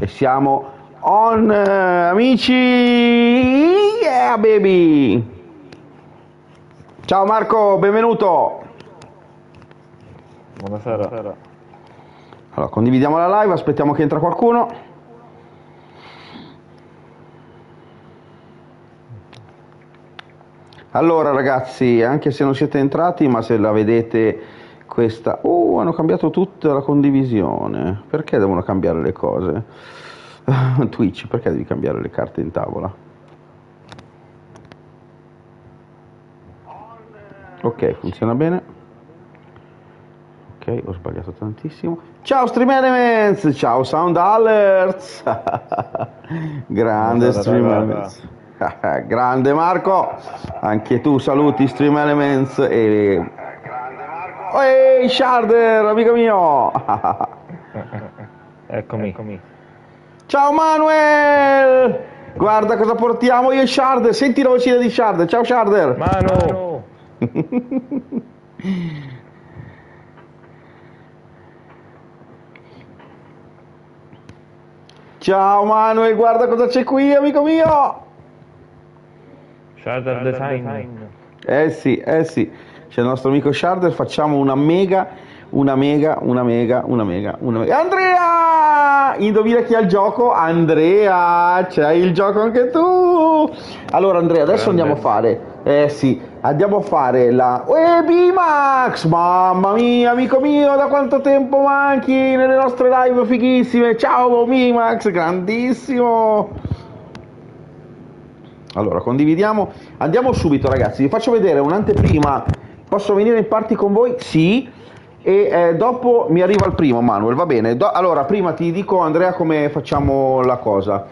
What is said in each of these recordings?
E siamo on, eh, amici! Yeah, baby! Ciao Marco, benvenuto! Buonasera. Allora, condividiamo la live, aspettiamo che entra qualcuno. Allora ragazzi, anche se non siete entrati, ma se la vedete questa... Oh, hanno cambiato tutta la condivisione. Perché devono cambiare le cose? Twitch, perché devi cambiare le carte in tavola? Ok, funziona bene. Ok, ho sbagliato tantissimo. Ciao Stream Elements, ciao Sound Alerts. Grande Stream. Elements. Grande Marco, anche tu saluti Stream Elements e... Ehi Sharder, amico mio! Eccomi. Ciao Manuel! Guarda cosa portiamo io e Sharder, senti la vocina di Sharder, ciao Sharder! Manu! Ciao Manuel, guarda cosa c'è qui amico mio! Shader Design. Eh sì, eh sì, c'è il nostro amico Sharder, facciamo una mega, una mega, una mega, una mega, una mega. Andrea! Indovina chi ha il gioco? Andrea, c'hai il gioco anche tu! Allora Andrea, adesso Grande. andiamo a fare, eh sì, andiamo a fare la... Uè B-Max! Mamma mia, amico mio, da quanto tempo manchi nelle nostre live fighissime! Ciao B-Max, grandissimo! Allora, condividiamo. Andiamo subito, ragazzi. Vi faccio vedere un'anteprima. Posso venire in party con voi? Sì. E eh, dopo mi arriva il primo, Manuel. Va bene. Do- allora, prima ti dico, Andrea, come facciamo la cosa.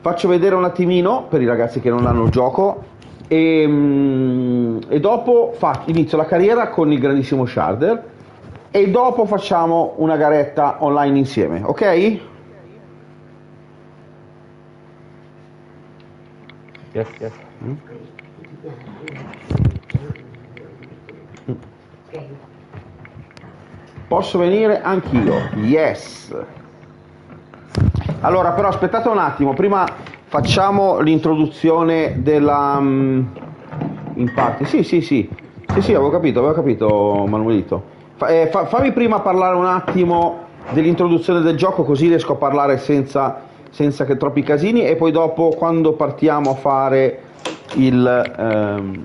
Faccio vedere un attimino per i ragazzi che non hanno il gioco. E, mm, e dopo fa- inizio la carriera con il grandissimo Sharder. E dopo facciamo una garetta online insieme, ok? Yes, yes. Posso venire anch'io? Yes. Allora, però aspettate un attimo, prima facciamo l'introduzione della mm, in parte. Sì, sì, sì. Sì, sì, avevo capito, avevo capito, Manuelito. Fa- eh, fa- fammi prima parlare un attimo dell'introduzione del gioco, così riesco a parlare senza, senza che troppi casini e poi dopo quando partiamo a fare il ehm,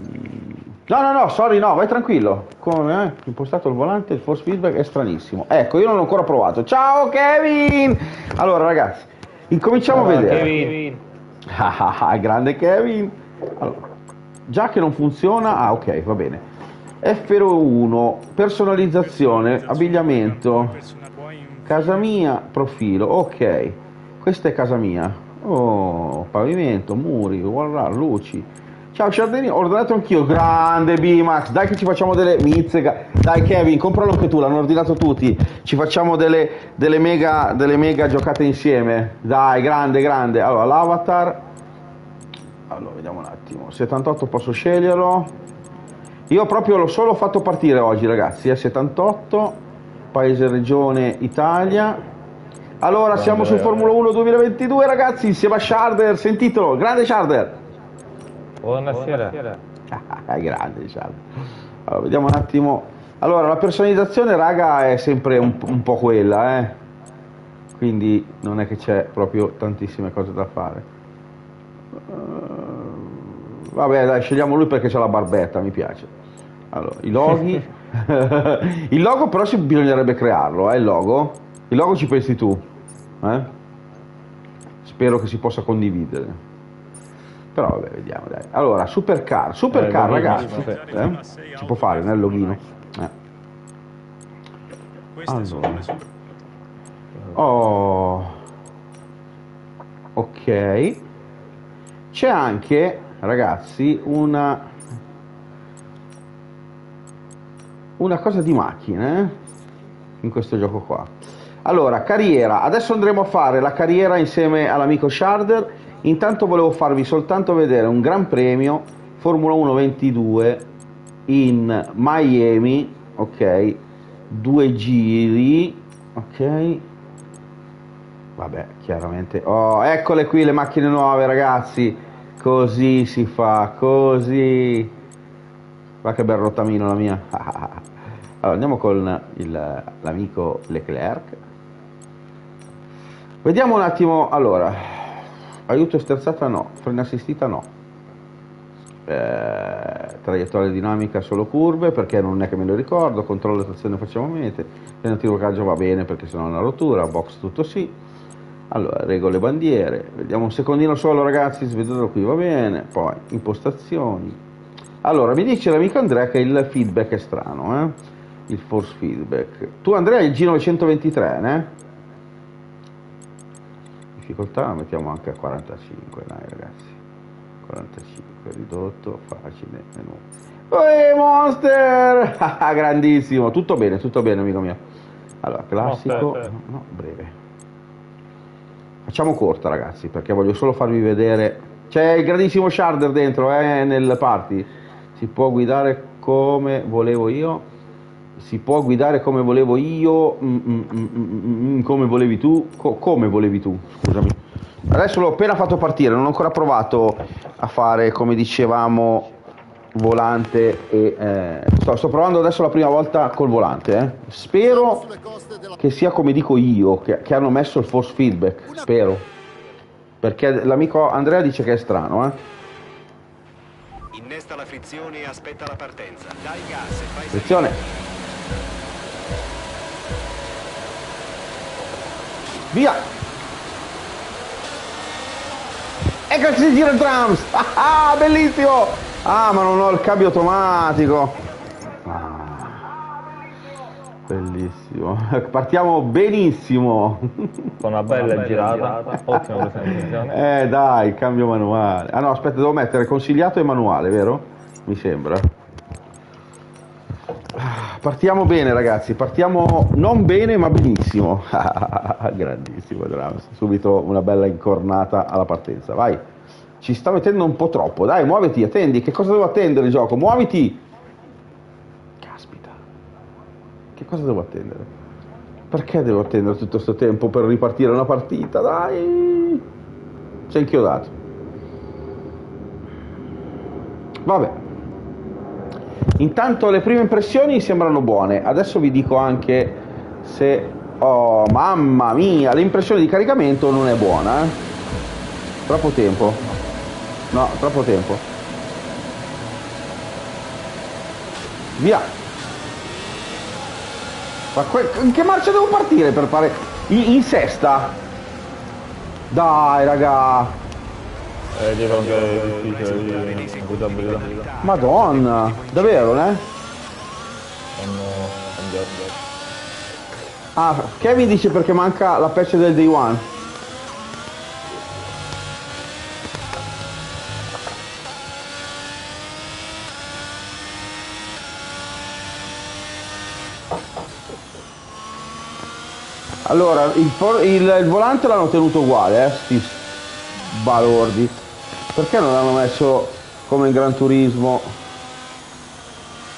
No, no, no, sorry, no, vai tranquillo. Come eh? impostato il volante, il force feedback è stranissimo. Ecco, io non l'ho ancora provato. Ciao Kevin! Allora, ragazzi, incominciamo a Allora, vedere. Kevin. Ah, ah, ah, grande Kevin. Allora, già che non funziona, ah, ok, va bene. F1, personalizzazione, abbigliamento, casa mia, profilo, ok. Questa è casa mia. Oh, pavimento, muri, guarda, luci. Ciao Ciardini, ho ordinato anch'io, grande B-Max, dai che ci facciamo delle mizzica. Dai Kevin, compralo anche tu, l'hanno ordinato tutti. Ci facciamo delle, delle mega, delle mega giocate insieme. Dai, grande, grande. Allora, l'avatar. Allora, vediamo un attimo. 78 posso sceglierlo. Io proprio l'ho solo fatto partire oggi, ragazzi. eh, 78, paese, regione, Italia. Allora, siamo su Grande. Formula 1 2022, ragazzi, insieme a Sharder. Sentitelo, grande Sharder. Buonasera. Ah, è grande, diciamo. Allora, vediamo un attimo. Allora, la personalizzazione, raga, è sempre un, un po' quella, eh. Quindi non è che c'è proprio tantissime cose da fare. Eh, vabbè, dai, scegliamo lui perché c'ha la barbetta, mi piace. Allora, i loghi. il logo però si- bisognerebbe crearlo, eh, il logo. Il logo ci pensi tu, eh? Spero che si possa condividere. Però vabbè, vediamo dai. Allora, supercar, supercar Eh, login, ragazzi, eh? si può fare nel logino. Eh. Allora. Oh. Ok. C'è anche, ragazzi, una una cosa di macchine eh, in questo gioco qua. Allora, carriera. Adesso andremo a fare la carriera insieme all'amico Sharder. Intanto volevo farvi soltanto vedere un gran premio Formula 1 22 in Miami, ok? Due giri, ok? Vabbè, chiaramente. Oh, eccole qui le macchine nuove, ragazzi. Così si fa, così. Guarda che bel rottamino la mia. allora, andiamo con l'amico Leclerc. Vediamo un attimo, allora, aiuto sterzata no, frena assistita no, Eh, traiettoria dinamica solo curve perché non è che me lo ricordo, controllo trazione facciamo mete, freno antirocaggio va bene perché sennò è una rottura, box tutto sì, allora regole bandiere, vediamo un secondino solo ragazzi, svedetelo qui va bene, poi impostazioni, allora mi dice l'amico Andrea che il feedback è strano, eh? il force feedback, tu Andrea hai il G923, eh? Difficoltà la mettiamo anche a 45 dai ragazzi. 45 ridotto facile menu Ehi monster! Grandissimo. Tutto bene tutto bene amico mio. Allora classico. Aspetta. no, breve. Facciamo corta ragazzi perché voglio solo farvi vedere. C'è il grandissimo Sharder dentro eh, nel party. Si può guidare come volevo io si può guidare come volevo io, mm, mm, mm, mm, mm, come volevi tu, co- come volevi tu, scusami. Adesso l'ho appena fatto partire, non ho ancora provato a fare come dicevamo volante e eh, sto, sto provando adesso la prima volta col volante. eh. Spero che sia come dico io, che, che hanno messo il force feedback, spero. Perché l'amico Andrea dice che è strano, eh. Innesta la frizione e aspetta la partenza. Dai gas e fai Attenzione. Via! Ecco che si gira il drums! Ah, bellissimo! Ah, ma non ho il cambio automatico. Ah, bellissimo. Partiamo benissimo. Con una bella girata, ottima presentazione. Eh dai, cambio manuale. Ah no, aspetta, devo mettere consigliato e manuale, vero? Mi sembra. Partiamo bene ragazzi, partiamo non bene ma benissimo. Grandissimo Drums. Subito una bella incornata alla partenza. Vai. Ci sta mettendo un po' troppo. Dai, muoviti, attendi. Che cosa devo attendere il gioco? Muoviti. Caspita. Che cosa devo attendere? Perché devo attendere tutto questo tempo per ripartire una partita? Dai. C'è inchiodato. Vabbè. Intanto le prime impressioni sembrano buone. Adesso vi dico anche se... Oh, mamma mia, l'impressione di caricamento non è buona. eh. Troppo tempo. No, troppo tempo. Via. Ma que- in che marcia devo partire per fare... In, in sesta? Dai, raga. Eh, dicono che è difficile di guidabilità. Madonna. Davvero, eh? Hanno cambiato. Ah, Kevin dice perché manca la patch del day one. Allora, il, il- il volante l'hanno tenuto uguale, eh, sti balordi. Perché non l'hanno messo come in Gran Turismo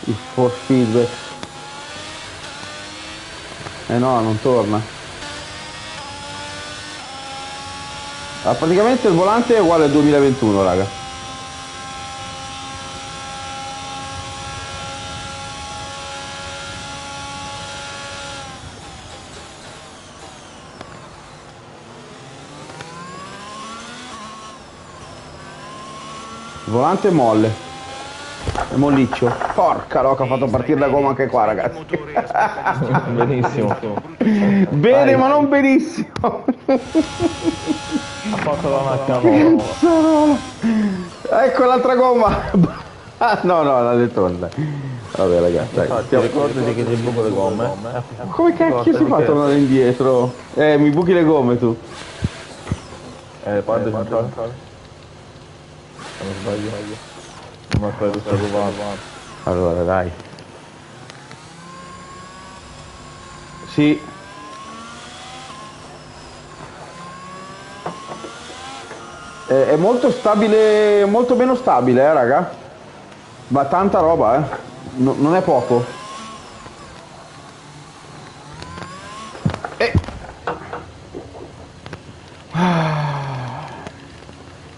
il force feedback? Eh no, non torna. Ah, praticamente il volante è uguale al 2021, raga. Volante molle. È molliccio. Porca loca, ha fatto partire la gomma anche qua, ragazzi. Benissimo. Bene, Vai. ma non benissimo. Ha fatto la macchina nuova. Ecco l'altra gomma. Ah, no, no, l'ha detto. Vabbè, ragazzi. Infatti, stiamo- ricordati che ti buco le gomme. Come cacchio si fa a tornare indietro? Eh, mi buchi le gomme tu. Eh, parte centrale. Se non sbaglio. Non aspetta, sto provando. Allora, dai. Sì. È, è molto stabile, molto meno stabile, eh, raga. Ma tanta roba, eh. No- non è poco.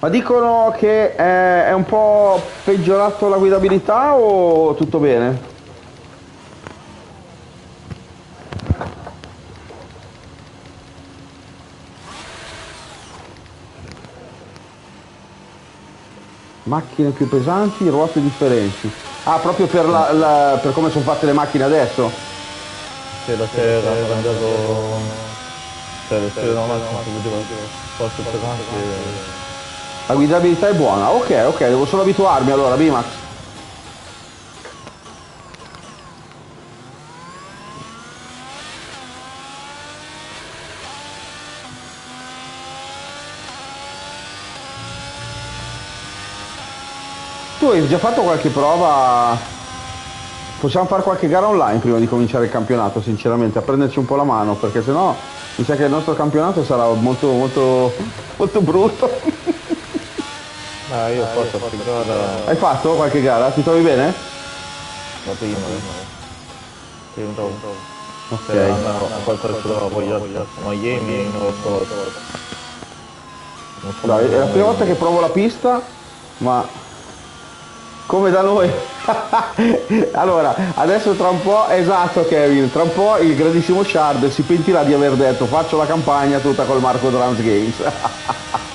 Ma dicono che è, è un po' peggiorato la guidabilità o tutto bene? Macchine più pesanti, ruote differenti. Ah, proprio per, la, la- per come sono fatte le macchine adesso? Se la sera ha cambiato... Cioè, sere normali sono vedeva forse pesanti e... La guidabilità è buona. Ok, ok, devo solo abituarmi allora, Bimax. Tu hai già fatto qualche prova? Possiamo fare qualche gara online prima di cominciare il campionato, sinceramente, a prenderci un po' la mano, perché sennò mi sa che il nostro campionato sarà molto molto molto brutto. Ah, io ho fatto qualche gara Hai fatto qualche gara? Ti trovi bene? la prima. Sì, un po'. Ok. Cioè, andavo a qualcosa sulla vogliata. Miami non lo so. Dai, è la prima volta che provo la pista, ma come da noi. allora, adesso tra un po', esatto Kevin, tra un po' il grandissimo Shard si pentirà di aver detto faccio la campagna tutta col Marco Drums Games.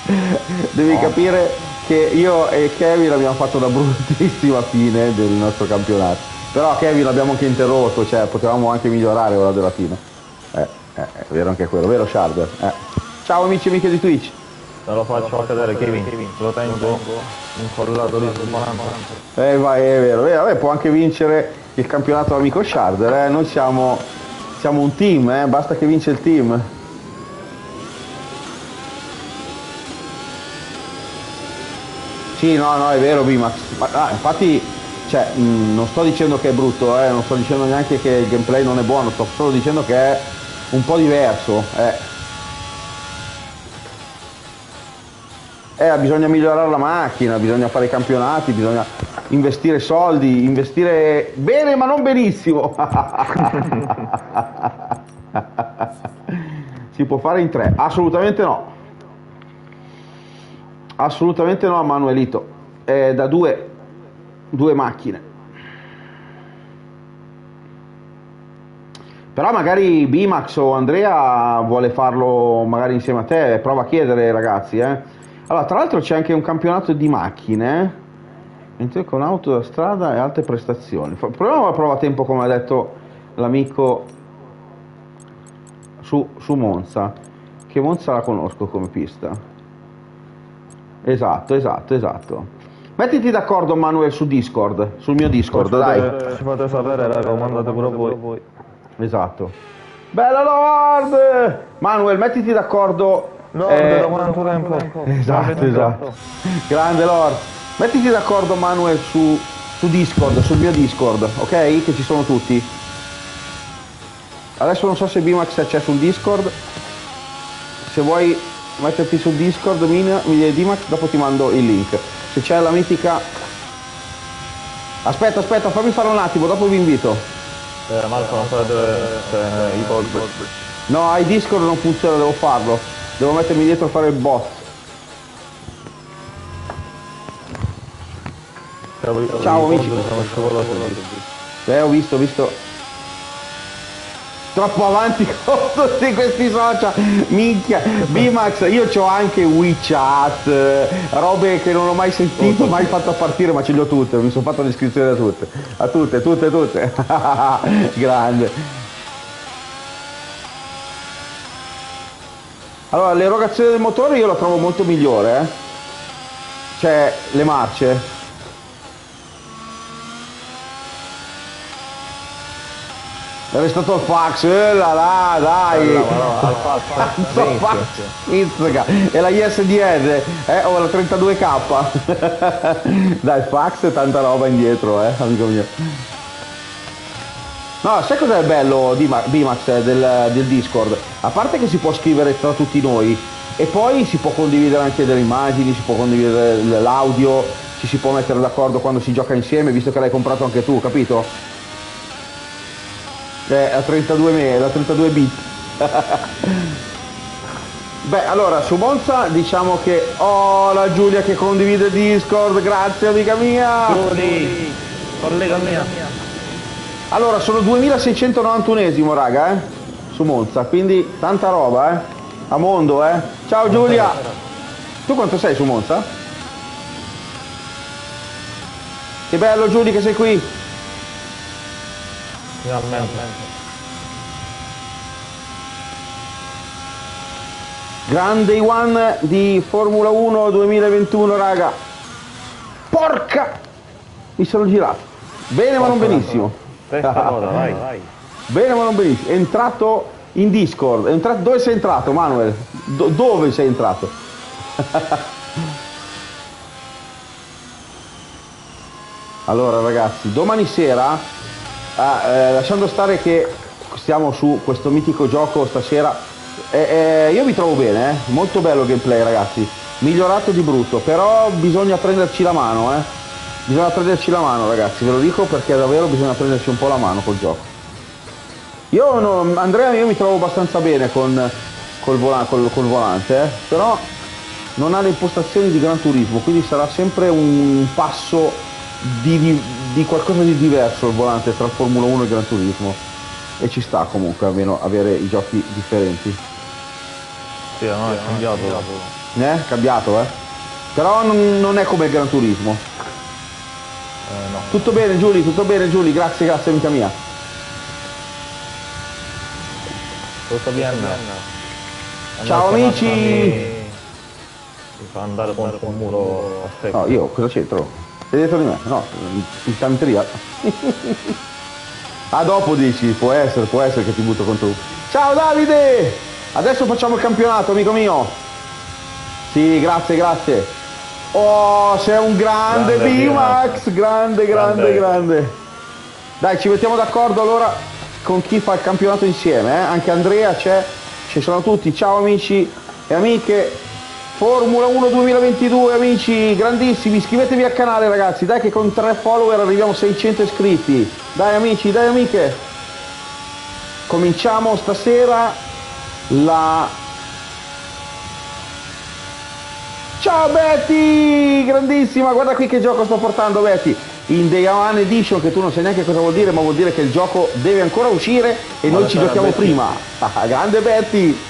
Devi capire che io e Kevin abbiamo fatto una bruttissima fine del nostro campionato. Però Kevin l'abbiamo anche interrotto, cioè potevamo anche migliorare ora della fine. Eh, eh, è vero anche quello, vero Shard? Eh. Ciao amici e amiche di Twitch. Te lo faccio cadere Kevin, lo tengo incollato lì sul volante. Eh vai, è vero, eh, vabbè, può anche vincere il campionato amico Sharder, eh? noi siamo, siamo un team, eh? basta che vince il team. Sì, no, no, è vero Bimax, ma ah, infatti, cioè, mh, non sto dicendo che è brutto, eh? non sto dicendo neanche che il gameplay non è buono, sto solo dicendo che è un po' diverso. Eh. Eh, bisogna migliorare la macchina, bisogna fare i campionati, bisogna investire soldi, investire bene ma non benissimo. si può fare in tre? Assolutamente no. Assolutamente no, Manuelito. È da due, due macchine. Però magari Bimax o Andrea vuole farlo magari insieme a te, prova a chiedere ragazzi, eh. Allora, tra l'altro c'è anche un campionato di macchine, mentre con auto da strada e alte prestazioni. Proviamo la prova a tempo come ha detto l'amico su, su Monza, che Monza la conosco come pista. Esatto, esatto, esatto. Mettiti d'accordo Manuel su Discord, sul mio Discord, dai. Ci fate sapere, raga, mandate pure voi. Esatto. Bella Lord! Manuel, mettiti d'accordo. No, eh, da quanto tempo? Esatto, esatto. Grande Lord. Mettiti d'accordo Manuel su, su Discord, sul mio Discord, ok? Che ci sono tutti. Adesso non so se Bimax c'è sul Discord. Se vuoi metterti sul Discord, Mina, Dimax, dopo ti mando il link. Se c'è la mitica... Aspetta, aspetta, fammi fare un attimo, dopo vi invito. Eh, Marco non fate cioè, i colpi. No, ai Discord non funziona, devo farlo. Devo mettermi dietro a fare il boss. Ciao, amici. Eh, ho visto, ho visto. Troppo avanti con tutti questi social. Minchia. Bimax, io ho anche WeChat, robe che non ho mai sentito, mai fatto a partire, ma ce le ho tutte. Mi sono fatto l'iscrizione a tutte. A tutte, tutte, tutte. Grande. Allora, l'erogazione del motore io la trovo molto migliore, eh. Cioè, le marce. È restato il fax, eh là là, dai! al fatto. Cazzo, fax, Izzica. E la ISDN, eh, o la 32K. dai, fax e tanta roba indietro, eh, amico mio. No, sai cos'è il bello di Ma- Bimax eh, del, del Discord? A parte che si può scrivere tra tutti noi e poi si può condividere anche delle immagini, si può condividere l'audio, ci si può mettere d'accordo quando si gioca insieme, visto che l'hai comprato anche tu, capito? Eh, a 32 me, da 32 bit. Beh, allora, su Monza diciamo che... Oh, la Giulia che condivide Discord, grazie amica mia! Giuli, collega mia. Allora, sono 2691esimo, raga, eh? Su Monza, quindi tanta roba, eh? A mondo, eh? Ciao Giulia! Tu quanto sei su Monza? Che bello Giulia che sei qui! Finalmente. Grande One di Formula 1 2021, raga! Porca! Mi sono girato. Bene ma non benissimo. Testa ora, vai, vai. Bene ma non benissimo. È entrato in Discord. È entrato... Dove sei entrato, Manuel? Do- dove sei entrato? allora ragazzi, domani sera, ah, eh, lasciando stare che stiamo su questo mitico gioco stasera, eh, eh, io vi trovo bene, eh? molto bello il gameplay ragazzi, migliorato di brutto, però bisogna prenderci la mano, eh? bisogna prenderci la mano ragazzi, ve lo dico perché davvero bisogna prenderci un po' la mano col gioco. Io no, Andrea io mi trovo abbastanza bene con, col, vola- col- col volante, eh, però non ha le impostazioni di Gran Turismo, quindi sarà sempre un passo di, di- di qualcosa di diverso il volante tra Formula 1 e Gran Turismo. E ci sta comunque almeno avere i giochi differenti. Sì, no, è cambiato. Eh? Cambiato, eh? Però non, non è come il Gran Turismo. Eh, no. Tutto bene Giulia, tutto bene Giulia, grazie, grazie amica mia. Tutto bene. Ciao, Andate amici. avanti, Mi fa andare contro un muro a secco. No, io cosa c'entro? Sei dietro di me? No, in- in canteria. ah, dopo dici, può essere, può essere che ti butto contro. Ciao Davide! Adesso facciamo il campionato, amico mio. Sì, grazie, grazie. Oh, sei un grande, Grande B-Max, grande, grande, Grande. grande. Dai, ci mettiamo d'accordo allora con chi fa il campionato insieme, eh? Anche Andrea c'è, ci sono tutti. Ciao amici e amiche. Formula 1 2022 amici, grandissimi, iscrivetevi al canale ragazzi, dai che con 3 follower arriviamo a 600 iscritti. Dai amici, dai amiche. Cominciamo stasera la Ciao Betty! Grandissima, guarda qui che gioco sto portando Betty. In Day One Edition, che tu non sai neanche cosa vuol dire, ma vuol dire che il gioco deve ancora uscire e noi ci giochiamo Betty. prima. Grande Betty!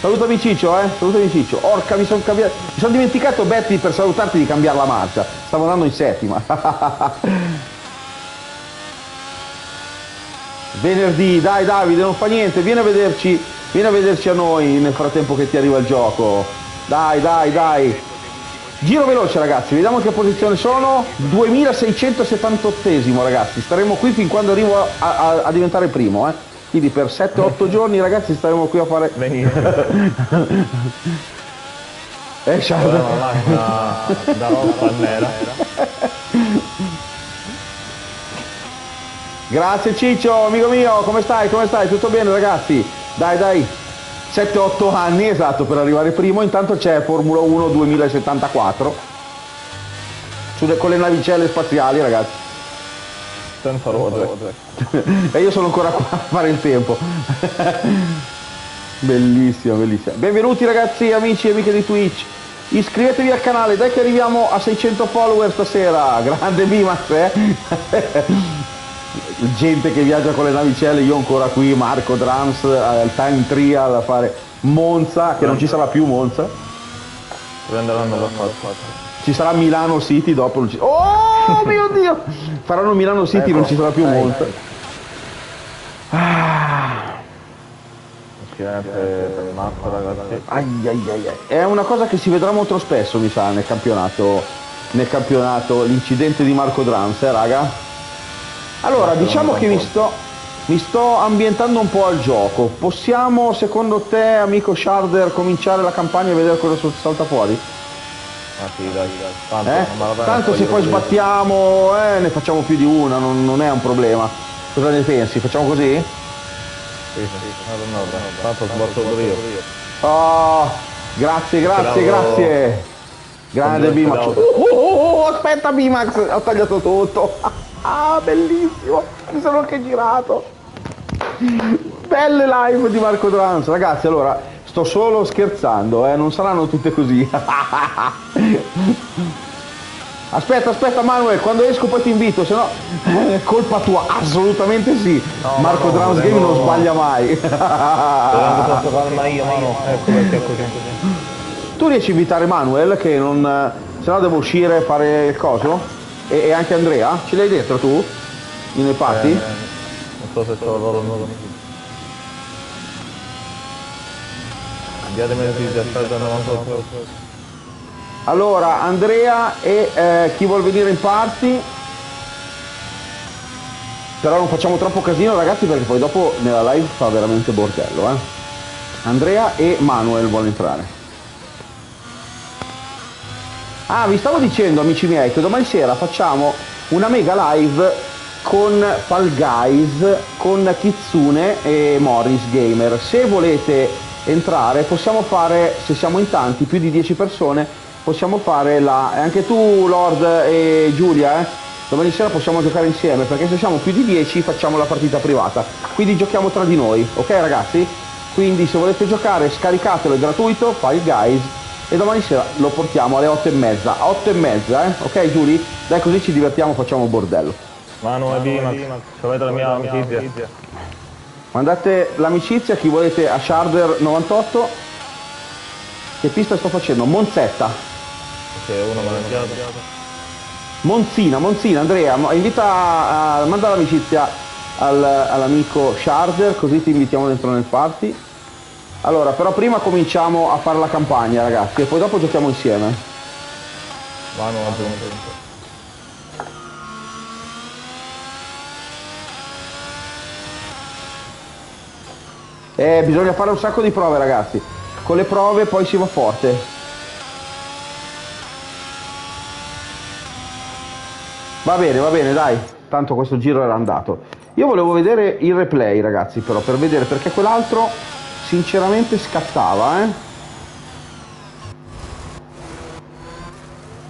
Salutami Ciccio, eh? Salutami Ciccio. Orca, mi sono cambiato. Mi sono dimenticato Betty per salutarti di cambiare la marcia. Stavo andando in settima. Venerdì, dai Davide, non fa niente, vieni a vederci, vieni a vederci a noi nel frattempo che ti arriva il gioco. Dai, dai, dai. Giro veloce ragazzi, vediamo che posizione sono. 2678esimo ragazzi, staremo qui fin quando arrivo a, a- a diventare primo, eh. Quindi per 7-8 giorni ragazzi staremo qui a fare... Venite. Eh, ciao. Macchina da rossa a nera. Grazie Ciccio, amico mio, come stai? Come stai? Tutto bene ragazzi? Dai, dai. 7-8 anni, esatto, per arrivare primo. Intanto c'è Formula 1 2074. Sulle, con le navicelle spaziali, ragazzi. Senza ruote. e io sono ancora qua a fare il tempo. bellissimo, bellissimo. Benvenuti ragazzi, amici e amiche di Twitch. Iscrivetevi al canale, dai che arriviamo a 600 follower stasera. Grande Bimax, eh? Gente che viaggia con le navicelle, io ancora qui, Marco Drums, al time trial a fare Monza, che non ci sarà più Monza. Prenderanno per forza. Ci sarà Milano City dopo. non ci- Oh mio Dio! Faranno Milano City, non ci sarà più. Ai, ai, ai, ai. È una cosa che si vedrà molto spesso, mi sa, nel campionato, nel campionato l'incidente di Marco Drums, eh, raga? Allora, diciamo che mi sto, mi sto ambientando un po' al gioco. Possiamo, secondo te, amico Sharder, cominciare la campagna e vedere cosa salta fuori? Ah sì, dai, dai. Tanto, Eh? Tanto se poi sbattiamo, eh, ne facciamo più di una, non, non è un problema. Cosa ne pensi? Facciamo così? Sì, sì, no, no, no, tanto sbatto pure io. Oh, grazie, grazie, Bravo. grazie. Grande Bimax. Oh, oh, oh, aspetta Bimax, ho tagliato tutto. Ah, bellissimo. Mi sono anche girato. Belle live di Marco Drums. Ragazzi, allora, Sto solo scherzando, eh, non saranno tutte così. aspetta, aspetta Manuel, quando esco poi ti invito, se no è colpa tua, assolutamente sì. No, Marco no, Drums Game non sbaglia mai. Posso calma io, mano. Ecco perché è così. tu riesci a invitare Manuel che non... se no devo uscire e fare il coso? E, e anche Andrea? Ce l'hai dentro tu? Nei patti? Eh, non so se sono loro o no. Inviatemi notizie, aspetta 98. Allora, Andrea e eh, chi vuol venire in party. Però non facciamo troppo casino ragazzi perché poi dopo nella live fa veramente bordello, eh. Andrea e Manuel vuole entrare. Ah, vi stavo dicendo amici miei che domani sera facciamo una mega live con Fall Guys, con Kitsune e Morris Gamer. Se volete entrare possiamo fare, se siamo in tanti, più di 10 persone, possiamo fare la... anche tu Lord e Giulia, eh? Domani sera possiamo giocare insieme perché se siamo più di 10 facciamo la partita privata. Quindi giochiamo tra di noi, ok ragazzi? Quindi se volete giocare scaricatelo, è gratuito, Fall Guys e domani sera lo portiamo alle 8 e mezza. 8 e mezza, eh? Ok Giulia? Dai così ci divertiamo, facciamo bordello. Manu e Bimax, ci avete la mia amicizia? Mandate l'amicizia, chi volete a Sharder 98. Che pista sto facendo? Monzetta. Che uno me l'ha. Monzina, Monzina, Andrea, invita a, a- manda l'amicizia al- all'amico Sharder, così ti invitiamo dentro nel party. Allora, però prima cominciamo a fare la campagna, ragazzi, e poi dopo giochiamo insieme. Manu aggiunto. Eh, bisogna fare un sacco di prove, ragazzi. Con le prove poi si va forte. Va bene, va bene, dai. Tanto questo giro era andato. Io volevo vedere il replay, ragazzi, però, per vedere perché quell'altro sinceramente scattava, eh.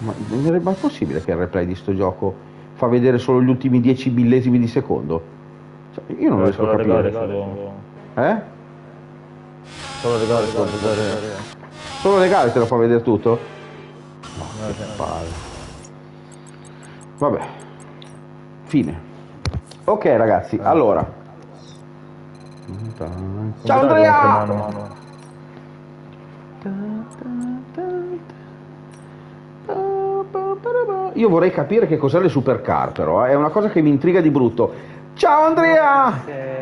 Ma ma è possibile che il replay di sto gioco fa vedere solo gli ultimi 10 millesimi di secondo? Cioè, io non riesco a Solo regale, capire. Solo... Eh? Solo regale, solo vedere... Solo legale te lo fa vedere tutto? Palle. Vabbè. Fine. Ok ragazzi, allora. Ciao Andrea! Io vorrei capire che cos'è le supercar però, eh, è una cosa che mi intriga di brutto. Ciao Andrea!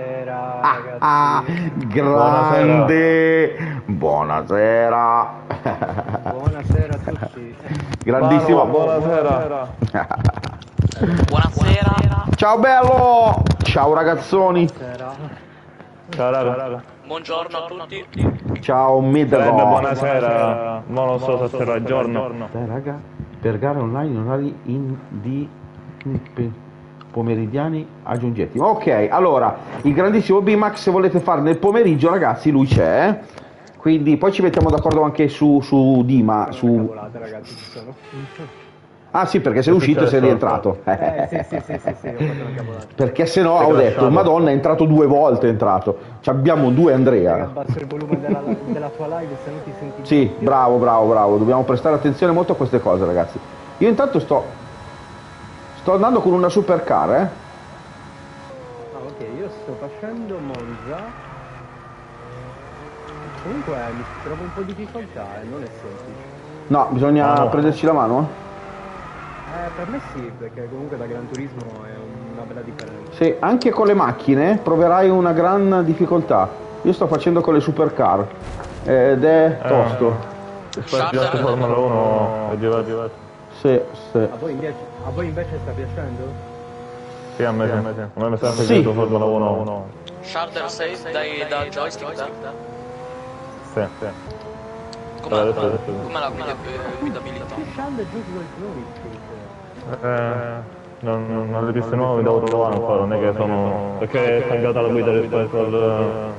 Buonasera Ah, ragazzi. ah, grande! Buonasera! Buonasera a tutti. Grandissimo! Manu, buonasera. Buonasera, Ciao bello! Ciao ragazzoni! Buonasera. Ciao raga. buongiorno a tutti. Ciao Medro! buonasera, ma non so se sarà il giorno. Dai raga, per gare online in orari in di pomeridiani aggiungenti. Ok, allora, il grandissimo B-Max se volete fare nel pomeriggio ragazzi lui c'è. eh. Quindi poi ci mettiamo d'accordo anche su, su Dima, su... Ragazzi. Ah sì, perché sei uscito e sei rientrato. Eh. Perché se no ho detto, madonna è entrato due volte, è entrato. Ci abbiamo due Andrea. Abbasso il volume della, della tua live se no ti senti Sì, bravo, bravo, bravo. Dobbiamo prestare attenzione molto a queste cose, ragazzi. Io intanto sto. Sto andando con una supercar, eh. Ah ok, io sto facendo Monza. Comunque eh, mi trovo un po' di difficoltà, eh, non è semplice. No, bisogna Ah, no. prenderci la mano, eh. Eh, per me sì, perché comunque da Gran Turismo è una bella differenza. Sì, anche con le macchine proverai una gran difficoltà. Io sto facendo con le supercar. Ed è tosto. Formula 1 è diverso. Sì, sì. A voi invece, a voi invece sta piacendo? Sì, a me sì. A me mi sta Sì. piaciuto Formula 1. Sharder 6 dai, da joystick da? Sì, sì. Adesso- com'è, adesso- com'è la guida- guidabilità? Scende giù quel Street. Eh, non, non, non le piste nuove devo trovare ancora, non è che sono... perché è cambiata la guida rispetto al...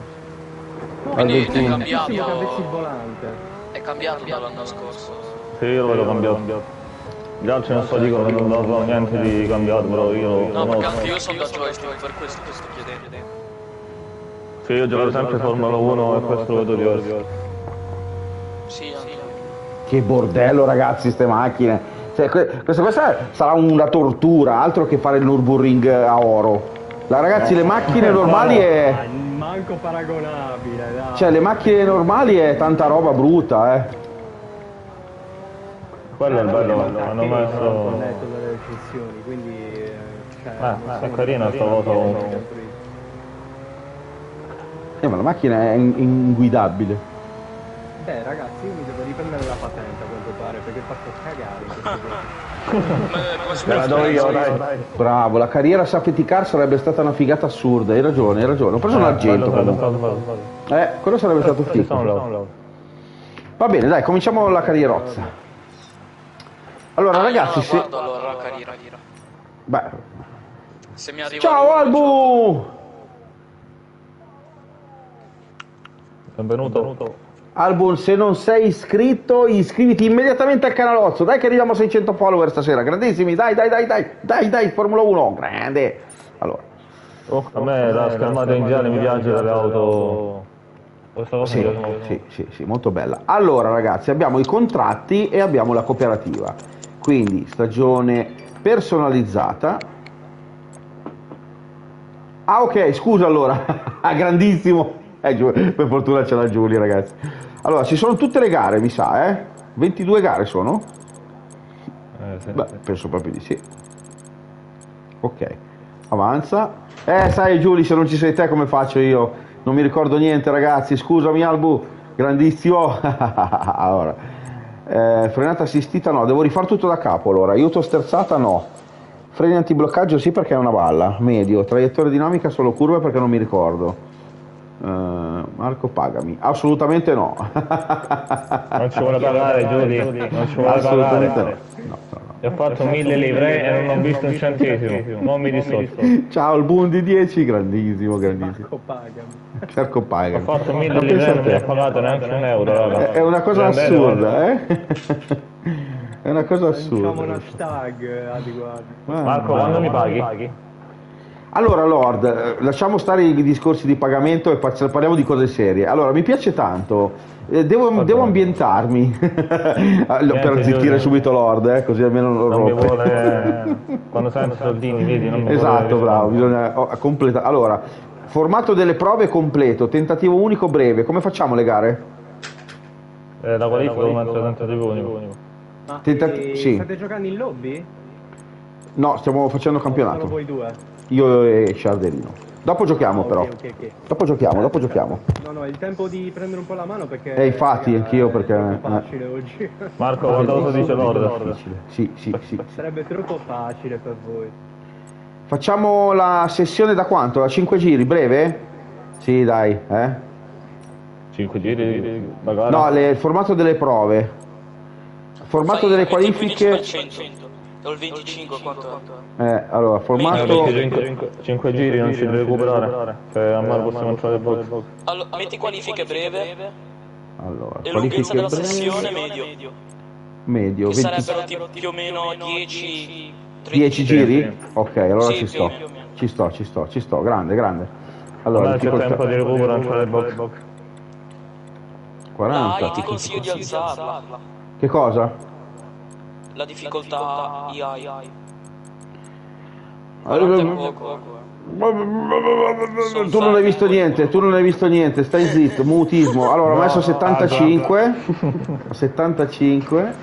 Quindi è 21. cambiato, che avessi il volante. è cambiato dall'anno scorso. Sì, io lo vedo cambiato. Gli altri non so dicono che non dato niente di cambiato, però io No, perché anche so. io sono da joystick, per questo ti sto chiedendo. Sì, io gioco sempre Formula 1 e questo lo vedo diverso. Che bordello, ragazzi, ste macchine. Cioè, que- questa, questa sarà una tortura, altro che fare il Nürburgring a oro. La, ragazzi, le macchine normali è. Ah, manco paragonabile, dai. Cioè, le macchine normali è tanta roba brutta, eh. Quello è il bello, hanno messo... letto delle recensioni, quindi... eh, Cioè, Ah, non è sono carina sta cosa comunque. Eh, ma la macchina è in- inguidabile. Beh ragazzi, io mi devo riprendere la patente a quanto pare, perché faccio cagare la do io, dai. Bravo, la carriera safety car sarebbe stata una figata assurda, hai ragione, hai ragione. Ho preso un argento Bello, bello, comunque. bello, bello. Eh, quello sarebbe stato figo. Va bene, dai, cominciamo la carrierozza. Allora, Ah, ragazzi, se... guardo allora carriera. Beh, Se mi arriva Ciao Albu! Benvenuto. Album, se non sei iscritto, iscriviti immediatamente al canalozzo. Dai che arriviamo a 600 follower stasera. Grandissimi, dai, dai, dai, dai, dai, dai, Formula 1, grande. Allora, Oh, a me la schermata in genere mi piace delle auto. Questa cosa sì, mi piace molto. sì, sì, sì, molto bella. Allora, ragazzi, abbiamo i contratti e abbiamo la cooperativa. Quindi, stagione personalizzata. Ah, ok, scusa allora. Grandissimo. Eh, per fortuna ce l'ha Giulia, ragazzi. Allora, ci sono tutte le gare, mi sa, eh? 22 gare sono? Eh, sì, Beh, sì. penso proprio di sì. Ok, avanza. Eh, sai Giulia, se non ci sei te come faccio io? Non mi ricordo niente, ragazzi. Scusami, Albu, grandissimo. allora, eh, frenata assistita no, devo rifare tutto da capo allora. Aiuto sterzata no. Freni antibloccaggio sì perché è una balla. Medio. Traiettoria dinamica solo curve perché non mi ricordo. Eh, Marco, pagami. Assolutamente no. Non ci vuole pagare, Giulia. Non ci vuole Assolutamente no. pagare. no, no, no. Ti ho fatto mille livrei e non ho visto un centesimo. Non mi dissocio. Ciao, il Bundi 10, grandissimo, grandissimo. Marco pagami. Ho fatto mille livrei e non mi ha pagato neanche un euro, raga. È una cosa Grande assurda, eh? È una cosa Lanciamo un assurda. hashtag adeguato. Marco, quando mi paghi? Allora, Lord, eh, lasciamo stare i discorsi di pagamento e par- parliamo di cose serie. Allora, mi piace tanto. eh, Devo, devo ambientarmi per zittire subito Lord, eh, così almeno non lo rompe. vuole... Quando sento soldini, vedi, non mi Esatto, vuole... bravo, bisogna oh, completa. Allora, formato delle prove completo, tentativo unico breve. Come facciamo le gare? Eh, la qualifica come mettere tentativo unico. Ma Tenta- eh, sì. state giocando in lobby? No, stiamo facendo campionato. voi due? Io e Sciarderino. Dopo giochiamo Ah, però. ok, ok, ok. Dopo giochiamo, dopo giochiamo. No, no, è il tempo di prendere un po' la mano perché... Eh, infatti, anch'io è perché- troppo eh. facile oggi. Marco, guarda cosa dice Lord. Sì, sì, sì. Sarebbe troppo facile per voi. Facciamo la sessione da quanto? Da 5 giri, breve? Sì, dai, eh? 5 giri da gara? No, le- il formato delle prove. Formato Fai- delle qualifiche. 15%, o il 25 quanto è? Eh, allora, Eh, formato. perché 5 giri non ci devi recuperare. Cioè, a Marco possiamo entrare il box. Allora, metti qualifiche breve Allora, e lunghezza qualifiche della breve, sessione medio, medio, che 20 sarebbero tipo più o meno 10 10 giri? Ok, allora Sì, ci sto. Ci sto, ci sto, ci sto, grande, grande. Allora, Allora c'è difficoltà tempo di recupero, entrare il box. 40. Dai, ti consiglio di alzarla. Che cosa? La difficoltà AI. Allora, 40 è poco. Tu non hai visto niente, tu non hai visto niente, stai zitto, mutismo. Allora ho messo 75. 75.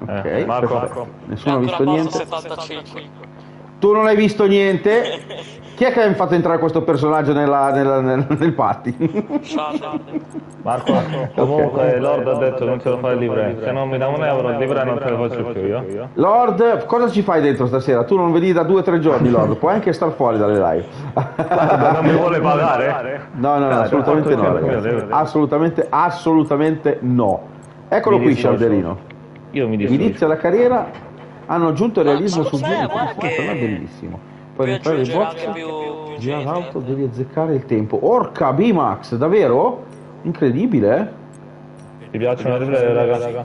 Ok, Marco, perfetto. Nessuno ha visto niente. 75. Tu non hai visto niente. Chi è che ha fatto entrare questo personaggio nella- nella- nel, nel party? Charlie. Marco, comunque Lord ha detto non ce lo fai il livrei. Se non mi dà un euro il livrei non te lo faccio più io. Lord, cosa ci fai dentro stasera? Tu non vedi da due o tre giorni, Lord. Puoi anche star fuori dalle live. Non mi vuole pagare? No, no, no, assolutamente no, 400.000 ragazzi. euro. Assolutamente, assolutamente no. Eccolo qui, dissocio. Scialderino. Io mi dissocio. Inizia la carriera, hanno aggiunto il realismo Ma sul giro. Questo che- è bellissimo. Puoi entrare in box, più girare l'auto, devi azzeccare il tempo. Orca B-Max, davvero? Incredibile, eh? Ti piacciono le livrei, raga?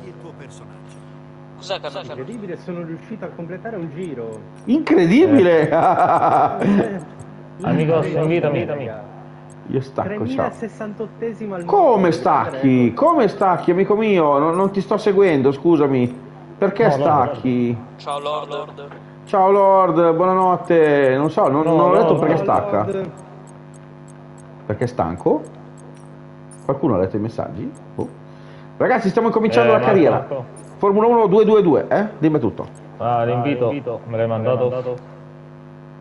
Cos'è che Incredibile, sono riuscito a completare un giro. Incredibile! Amigos, invitami. Raga. Io stacco, ciao. 3068esimo al Come stacchi? Come stacchi, amico mio? Non, non ti sto seguendo, scusami. Perché No, stacchi? Ciao Lord. Ciao Lord, buonanotte. Non so, non, No, non ho no, perché Lord. stacca. Perché è stanco? Qualcuno ha letto i messaggi? Boh. Ragazzi, stiamo incominciando Eh, la Marco, carriera. Marco. Formula 1 222, eh? Dimmi tutto. Ah, l'invito, me l'hai mandato?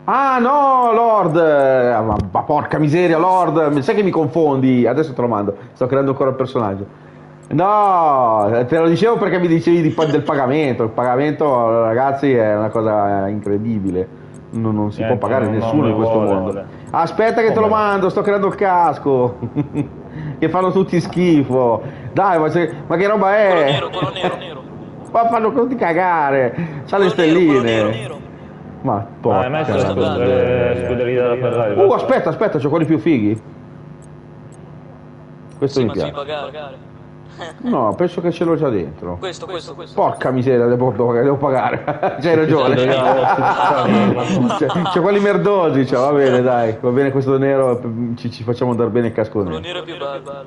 Ah no, Lord! Eh, Ma, ma porca miseria, Lord! Sai che mi confondi? Adesso te lo mando. Sto creando ancora il personaggio. No, te lo dicevo perché mi dicevi di- del pagamento. Il pagamento, ragazzi, è una cosa incredibile. Non, non si Niente, può pagare non- non nessuno mi in questo vuole, mondo. vuole. Aspetta che te lo mando, sto creando il casco. che fanno tutti schifo. Dai, ma, se- ma che roba Quello è? nero, quello nero, nero. Ma fanno tutti cagare. C'ha le Quello quello stelline. nero, nero. Ma porca hai messo scuderie della Ferrari? Uh, aspetta, aspetta, c'ho quelli più fighi. Questo Sì, mi piace. pagare. No, penso che ce l'ho già dentro. Questo, questo, questo. Porca miseria, devo, devo pagare. C'hai ragione. c'è, c'è quelli merdosi, cioè, va bene, dai. Va bene questo nero, ci, ci facciamo andare bene il casco Quello nero. nero è più bello.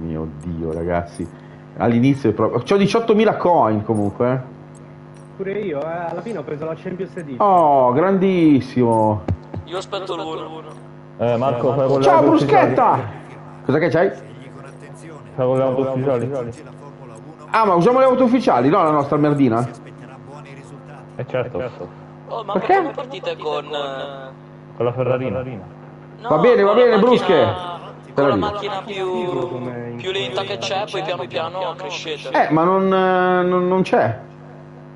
Mio Dio, ragazzi. All'inizio è proprio... C'ho 18.000 coin comunque. eh. Pure io, eh, alla fine ho preso la Champions Edition. Oh, grandissimo. Io aspetto l'uno. Eh, Marco, fai Ciao bruschetta! Cos'è che c'hai? Fai con le auto ufficiali? Ah, ma usiamo le auto ufficiali, no la nostra merdina? Eh certo, Oh, ma Perché? come partite con... eh, con la Ferrarina. no, Va bene, va bene, macchina- brusche. Con la macchina più, più lenta che c'è, poi piano piano crescete. Eh, ma non, eh, non, non c'è.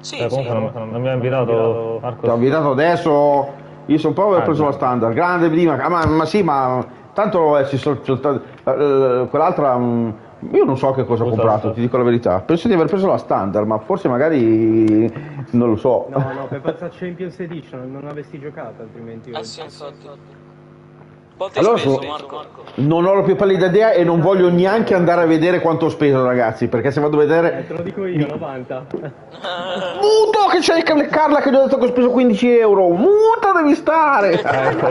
Sì, Eh, sì. non, non mi ha invitato Ti ho Marco. invitato adesso. Io sono proprio ho Ah, preso la standard. Grande prima. Ah, ma, ma sì, ma tanto eh, ci sono, sta- eh, quell'altra. mm, io non so che cosa ho comprato, ti dico la verità. Penso di aver preso la standard, ma forse magari non lo so. No, no, per forza Champions Edition, non avessi giocato altrimenti. Eh sì, infatti. Quanto Allora speso, Marco? Non ho la più pallida idea e non voglio neanche andare a vedere quanto ho speso, ragazzi. Perché se vado a Eh, vedere. te lo dico io, 90. Muto che c'è il Carla che gli ho detto che ho speso 15 euro. Muto devi stare. Ecco.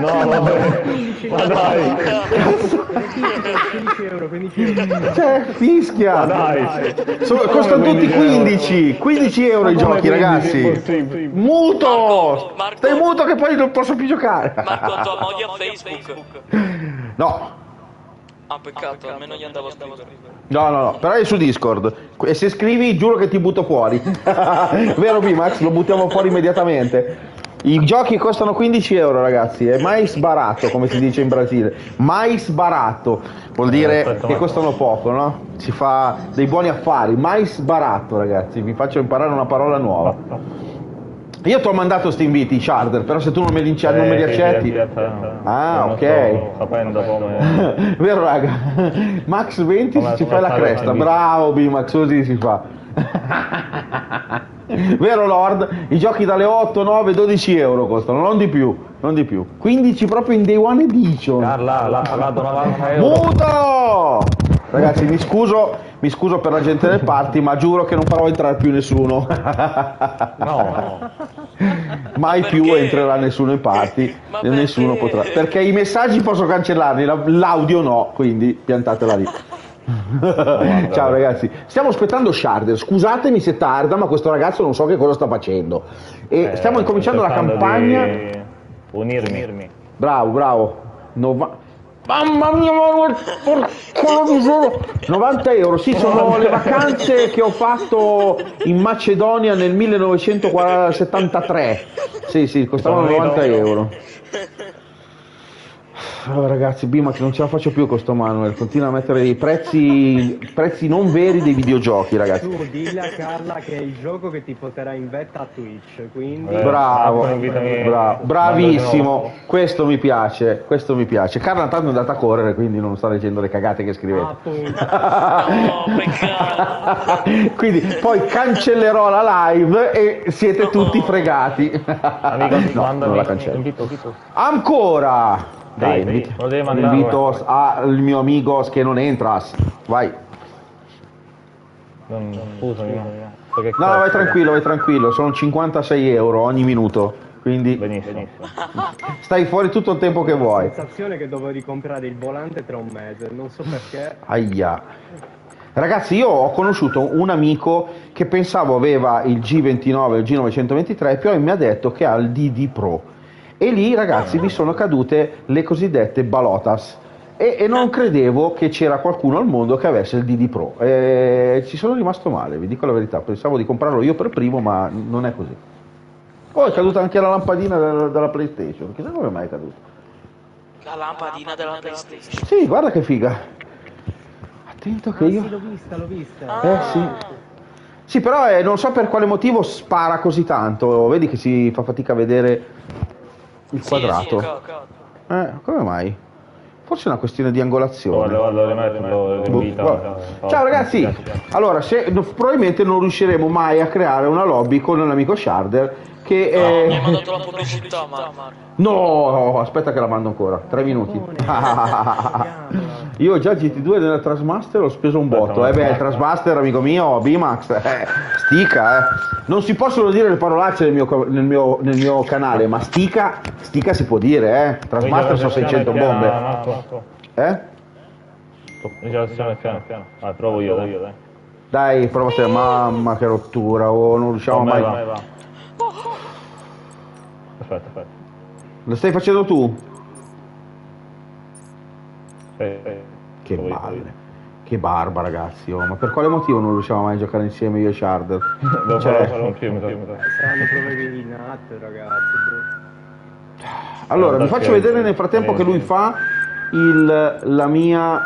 No, vabbè. Ma dai. 15 euro, 15 euro. Cioè, fischia. Ma dai. Come costano tutti 15 euro? 15, 15 euro i giochi 15? ragazzi. Muto! Marco, Marco. Stai muto che poi non posso più giocare. Marco, tua moglie a Facebook. No, Ah, peccato, almeno gli andavo a scrivere. no, no, no, però è su Discord. E se scrivi giuro che ti butto fuori. Vero B-Max? Lo buttiamo fuori immediatamente. I giochi costano 15 euro ragazzi, è mais barato come si dice in Brasile. Mais barato vuol dire aspetta, che costano poco, no? Si fa dei buoni affari. Mais barato ragazzi, vi faccio imparare una parola nuova. Io ti ho mandato sti inviti, Sharder, però se tu non me li, inci- non me li Eh, sì, accetti... sì, sì, Ah, non ok. sapendo come... Vero raga? Max 20 Come- ci fai la cresta, la bravo B-Max, così si fa. Vero Lord? I giochi dalle 8, 9, 12 euro costano, non di più, non di più. 15 proprio in Day One Edition. Carla, l'ha pagato 90 euro. Muto! Ragazzi, mi scuso, mi scuso per la gente del party, ma giuro che non farò entrare più nessuno. No, Mai Ma più perché? entrerà nessuno in party, e nessuno perché? potrà. Perché i messaggi posso cancellarli, la- l'audio no, quindi piantatela lì. Ciao ragazzi, stiamo aspettando Sharder. Scusatemi se tarda, ma questo ragazzo non so che cosa sta facendo. E Eh, stiamo incominciando la campagna. Unirmi. Bravo, bravo. Nova- Mamma mia, ma- porca miseria. 90 euro, sì, sono le vacanze che ho fatto in Macedonia nel 1973. Sì, sì, costavano 90 euro. Oh, ragazzi, Bimax non ce la faccio più con sto Manuel, continua a mettere i prezzi, prezzi non veri dei videogiochi, ragazzi. Tu dilla a Carla che è il gioco che ti porterà in vetta a Twitch, quindi... Eh, Bravo, Marco, invitami- bra- bravissimo, questo mi piace, questo mi piace. Carla tanto è andata a correre, quindi non sta leggendo le cagate che scrivete. Appunto. No, peccato. quindi poi cancellerò la live e siete tutti fregati. Amico, no, non la cancello. Ancora! Dai, invito, lo devi mandare, invito guarda. al mio amico che non entras. Vai. Non, scusami, No, vai tranquillo, vai tranquillo, sono 56 euro ogni minuto. Quindi Benissimo. stai fuori tutto il tempo che vuoi. sensazione che dovevo ricomprare il volante tra un mese, non so perché. Aia. Ragazzi, io ho conosciuto un amico che pensavo aveva il G29 il G923, poi mi ha detto che ha il DD Pro. E lì, ragazzi, mi sono cadute le cosiddette balotas. E, e non credevo che c'era qualcuno al mondo che avesse il DD Pro. E ci sono rimasto male, vi dico la verità. Pensavo di comprarlo io per primo, ma non è così. Poi è caduta anche la lampadina della, della PlayStation. Chissà come mai è caduta. La lampadina della PlayStation. Sì, guarda che figa. Attento che Ah, io. sì, l'ho vista, l'ho vista. Eh sì. Sì, però eh, non so per quale motivo spara così tanto. Vedi che si fa fatica a vedere il Sì, quadrato. sì, ca- ca- Eh, come mai? Forse è una questione di angolazione. Guarda, guarda, Boh, guarda. Ciao ragazzi, allora se, probabilmente non riusciremo mai a creare una lobby con un amico Sharder che No, è... mi hai mandato la pubblicità, Marco. No, aspetta che la mando ancora, tre minuti. Io già GT2 nella Trasmaster ho speso un botto. Eh beh, il Trasmaster, amico mio, B-Max, eh, stica, eh. Non si possono dire le parolacce nel mio, nel mio- nel mio canale, ma stica, stica si può dire, eh. Trasmaster sono 600 bombe. Eh? Piano, piano. Ah, provo io, dai, io, dai. Dai, prova te, mamma che rottura, oh, non riusciamo Vai, mai. vai, vai. Aspetta, aspetta. Lo stai facendo tu? Eh, eh. Che Provo io, balle. Che barba ragazzi, oh, ma per quale motivo non riusciamo mai a giocare insieme io e Sharder? Devo Cioè- film, mi sa. Saranno problemi di NAT, ragazzi. bro. Allora, vi faccio vedere nel frattempo che lui fa il, la mia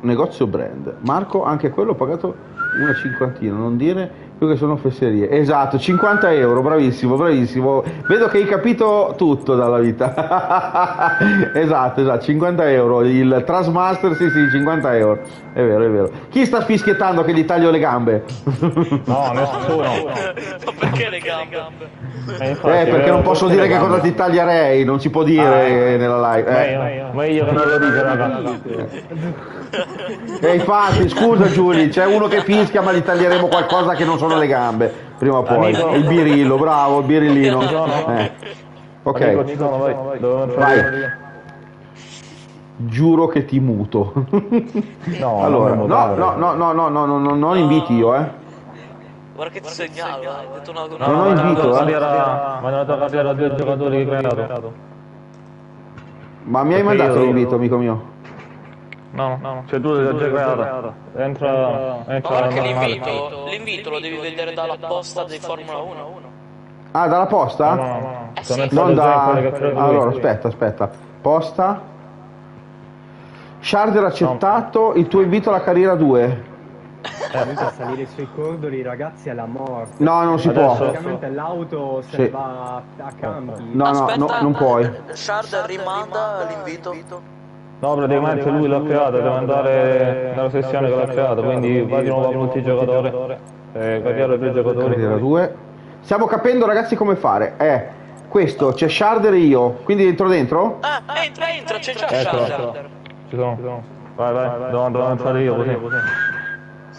negozio brand. Marco, anche quello ho pagato una cinquantina, non dire più che sono fesserie. Esatto, 50 euro, bravissimo, bravissimo. Vedo che hai capito tutto dalla vita. esatto, esatto, 50 euro. Il Trasmaster, sì, sì, 50 euro. È vero, è vero. Chi sta fischiettando che gli taglio le gambe? No, nessuno. Ma perché le gambe? Eh, infatti, Eh, perché non posso dire che cosa ti taglierei, non si può dire Ah, nella live. Eh. Meglio, che non lo dica, raga. E infatti, scusa Giuli, c'è uno che fischia ma gli taglieremo qualcosa che non sono le gambe, prima o poi. Amico. Il birillo, bravo, il birillino. Eh. Ok, Amico, ci sono, vai. Vai. giuro che ti muto. No, allora, non no, no, no, no, no, no, no, no, non inviti io, eh. Guarda che ti segnalo, hai detto una No, no, ma invito, eh. Ma nella tua carriera due giocatori che hai creato? Ma mi hai mandato l'invito, amico mio? No, no, cioè tu l'hai già creato. Entra, entra Guarda l'invito, l'invito lo devi vedere dalla posta di Formula 1. Ah, dalla posta? No, no, no. Eh sì. Non da... ha Allora, aspetta, aspetta. Posta. Sharder accettato il tuo invito alla carriera 2. Comunque a salire sui cordoli, ragazzi, è la morte. No, non si Adesso- può. Praticamente l'auto se Sì. va a campi. No, no, Aspetta, no, non puoi. Shard rimanda l'invito. No, praticamente lui l'ha creato, deve andare nella sessione che l'ha creato, quindi va di nuovo a multigiocatore. Eh, carriera due giocatori. Carriera 2. Stiamo capendo ragazzi come fare. Eh, questo, c'è Sharder e io. Quindi entro dentro? Ah, entra, entra, c'è già Eccolo, Shard. Ci sono, ci sono. Vai, vai, devo, devo entrare io così.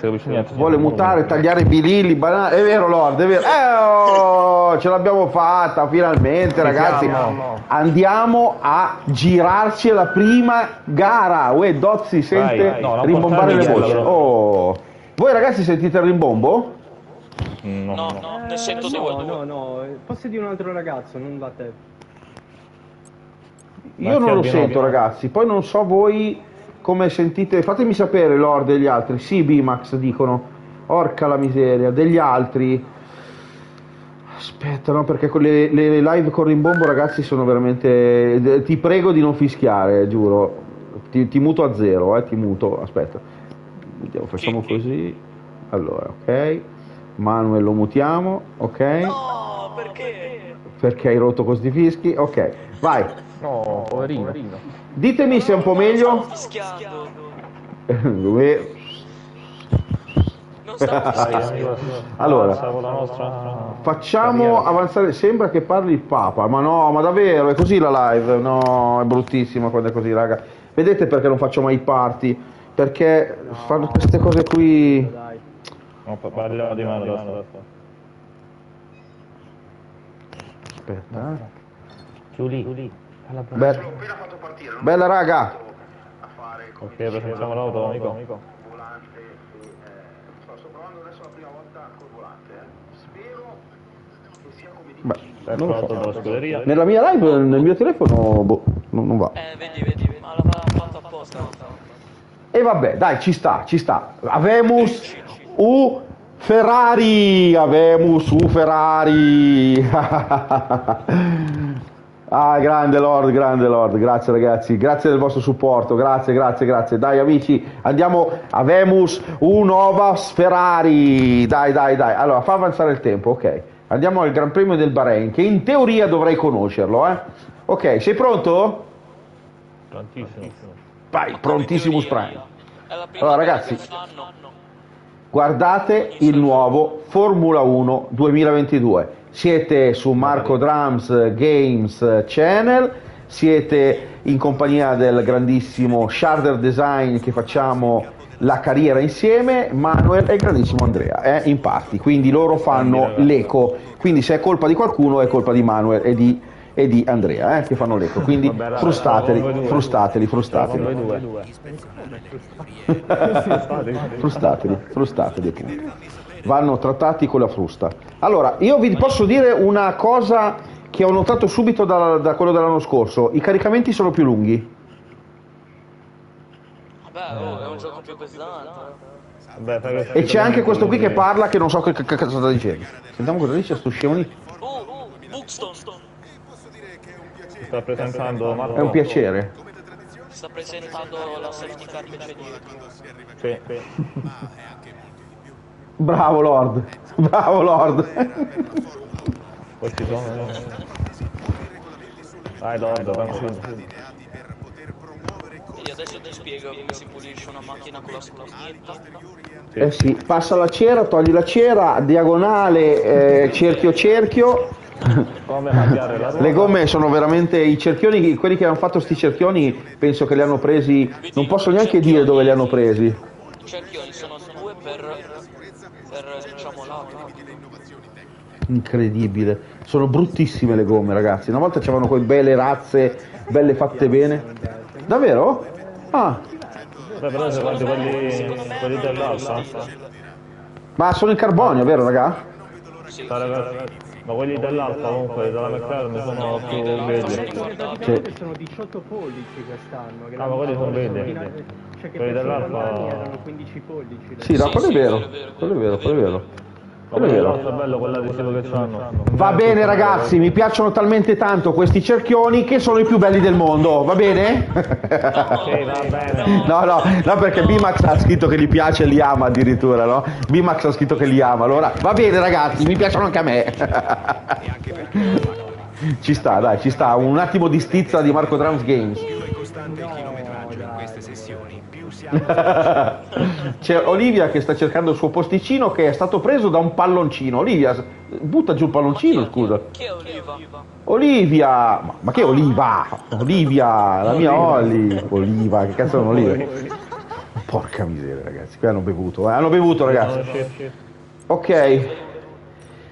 Capisce niente. Vuole mutare, tagliare birilli, banane. È vero Lord, è vero. Eh, oh, ce l'abbiamo fatta finalmente ragazzi. siamo. Andiamo a girarci la prima gara. Uè, Dozzi sente Vai, no, non rimbombare le portarmi voci. Oh. Voi ragazzi sentite il rimbombo? No, No, no, ne sento Eh, due. no, no, no, posso dire un altro ragazzo, non da te. Io non lo sento ragazzi, poi non so voi come sentite, fatemi sapere Lord e gli altri, sì Bimax dicono, orca la miseria, degli altri, aspetta no perché con le, le live con rimbombo ragazzi sono veramente, ti prego di non fischiare, giuro, ti, ti muto a zero, eh, ti muto, aspetta, vediamo, facciamo così, allora ok, Manuel lo mutiamo, ok, No, perché? perché hai rotto questi fischi, ok, vai. no, poverino. Ditemi se è un po' meglio. Come-. Allora. Facciamo avanzare. Sembra che parli il Papa, ma no, ma davvero è così la live? No, è bruttissima quando è così, raga. Vedete perché non faccio mai i party? Perché fanno queste cose qui. Dai. No, parliamo di adesso. Aspetta. eh. Chiuli. Be- bella raga. Ok, presentiamo l'auto, amico. Beh, Ecco non lo so. scuderia. Nella mia live, nel mio telefono, boh, non, non va. Eh, vedi, vedi, ma l'aveva fatto apposta. E vabbè, dai, ci sta, ci sta. Avemus u Ferrari, Avemus u Ferrari. ah, grande Lord, grande Lord, grazie ragazzi, grazie del vostro supporto, grazie, grazie, grazie. Dai amici, andiamo, Avemus u Novas Ferrari. Dai, dai, dai. Allora, fa avanzare il tempo, ok. Andiamo al Gran Premio del Bahrain, che in teoria dovrei conoscerlo, eh. Ok, sei pronto? Tantissimo. Vai, prontissimo Prime. Allora, ragazzi. Guardate il nuovo Formula 1 2022. Siete su Marco Drums Games Channel, siete in compagnia del grandissimo Sharder Design che facciamo la carriera insieme, Manuel e il grandissimo Andrea, eh, in parti. Quindi loro fanno l'eco. Quindi se è colpa di qualcuno è colpa di Manuel e di, e di Andrea eh, che fanno l'eco. Quindi Vabbè, frustateli, due. frustateli, frustateli. noi due. frustateli, frustateli appunto. Vanno trattati con la frusta. Allora, io vi posso dire una cosa che ho notato subito da, da quello dell'anno scorso. I caricamenti sono più lunghi. Vabbè, oh, è un gioco più pesante. Che- E c'è anche questo qui che parla che non so che, cazzo sta dicendo. Sentiamo cosa dice sto scemo lì. Uh, Buxton Sta presentando Marco. È un piacere. sta presentando la safety car che c'è dietro. Sì, sì. Bravo Lord. Bravo Lord. Ci sono. Dai, Lord, tranquillo. Adesso ti spiego come si pulisce una macchina con la spugnetta. Eh sì, passa la cera, togli la cera, diagonale, eh, cerchio cerchio. Come cambiare la ruota? Le gomme sono veramente i cerchioni, quelli che hanno fatto sti cerchioni penso che li hanno presi, non posso neanche dire dove li hanno presi. I cerchioni sono due per diciamo lato. Incredibile, sono bruttissime le gomme ragazzi, una volta c'erano quelle belle razze, belle fatte bene. Davvero? Ah, Beh, però se guardi quelli, quelli dell'Alfa, ma sono in carbonio, vero raga? ma quelli dell'Alfa comunque della McLaren sono più Sono vedi. praticamente sono 18 pollici quest'anno. che Ah, ma quelli sono scorso- Cioè che Quelli dell'Alfa- erano 15 pollici. Sì, no, Sì, quello è sì, vero, quello è vero, quello è vero. Va bene ragazzi, mi piacciono talmente tanto questi cerchioni che sono i più belli del mondo, va bene? Sì, va bene. No, no, no perché Bimax ha scritto che gli piace e li ama addirittura, no? Bimax ha scritto che li ama, allora va bene ragazzi, mi piacciono anche a me. Ci sta, dai, ci sta, un attimo di stizza di Marco Drums Games. C'è Olivia che sta cercando il suo posticino che è stato preso da un palloncino. Olivia, butta giù il palloncino, scusa. Chi è Oliva? Olivia, ma, ma che Oliva? Olivia, la mia Oli. Oliva, che cazzo è un'oliva? Porca miseria, ragazzi, qui hanno bevuto, eh, hanno bevuto, ragazzi. Ok,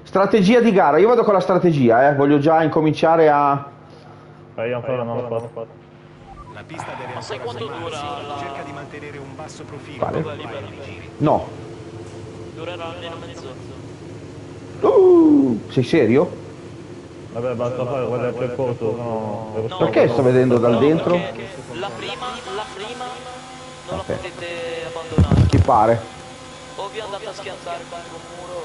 strategia di gara. Io vado con la strategia, eh. voglio già incominciare a. Io ancora non l'ho fatto. Pista deve Ma sai quanto dura la- Cerca di mantenere un basso profilo Vale. No. Durerà almeno mezz'ora. Uh, sei serio? Vabbè, basta fare quello del percorso, no... Perché sto vedendo dal No, dentro? La prima, la prima non Ok. la potete abbandonare. Ti pare? O vi andate a schiantare contro un muro.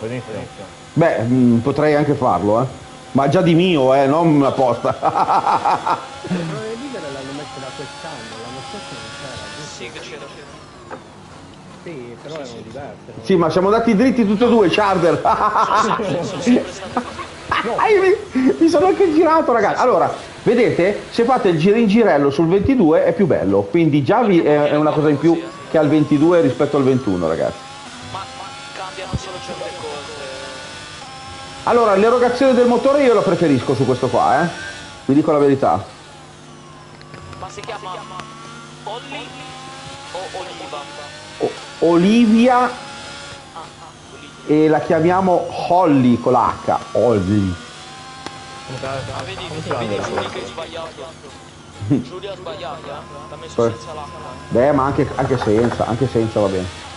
Benissimo. Beh, mh, potrei anche farlo, eh. Ma già di mio, eh, non apposta. Le prove libere l'hanno messe da quest'anno, l'anno scorso non c'era. giusto? Sì, che c'era. Sì, però erano diverse. no? sì, ma siamo andati dritti tutti e due, Charder. Così. Ah, mi, mi sono anche girato, ragazzi. Allora, vedete, se fate il giro in girello sul 22 è più bello, quindi già vi è, è una cosa in più che al 22 rispetto al 21, ragazzi. Ma, ma cambiano solo certe cose. Allora, l'erogazione del motore io la preferisco su questo qua, eh. Vi dico la verità. Ma si chiama Olli o Oliva? O- Olivia Ah, ah, e la chiamiamo Holly con l'H. Holly. Ah, vedi, si vedi chiama? Giulia che sbagliato. Giulia ha sbagliato, eh? L'ha messo Poi- senza l'acqua. Beh, ma anche, anche senza, anche senza va bene.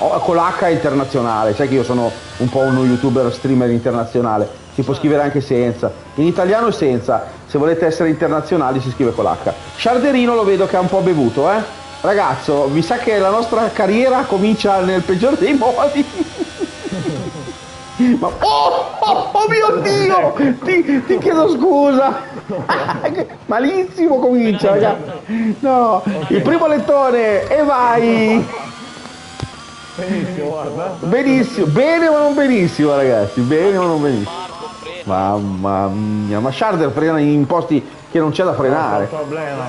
Con l'H internazionale, sai che io sono un po' uno youtuber streamer internazionale, si può scrivere anche senza. In italiano è senza, se volete essere internazionali si scrive con l'H. Sciarderino lo vedo che ha un po' bevuto, eh? Ragazzo, mi sa che la nostra carriera comincia nel peggiore dei modi. Ma, oh, oh, oh mio Dio! Ti, ti chiedo scusa! Malissimo comincia, ragazzi! No, il primo lettone e vai! Benissimo, guarda. Benissimo, bene ma non benissimo ragazzi, bene ma non benissimo. Mamma mia, ma Sharder frena in posti che non c'è da Il frenare. problema.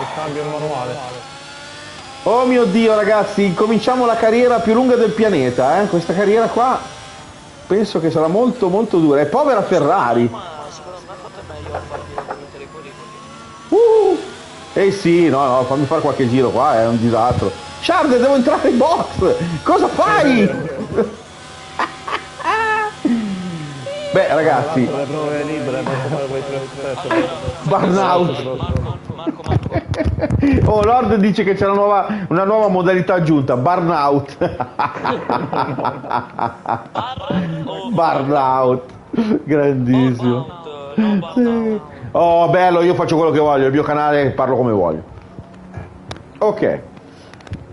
Il cambio manuale. Oh mio Dio ragazzi, cominciamo la carriera più lunga del pianeta, eh? Questa carriera qua penso che sarà molto molto dura. E povera Ferrari. Uh! Eh sì, no, no, fammi fare qualche giro qua, è un disastro. Sharder, devo entrare in box! Cosa fai? Beh ragazzi, Le burnout. Oh, Lord dice che c'è una nuova, una nuova modalità aggiunta, burnout. Burnout. Grandissimo. Oh, bello, io faccio quello che voglio, il mio canale parlo come voglio. Ok.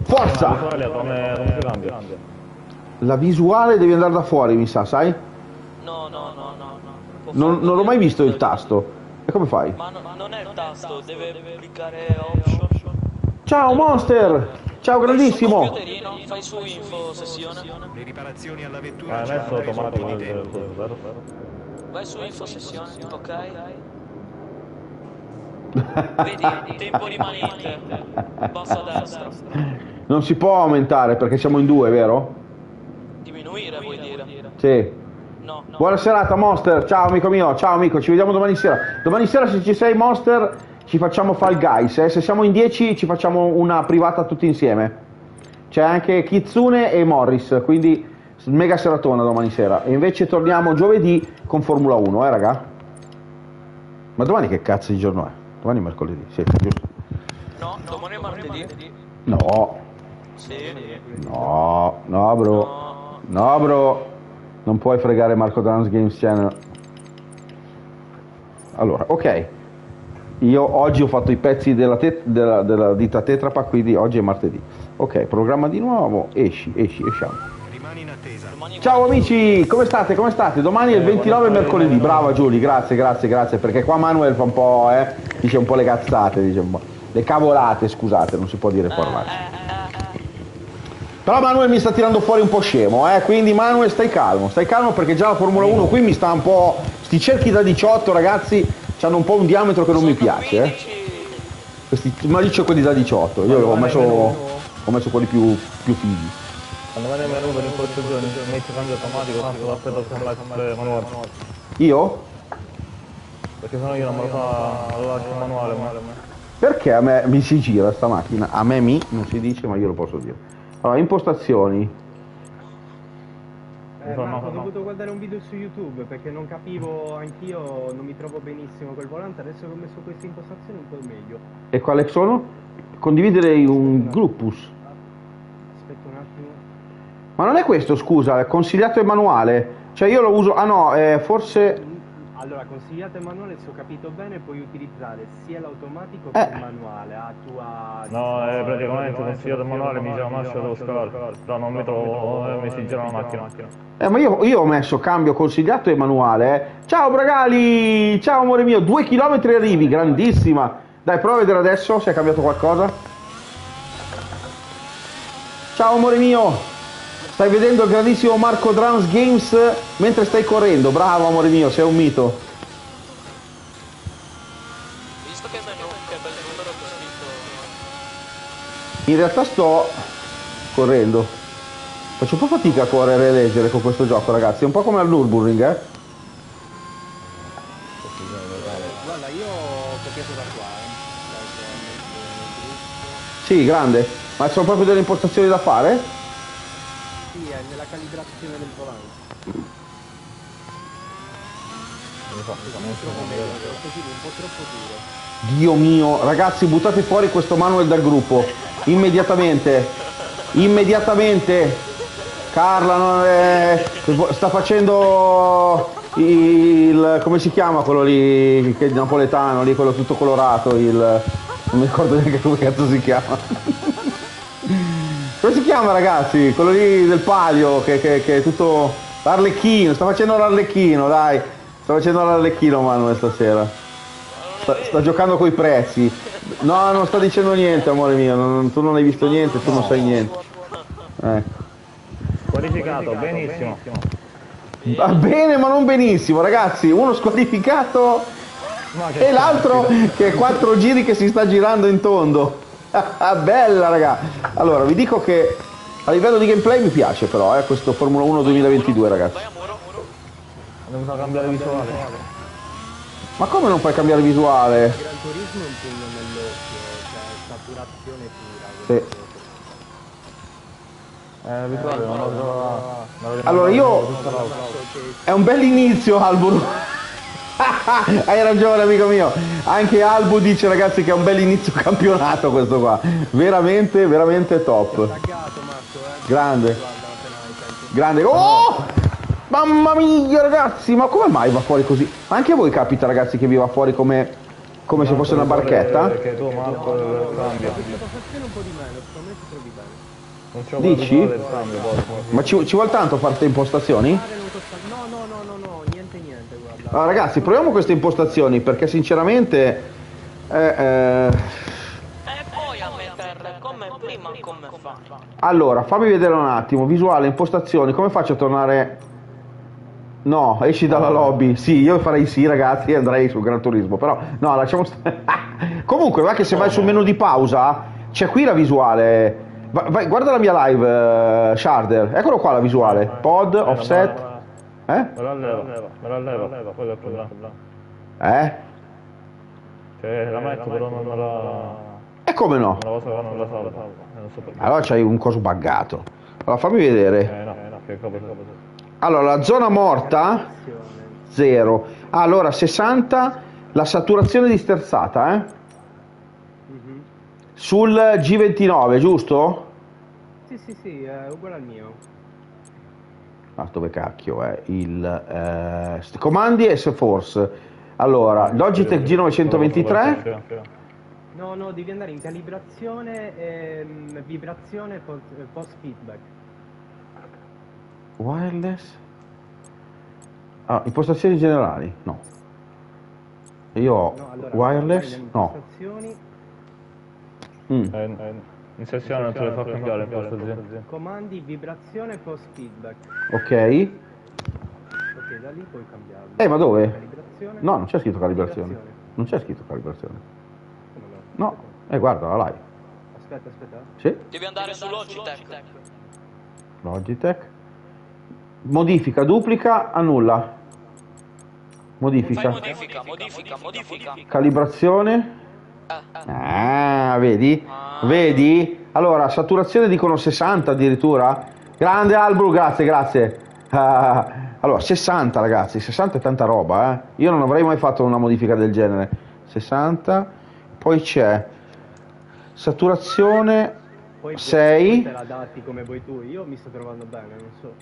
Forza! La visuale devi andare da fuori, mi sa, sai? No, no, no, no, Non, non l'ho mai visto il tasto. E come fai? Ma no- non è il tasto, deve cliccare option. Ciao Monster! Ciao grandissimo! Fai su info sessione. Le riparazioni alla vettura un po' automatico di il tempo. vero? Vai su info sessione, ok? Vedi, tempo rimanente. Basso a destra. Non si può aumentare perché siamo in due, vero? Diminuire vuoi dire? Sì. No, no. Buona serata Monster, ciao amico mio, ciao amico, ci vediamo domani sera. Domani sera se ci sei Monster ci facciamo Fall Guys, eh? se siamo in 10 ci facciamo una privata tutti insieme. C'è anche Kitsune e Morris, quindi mega seratona domani sera. E invece torniamo giovedì con Formula 1, eh raga? Ma domani che cazzo di giorno è? Domani è mercoledì, sì, giusto? No, domani è martedì. No, Sì. no, no bro, No. no bro, non puoi fregare Marco Dance Games Channel. Allora, ok. Io oggi ho fatto i pezzi della, te- della- della ditta Tetrapa, quindi oggi è martedì. Ok, programma di nuovo, esci, esci, esciamo. Rimani in attesa. Ciao amici, come state? Come state? Domani è il 29 è mercoledì, brava Giulia, grazie, grazie, grazie, perché qua Manuel fa un po', eh, dice un po' le cazzate, dice un po'. Le cavolate, scusate, non si può dire parlare. Però Manuel mi sta tirando fuori un po' scemo, eh, quindi Manuel stai calmo, stai calmo perché già la Formula 1 qui mi sta un po'... Sti cerchi da 18 ragazzi hanno un po' un diametro che non mi piace, eh. 15. Questi, ma c'ho quelli da 18, io ho messo, ho messo quelli più, più fighi. Quando metti cambio automatico, tanto sempre manuale. Io? Perché sennò io non me lo fa, lo lascio manuale. Ma... Perché a me mi si gira sta macchina? A me mi non si dice, ma io lo posso dire. Allora, impostazioni. Eh, No, Marco, no, ho no. dovuto guardare un video su YouTube perché non capivo anch'io, non mi trovo benissimo col volante. Adesso che ho messo queste impostazioni un po' meglio. E quali sono? Condividere un gruppus. Aspetta un attimo. Ma non è questo, scusa, è consigliato il manuale. Cioè io lo uso. Ah no, eh, forse. Allora, consigliato il manuale, se ho capito bene, puoi utilizzare sia l'automatico Eh. che il manuale a tua No, è praticamente consigliato il manuale, mi dice la marcia devo scalare. Però non mi trovo, eh, mi si gira la macchina. Eh, ma io, io ho messo cambio consigliato e manuale. eh. Ciao Bragali! Ciao amore mio, due chilometri arrivi, grandissima. Dai, prova a vedere adesso se è cambiato qualcosa. Ciao amore mio! Stai vedendo il grandissimo Marco Drums Games mentre stai correndo. Bravo amore mio, sei un mito. Visto che menu, che bel numero che ho scritto. In realtà sto correndo. Faccio un po' fatica a correre e leggere con questo gioco, ragazzi. È un po' come al Nürburgring, eh? Guarda, io ho copiato da qua, eh. Sì, grande. Ma ci sono proprio delle impostazioni da fare? Sì, è nella calibrazione del volante. un po' troppo duro. Dio mio, ragazzi, buttate fuori questo manual dal gruppo. Immediatamente. Immediatamente. Carla è- sta facendo il come si chiama quello lì che è napoletano, lì quello tutto colorato, il non mi ricordo neanche come cazzo si chiama. Chiama ragazzi? Quello lì del palio che, che- che è tutto l'arlecchino, sta facendo l'arlecchino, dai. Sta facendo l'arlecchino Manuel stasera. Sta, sta giocando coi prezzi. No, non sta dicendo niente, amore mio. non- tu non hai visto niente, tu non sai niente. Ecco. Qualificato, benissimo. Va bene, ma non benissimo, ragazzi. Uno squalificato e l'altro che è quattro giri che si sta girando in tondo. Bella, raga. Allora, vi dico che a livello di gameplay mi piace però, eh, questo Formula 1 2022, ragazzi. Vai a muro, muro. Non fa cambiare visuale. Ma come non fai cambiare visuale? Gran Turismo è un pugno nell'occhio, cioè saturazione pura. Sì. Eh, visuale non lo Allora, io-. È un bell'inizio, Albur. Hai ragione, amico mio. Anche Albu dice, ragazzi, che è un bell'inizio campionato questo qua. Veramente, veramente top. Grande. Grande. Oh! Mamma mia, ragazzi, ma come mai va fuori così? Anche a voi capita, ragazzi, che vi va fuori come, come se fosse una barchetta? Perché tu Marco c'è Dici? Ma ci, ci vuole tanto fare queste impostazioni? Fare non costa- No, no, no, no, no, niente, niente, guarda. Allora, ragazzi, proviamo queste impostazioni perché sinceramente... eh, eh, E poi a metterle come prima, come fa. Allora, fammi vedere un attimo. Visuale, impostazioni, come faccio a tornare... No, esci dalla lobby. Sì, io farei sì, ragazzi, e andrei sul Gran Turismo. Però, no, lasciamo stare. Comunque, va che se vai sul menu di pausa, c'è qui la visuale. Va- vai, guarda la mia live, eh, Sharder. Eccolo qua la visuale. Pod, offset. Eh? Me la leva, me la leva, quello è il problema. Eh? Cioè la metto però non la... E come no? Una cosa che non la salvo. Eh, non so. Allora c'hai un coso buggato. Allora, fammi vedere. Eh no, eh no, che cosa Allora, la zona morta, 0. Allora, 60, la saturazione disterzata, eh? Mhm. Sul G29, giusto? Sì, sì, sì, è uguale al mio. Ah, dove cacchio è? Il eh, comandi e force. Allora, Logitech G923. No, no, devi andare in calibrazione e mm, vibrazione eh, post feedback. Wireless. Ah, impostazioni generali? No. Io ho No, allora, wireless? No. impostazioni, Mm. Eh, eh, in sessione non te le fa cambiare in postazione. comandi, vibrazione post feedback. Ok. Ok, da lì puoi cambiarlo. Eh, ma dove? No, non c'è scritto calibrazione. Calibrazione. Non c'è scritto calibrazione. Come no? No. Eh, guarda, la live. Aspetta, aspetta. Sì. Devi andare su Logitech. Logitech. Modifica, duplica, annulla. Modifica. modifica, modifica, modifica. Calibrazione. Ah, vedi? Vedi? Allora, saturazione dicono 60 addirittura. Grande Albru, grazie, grazie. Ah, allora, 60 ragazzi, 60 è tanta roba, eh. Io non avrei mai fatto una modifica del genere. 60. Poi c'è saturazione Poi Sei. te la dati come vuoi tu. Io mi sto trovando bene, non so.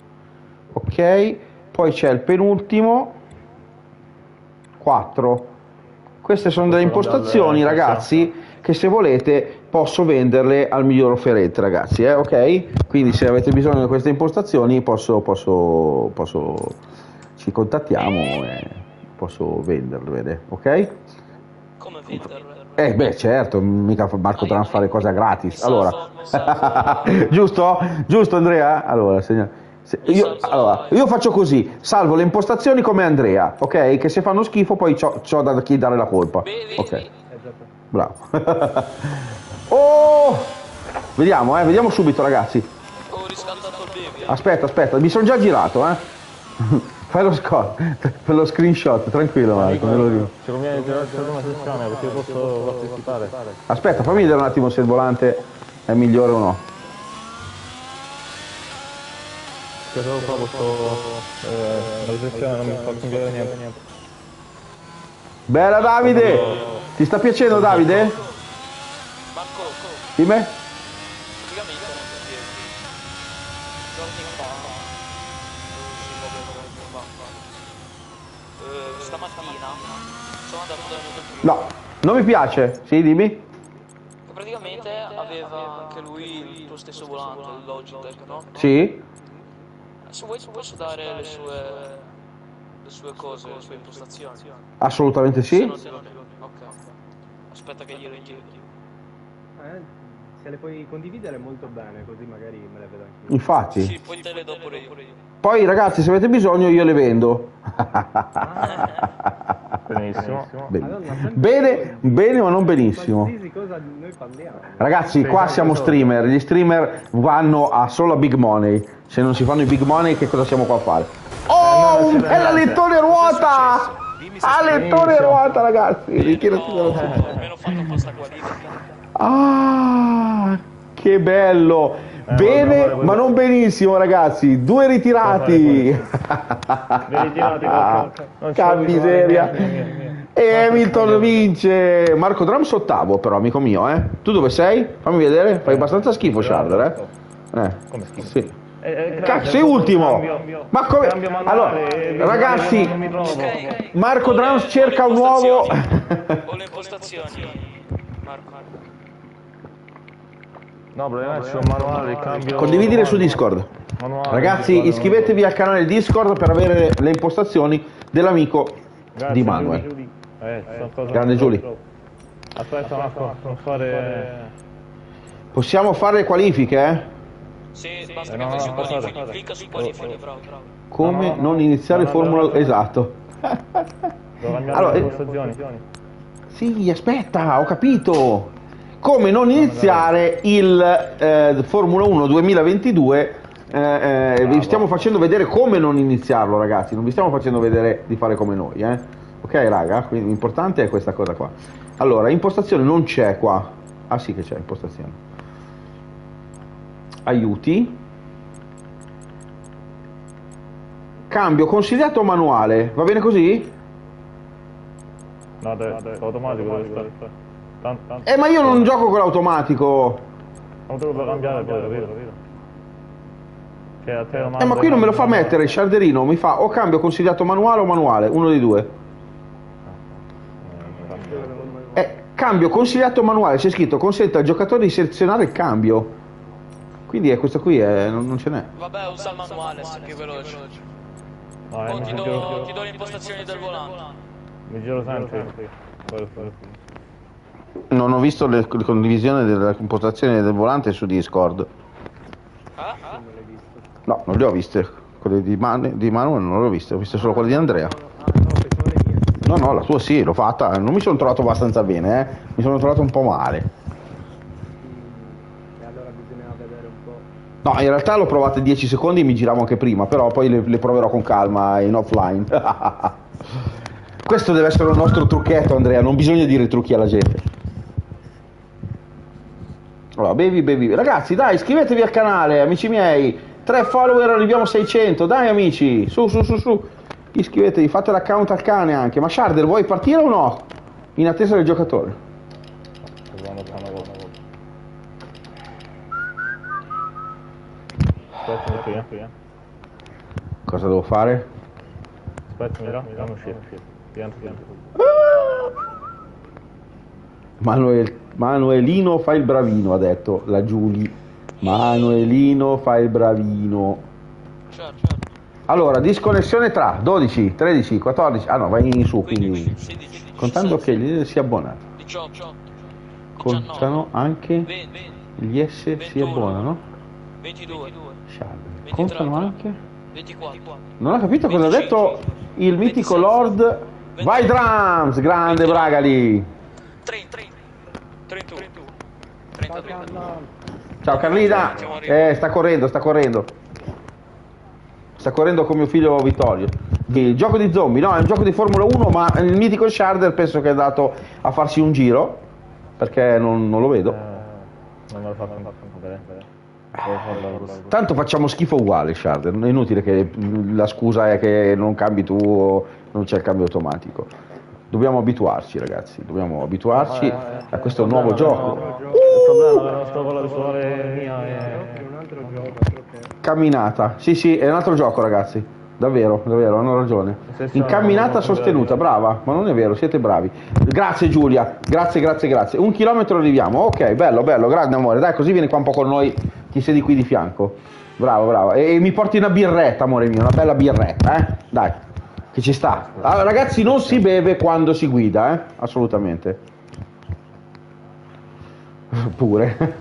ok, poi c'è il penultimo, 4. Queste sono delle impostazioni, ragazzi, che se volete posso venderle al miglior offerente, ragazzi, eh, ok? Quindi se avete bisogno di queste impostazioni posso, posso, posso, ci contattiamo e posso venderle, vede, ok? Come venderle? Eh beh certo, mica Marco Trans fare cose a gratis. Allora, giusto? Giusto Andrea? Allora, segna- se- io, allora, io faccio così, salvo le impostazioni come Andrea, ok? Che se fanno schifo poi c'ho, c'ho da chi dare la colpa. Ok, bravo. oh! Vediamo, eh, vediamo subito ragazzi. Ho riscaldato il baby. Aspetta, aspetta, mi sono già girato, eh. Fai lo, sco- per lo screenshot, tranquillo Marco, me lo dico. Ci conviene tirarsi ad una sessione perché posso partecipare. Aspetta, fammi vedere un attimo se il volante è migliore o no. Che solo qua posso... Eh, la sessione non mi fa cambiare niente. Bella Davide! Ti sta piacendo Davide? Marco, Dimmi? praticamente ieri, giorni fa, stamattina sono andato da un No, non mi piace. Sì, dimmi. che praticamente aveva anche lui il tuo stesso volante, il Logitech, no? Sì? Se vuoi posso dare le sue, le sue cose, le sue impostazioni. Assolutamente Se sì. non te lo. Ok. Aspetta che gliele chiedi. Eh, se le puoi condividere molto bene, così magari me le vedo anch'io. Infatti. Sì, poi te le do pure io. Poi ragazzi, se avete bisogno io le vendo. Benissimo. Bene. Sempre Bene, bene, ma non benissimo. Qualsiasi cosa noi parliamo. Ragazzi, qua siamo streamer. Gli streamer vanno a solo a big money. Se non si fanno i big money, che cosa siamo qua a fare? Oh, è la lettone ruota! Ah, lettone ruota, ragazzi! Richiedo- no, almeno fanno questa qualifica. Ah, che bello! Bene, guarda, ma non benissimo, ragazzi. Due ritirati. Due ritirati, Ah, Che miseria. E Hamilton vince. Marco Drums ottavo, però, amico mio, eh. Tu dove sei? Fammi vedere. Fai abbastanza schifo, Sharder, eh. Eh. Come schifo? Sì. Eh, eh, Cazzo, grazie, sei ultimo! cambio- Ma come- manuale, Allora, eh, ragazzi, non. Marco Drums cerca un nuovo. impostazioni. Ho le impostazioni. Marco. No, probabilmente c'è un manuale di cambio. Condividere su Discord. Manuale, Ragazzi, manuale. iscrivetevi al canale Discord per avere le impostazioni dell'amico Grazie, di Manuel. Giulia. Eh, cose Grande troppo. Aspetta Marco, non fare... Possiamo fare le qualifiche, eh? Sì, basta Eh, che no, vai no, su qualifiche. Clicca su qualifiche, bravo, bravo. Come No, no, non no. iniziare Formula no, no. Esatto. Cambiare Allora, le eh, impostazioni. Sì, aspetta, ho capito. Come non iniziare il eh, Formula 1 2022? eh, eh, vi stiamo facendo vedere come non iniziarlo, ragazzi. Non vi stiamo facendo vedere di fare come noi, eh? Ok, raga? Quindi l'importante è questa cosa qua. Allora, impostazione non c'è qua. Ah, sì, che c'è impostazione. Aiuti. Cambio consigliato manuale? Va bene così? No, deve, automatico deve stare. Tanto, tanto. Eh, ma io non gioco con l'automatico. Lo puoi cambiare poi, capito? capito? Cioè, a te lo Eh, ma qui non me lo fa mettere il sharderino, mi fa o cambio consigliato manuale o manuale, uno dei due. Eh, cambio consigliato manuale, c'è scritto consente al giocatore di selezionare il cambio. Quindi è questo qui, eh, non, non ce n'è. Vabbè, usa il manuale, sei più veloce. Eh, Oh, mi, ti, giro, do, ti do le impostazioni del volante. mi giro sempre. Quello, quello. Non ho visto le, le condivisioni della compostazione del volante su Discord. No, non le ho viste. Quelle di, Man- di Manuel non le ho viste, ho visto solo quelle di Andrea. No. No, la tua sì, l'ho fatta. Non mi sono trovato abbastanza bene, eh. Mi sono trovato un po' male. No, in realtà l'ho provate 10 secondi e mi giravo anche prima, però poi le, le proverò con calma in offline. Questo deve essere il nostro trucchetto, Andrea, non bisogna dire trucchi alla gente. Allora, bevi, bevi. Ragazzi, dai, iscrivetevi al canale, amici miei. Tre follower, arriviamo a 600. Dai, amici, su, su, su, su. Iscrivetevi, fate l'account al cane anche. Ma Sharder, vuoi partire o no? In attesa del giocatore. Proviamo cosa. Aspetta, qui, eh, qui, eh. Cosa devo fare? Aspetta, mi uscire. Rientro, rientro. Manuel- Manuelino fa il bravino, ha detto la Giulia. Manuelino fa il bravino. Certo, certo. Allora, disconnessione tra 12, 13, 14. Ah no, vai in su, 15, quindi 16, contando 17, che gli si abbonano. 18, Contano anche 20, gli S si abbonano. 22, Scialbe. Contano anche. 24, Non ho capito cosa ha detto il mitico Lord. Vai Drums, grande Bragali. 30, 31, 32. Ciao Carlina. Eh, sta correndo, sta correndo. Sta correndo con mio figlio Vittorio. Il gioco di zombie, no, è un gioco di Formula 1, ma il mitico Sharder penso che è andato a farsi un giro. Perché non, non lo vedo. Eh, non me lo faccio vedere. Tanto facciamo schifo uguale, Sharder. Non è inutile che la scusa è che non cambi tu o non c'è il cambio automatico. Dobbiamo abituarci, ragazzi. Dobbiamo abituarci Eh, a questo nuovo gioco. Il problema è che non sto con la visuale mia. È un altro gioco. Camminata. Sì, sì, è un altro gioco, ragazzi. Davvero, davvero, hanno ragione. In camminata sostenuta, brava, ma non è vero, siete bravi. Grazie Giulia, grazie, grazie, grazie. Un chilometro arriviamo, ok, bello, bello, grande amore. Dai, così vieni qua un po' con noi, ti siedi qui di fianco. Bravo, bravo. E, e mi porti una birretta, amore mio, una bella birretta, eh? Dai, che ci sta. Allora, ragazzi, non si beve quando si guida, eh? Assolutamente. Pure.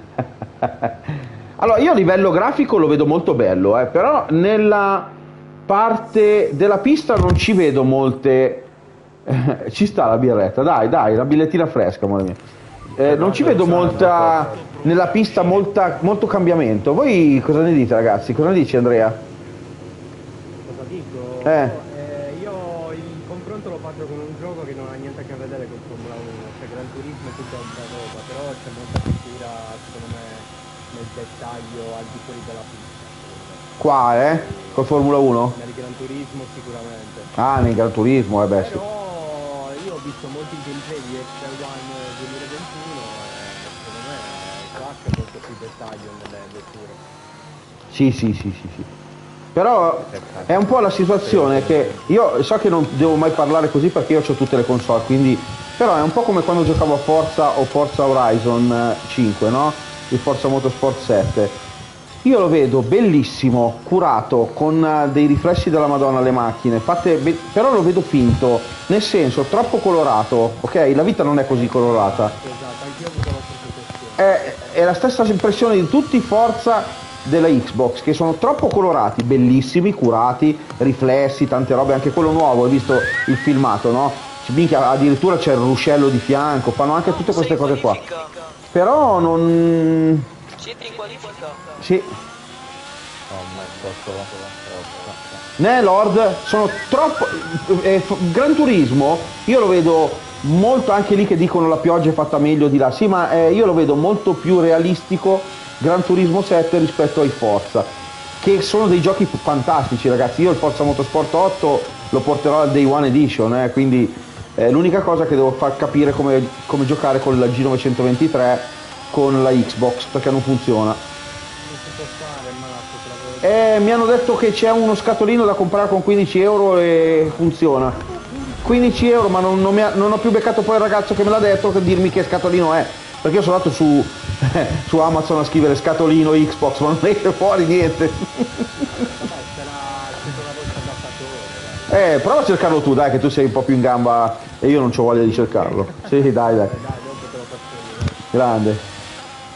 allora, io a livello grafico lo vedo molto bello, eh, però nella parte della pista non ci vedo molte... eh, ci sta la birretta, dai, dai, la bigliettina fresca, amore mio. Eh, non ci vedo molta... nella pista molta, molto cambiamento. Voi cosa ne dite, ragazzi? Cosa ne dici, Andrea? Cosa dico? Eh. Eh, io il confronto lo faccio con un gioco che non ha niente a che vedere con Formula 1, cioè Gran Turismo è tutta altra roba, però c'è molta pittura secondo me nel dettaglio al di fuori della pista. Qua, eh? Col Formula 1? Nel Gran Turismo sicuramente. Ah, nel Gran Turismo, eh beh. Però io ho visto molti gameplay di Excel One 2021 e secondo me qua c'è molto più dettaglio nelle vetture. Sì, sì, sì, sì, sì. Però è un po' la situazione che io so che non devo mai parlare così perché io ho tutte le console, quindi però è un po' come quando giocavo a Forza o Forza Horizon eh, 5, no? Il Forza Motorsport 7. Io lo vedo bellissimo, curato, con eh, dei riflessi della Madonna alle macchine, be- però lo vedo finto, nel senso troppo colorato, ok? La vita non è così colorata. Esatto, anch'io ho avuto la stessa impressione. è, è la stessa impressione di tutti Forza della Xbox che sono troppo colorati, bellissimi, curati, riflessi, tante robe, anche quello nuovo, hai visto il filmato, no? Minchia, addirittura c'è il ruscello di fianco, fanno anche tutte queste cose qua. Però non... Siete in qualifica? Sì, Oh, è troppo... né Lord sono troppo eh, Gran Turismo io lo vedo molto anche lì che dicono la pioggia è fatta meglio di là. Sì ma eh, io lo vedo molto più realistico Gran Turismo 7 rispetto ai Forza che sono dei giochi fantastici ragazzi. Io il Forza Motorsport 8 lo porterò al Day One Edition eh, quindi eh, l'unica cosa che devo far capire come, come giocare con la G923 con la Xbox perché non funziona eh, mi hanno detto che c'è uno scatolino da comprare con 15 euro e funziona. 15 euro, ma non, non ha- non ho più beccato poi il ragazzo che me l'ha detto per dirmi che scatolino è. Perché io sono andato su, su Amazon a scrivere scatolino Xbox, ma non esce fuori niente. Eh, prova a cercarlo tu, dai, che tu sei un po' più in gamba e io non ho voglia di cercarlo. Sì, dai, dai. Grande.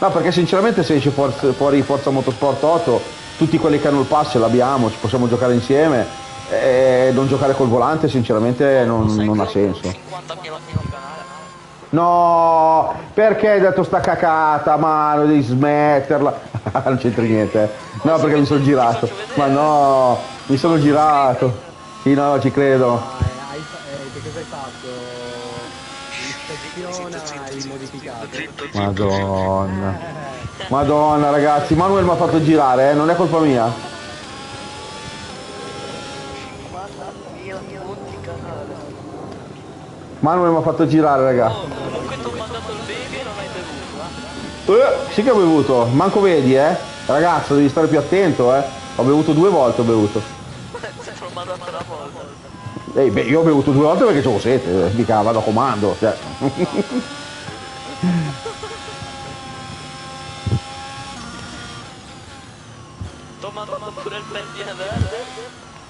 No, perché sinceramente se esce Forza- fuori Forza Motorsport 8, tutti quelli che hanno il pass ce l'abbiamo, ci possiamo giocare insieme. E non giocare col volante sinceramente non, non ha senso. 50.000 sul canale? No, perché hai detto sta cacata, mano, devi smetterla. non c'entri niente. eh. No, perché mi sono girato. Ma no, mi sono girato. Sì, no, ci credo. Ah, e hai fa- eh, che cosa hai fatto? Ispeziona hai modificato. Madonna. Madonna ragazzi, Manuel mi ha fatto girare, eh, non è colpa mia. Manuel mi ha fatto girare, raga. Oh, eh? Sì che ho bevuto, manco vedi, eh. Ragazzo, devi stare più attento, eh. Ho bevuto due volte, ho bevuto. Ehi, beh, io ho bevuto due volte perché c'avevo sete, eh, mica vado a comando, cioè.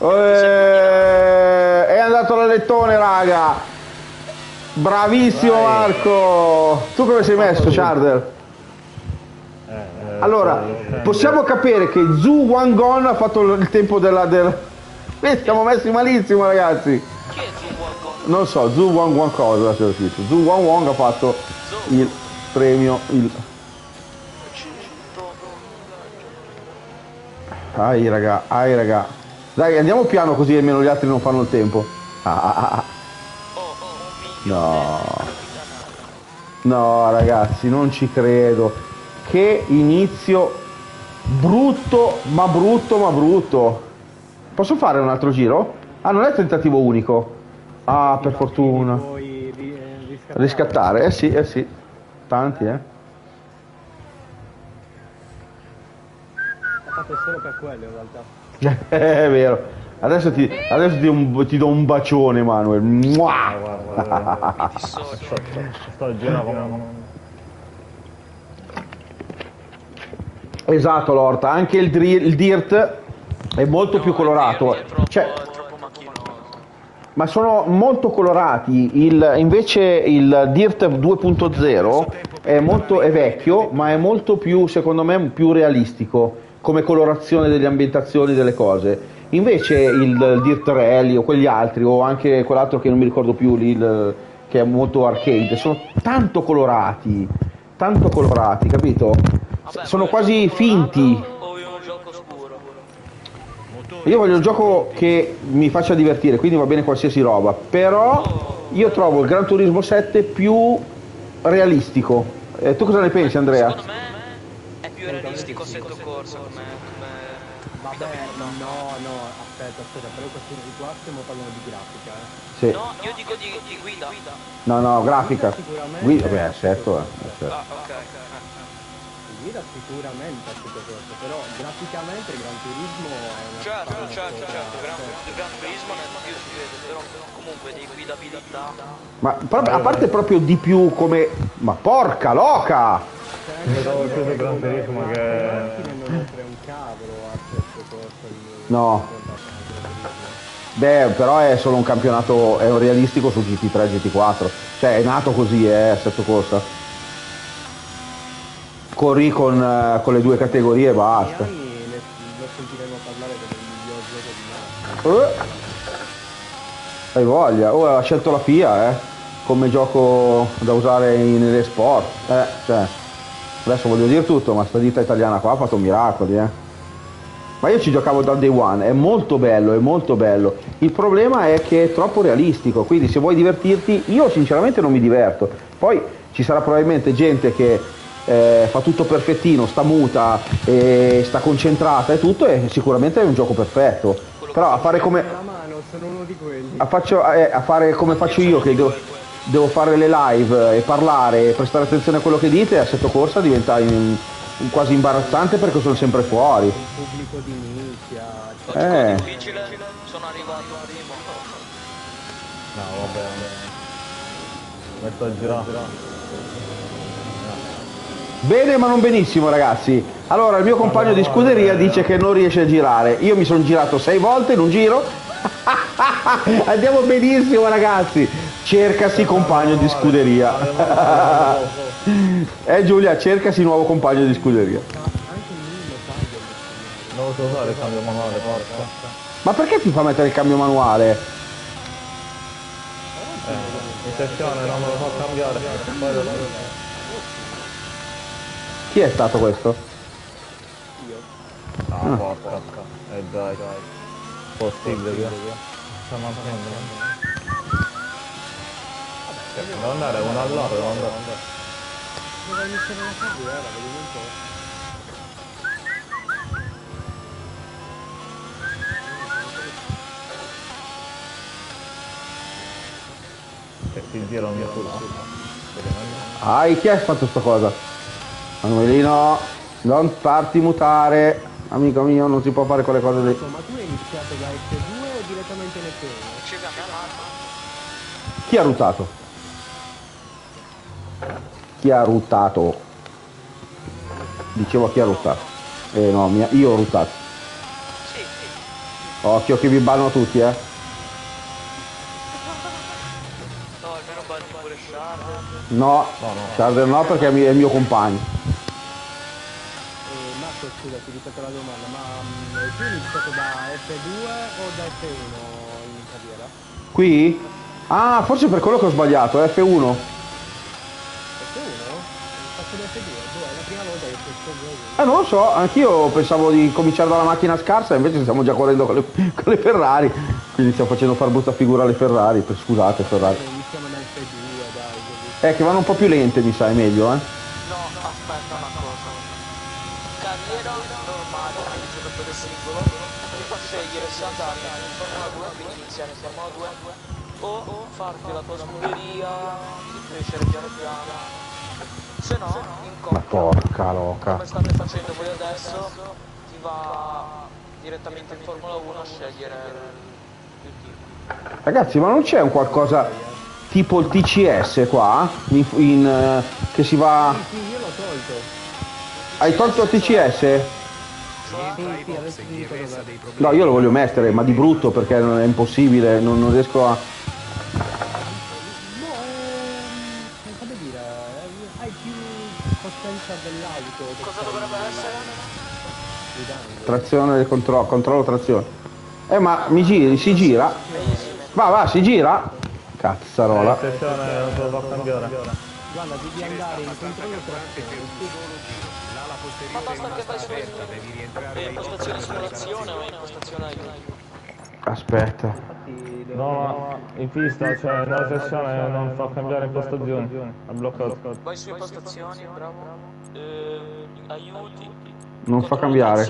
Eh, è andato l'alettone, raga. Bravissimo Marco. Tu come sei messo, Charder? Allora, possiamo capire che Zhu Wangon ha fatto il tempo della... Del... Eh, siamo messi malissimo, ragazzi. Non so, Zhu Wang Wang cosa c'è scritto. Zhu Wang Wang ha fatto il premio, il... Ai raga, ai raga. Dai, andiamo piano così almeno gli altri non fanno il tempo. Ah, ah, ah, ah. No. No, ragazzi, non ci credo. Che inizio brutto, ma brutto, ma brutto. Posso fare un altro giro? Ah, non è tentativo unico. Ah, per fortuna. Riscattare, eh sì, eh sì. Tanti, eh. L'ha fatto solo per quello in realtà. È vero. Adesso ti, adesso ti, un- ti do un bacione, Manuel. Mua! Guarda, guarda, dissocio. sto, sto girando come. Esatto, Lorta. Anche il, dri- il Dirt è molto più colorato. Troppo, Cioè, troppo macchinoso. ma sono molto colorati. Il- invece il Dirt 2.0 è, molto, è vecchio, ma è molto più, secondo me, più realistico come colorazione delle ambientazioni delle cose. Invece il Dirt Rally o quegli altri, o anche quell'altro che non mi ricordo più lì, il- che è molto arcade, sono tanto colorati, tanto colorati, capito? Vabbè, sono quasi finti. Io voglio un gioco che mi faccia divertire, quindi va bene qualsiasi roba, però io trovo il Gran Turismo 7 più realistico. Eh, tu cosa ne pensi Andrea? Più realistico Assetto Corsa come, come Vabbè, no, no, aspetta, aspetta, però questo di qua stiamo parlando di grafica, eh. Sì. No, io dico di, di guida. No, no, grafica. Sicuramente. Guida, beh, certo, eh, certo. Ah, ok. Di guida sicuramente a tutto questo, però graficamente il Gran Turismo è una Certo, certo, cosa- certo, Gran, Gran Turismo nel più si vede, però comunque di guidabilità. Ma proprio- a parte proprio di più come... Ma porca loca! Trovo più del Gran Turismo che... No. Beh, però è solo un campionato, è un realistico su GT3 GT4. Cioè è nato così, eh, assetto corsa. Corri con, eh, con le due categorie e basta. Eh, hai voglia. Oh, ha scelto la FIA, eh, come gioco da usare in- sport. Eh, cioè, adesso voglio dire tutto, ma sta ditta italiana qua ha fatto miracoli, eh. Ma io ci giocavo dal day one, è molto bello, è molto bello. Il problema è che è troppo realistico, quindi se vuoi divertirti, io sinceramente non mi diverto. Poi ci sarà probabilmente gente che eh, fa tutto perfettino, sta muta, e sta concentrata e tutto, e sicuramente è un gioco perfetto. Però a fare come, a, faccio- eh, a fare come faccio io, che devo, fare le live e parlare e prestare attenzione a quello che dite, assetto corsa diventa in- in quasi imbarazzante perché sono sempre fuori. Il pubblico di nicchia. Eh. difficile, sono arrivato primo. No, vabbè, vabbè. Metto a girare. Bene ma non benissimo ragazzi. Allora il mio compagno di scuderia dice che non riesce a girare. Io mi sono girato sei volte in un giro. Andiamo benissimo ragazzi. Cercasi compagno di scuderia. eh Giulia, cercasi nuovo compagno di scuderia. Non lo so usare il cambio manuale, porca. Ma perché ti fa mettere il cambio manuale? Eh, in sessione non me lo fa cambiare. Chi è stato questo? Ah, porca. Eh dai, dai. Possibile che... Sta mantenendo. Devo andare uno all'altro, devo andare. Dove iniziare la carriera, vediamo un po'. Girano via sulla. Ai, chi ha fatto sta cosa? Manuelino, non farti mutare. Amico mio, non si può fare quelle cose lì. Ma tu hai iniziato da F2 o direttamente in F1? Ci abbiamo amato. Chi ha ruttato? Chi ha ruttato? Dicevo chi ha ruttato. Eh no, mia- io ho ruttato. Sì, sì. Occhio che vi bannano tutti, eh. No, almeno balli pure Sharp. No, Charder no perché è il mio compagno. Eh, Marco, scusa, ti ripeto la domanda, ma mm, tu hai iniziato da F2 o da F1 in carriera? Qui? Ah, forse per quello che ho sbagliato, F1. F1? Hai fatto da F2? Boh, è la prima volta che fai questo gioco. Eh non lo so, anch'io pensavo di cominciare dalla macchina scarsa, invece stiamo già correndo con le, con le Ferrari. Quindi stiamo facendo far brutta figura alle Ferrari, per- scusate Ferrari. Eh, Iniziamo da F2, dai, così. Eh, che vanno un po' più lente, mi sa, è meglio, eh. No, aspetta una cosa. Carriera normale per il giocatore singolo ti fa scegliere se andare in Formula 2, quindi iniziare in Formula 2 o farti la tua scuderia, di crescere piano piano. Se no, in Ma porca loca. come state facendo voi adesso, ti va direttamente in Formula 1 a scegliere il team. Ragazzi, ma non c'è un qualcosa tipo il TCS qua? In, in, eh, che si va... Sì, io l'ho tolto. Hai tolto il TCS? No, io lo voglio mettere, ma di brutto perché non è impossibile, non, non riesco a... No, ehm, come dire, eh, hai più che Cosa dovrebbe essere? Trazione del controllo, controllo trazione. Eh, ma mi giri, si gira? Va, va, si gira? Cazzarola. Fa cambiare. Guarda, devi andare in controllo. L'ala Ma basta che rimasta fai su devi rientrare eh, per la simulazione o aiuto. Aspetta. No, ma in pista, cioè nella sessione non fa cambiare impostazioni. Ha bloccato. Vai su impostazioni, bravo. Eh, aiuti. Non fa cambiare.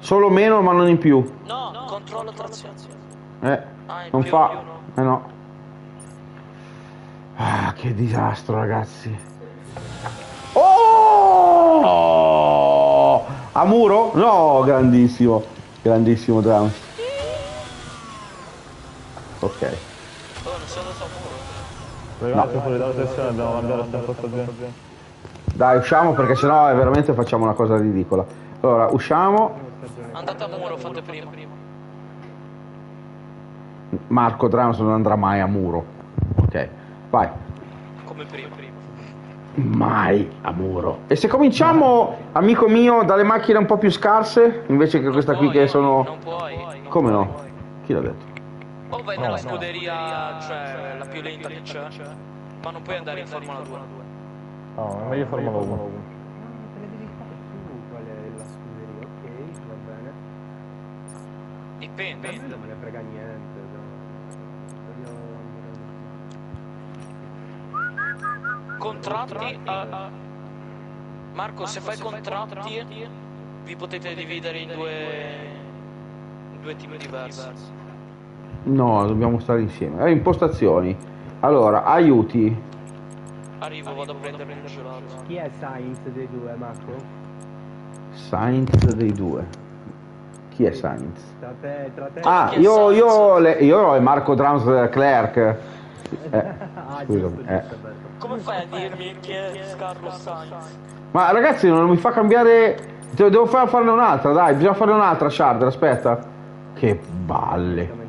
Solo meno, ma non in più. No, controllo trazione. Eh, Ah, non più, fa. più no. Eh no. Ah, che disastro, ragazzi. Oh! A muro? No, grandissimo. Grandissimo Drums. Ok. Oh, non sono fuori dalla sessione dobbiamo impostazione. Dai, usciamo perché sennò è veramente facciamo una cosa ridicola. Allora, usciamo. Andate a muro, fate prima. Marco Drums non andrà mai a muro. Ok, vai. Come prima. Mai a muro. E se cominciamo, amico mio, dalle macchine un po' più scarse, invece che questa qui Puoi, che sono... Non puoi. non Come no? puoi. Chi l'ha detto? O vai nella scuderia, cioè la più lenta che c'è, ma non puoi andare in Formula 2. No, è meglio Formula 1. Ah, te ne devi fare tu qual è la scuderia, ok, va bene. Dipende. A me non me ne frega niente. Contratti a... Marco, se fai contratti, vi potete dividere in due... in due team diversi. No, dobbiamo stare insieme. Eh, impostazioni. Allora, aiuti. Arrivo, vado a prendere il gelato. Chi è Sainz dei due, Marco? Sainz dei due. Chi è Sainz? Tra te, tra te. Ah, io, io, le- io e Marco Drums Clerk. Eh, ah, scusami, giusto, eh. bello. Come fai a dirmi chi è Carlos Sainz? Ma ragazzi, non mi fa cambiare. Devo devo far- farne un'altra, dai, bisogna farne un'altra, Shard, aspetta. Che balle.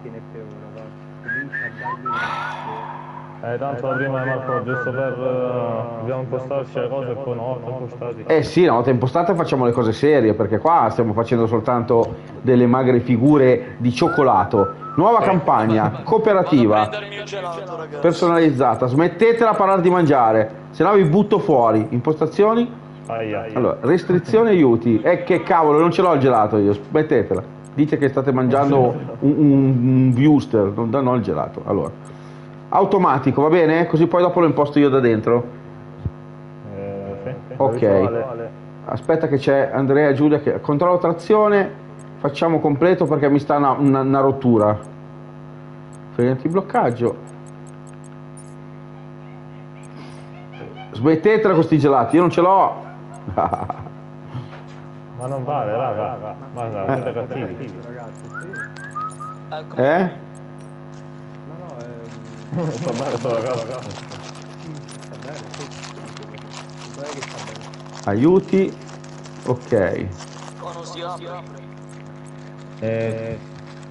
Eh, tanto prima Marco, giusto per... eh, dobbiamo impostarci le cose e poi una volta impostati. Eh sì, una volta impostata facciamo le cose serie, perché qua stiamo facendo soltanto delle magre figure di cioccolato. Nuova campagna, cooperativa, gelato, personalizzata. Smettetela a parlare di mangiare, se no vi butto fuori. Impostazioni? Aia. Allora, restrizioni aiuti. E che cavolo, non ce l'ho il gelato io, smettetela. Dite che state mangiando un, un, un non, non il gelato. Allora, automatico, va bene? Così poi dopo lo imposto io da dentro. Eh, sì, sì. Ok. Aspetta che c'è Andrea Giulia che controllo trazione, facciamo completo perché mi sta una, una- una rottura. Freni antibloccaggio. Smettetela con sti gelati, io non ce l'ho. Ma non vale, raga. Guarda, siete cattivi. ragazzi, sì. Ecco, eh? No, no, bene sta bene, è che sta bene. Aiuti. Ok. o non si apre. Eh,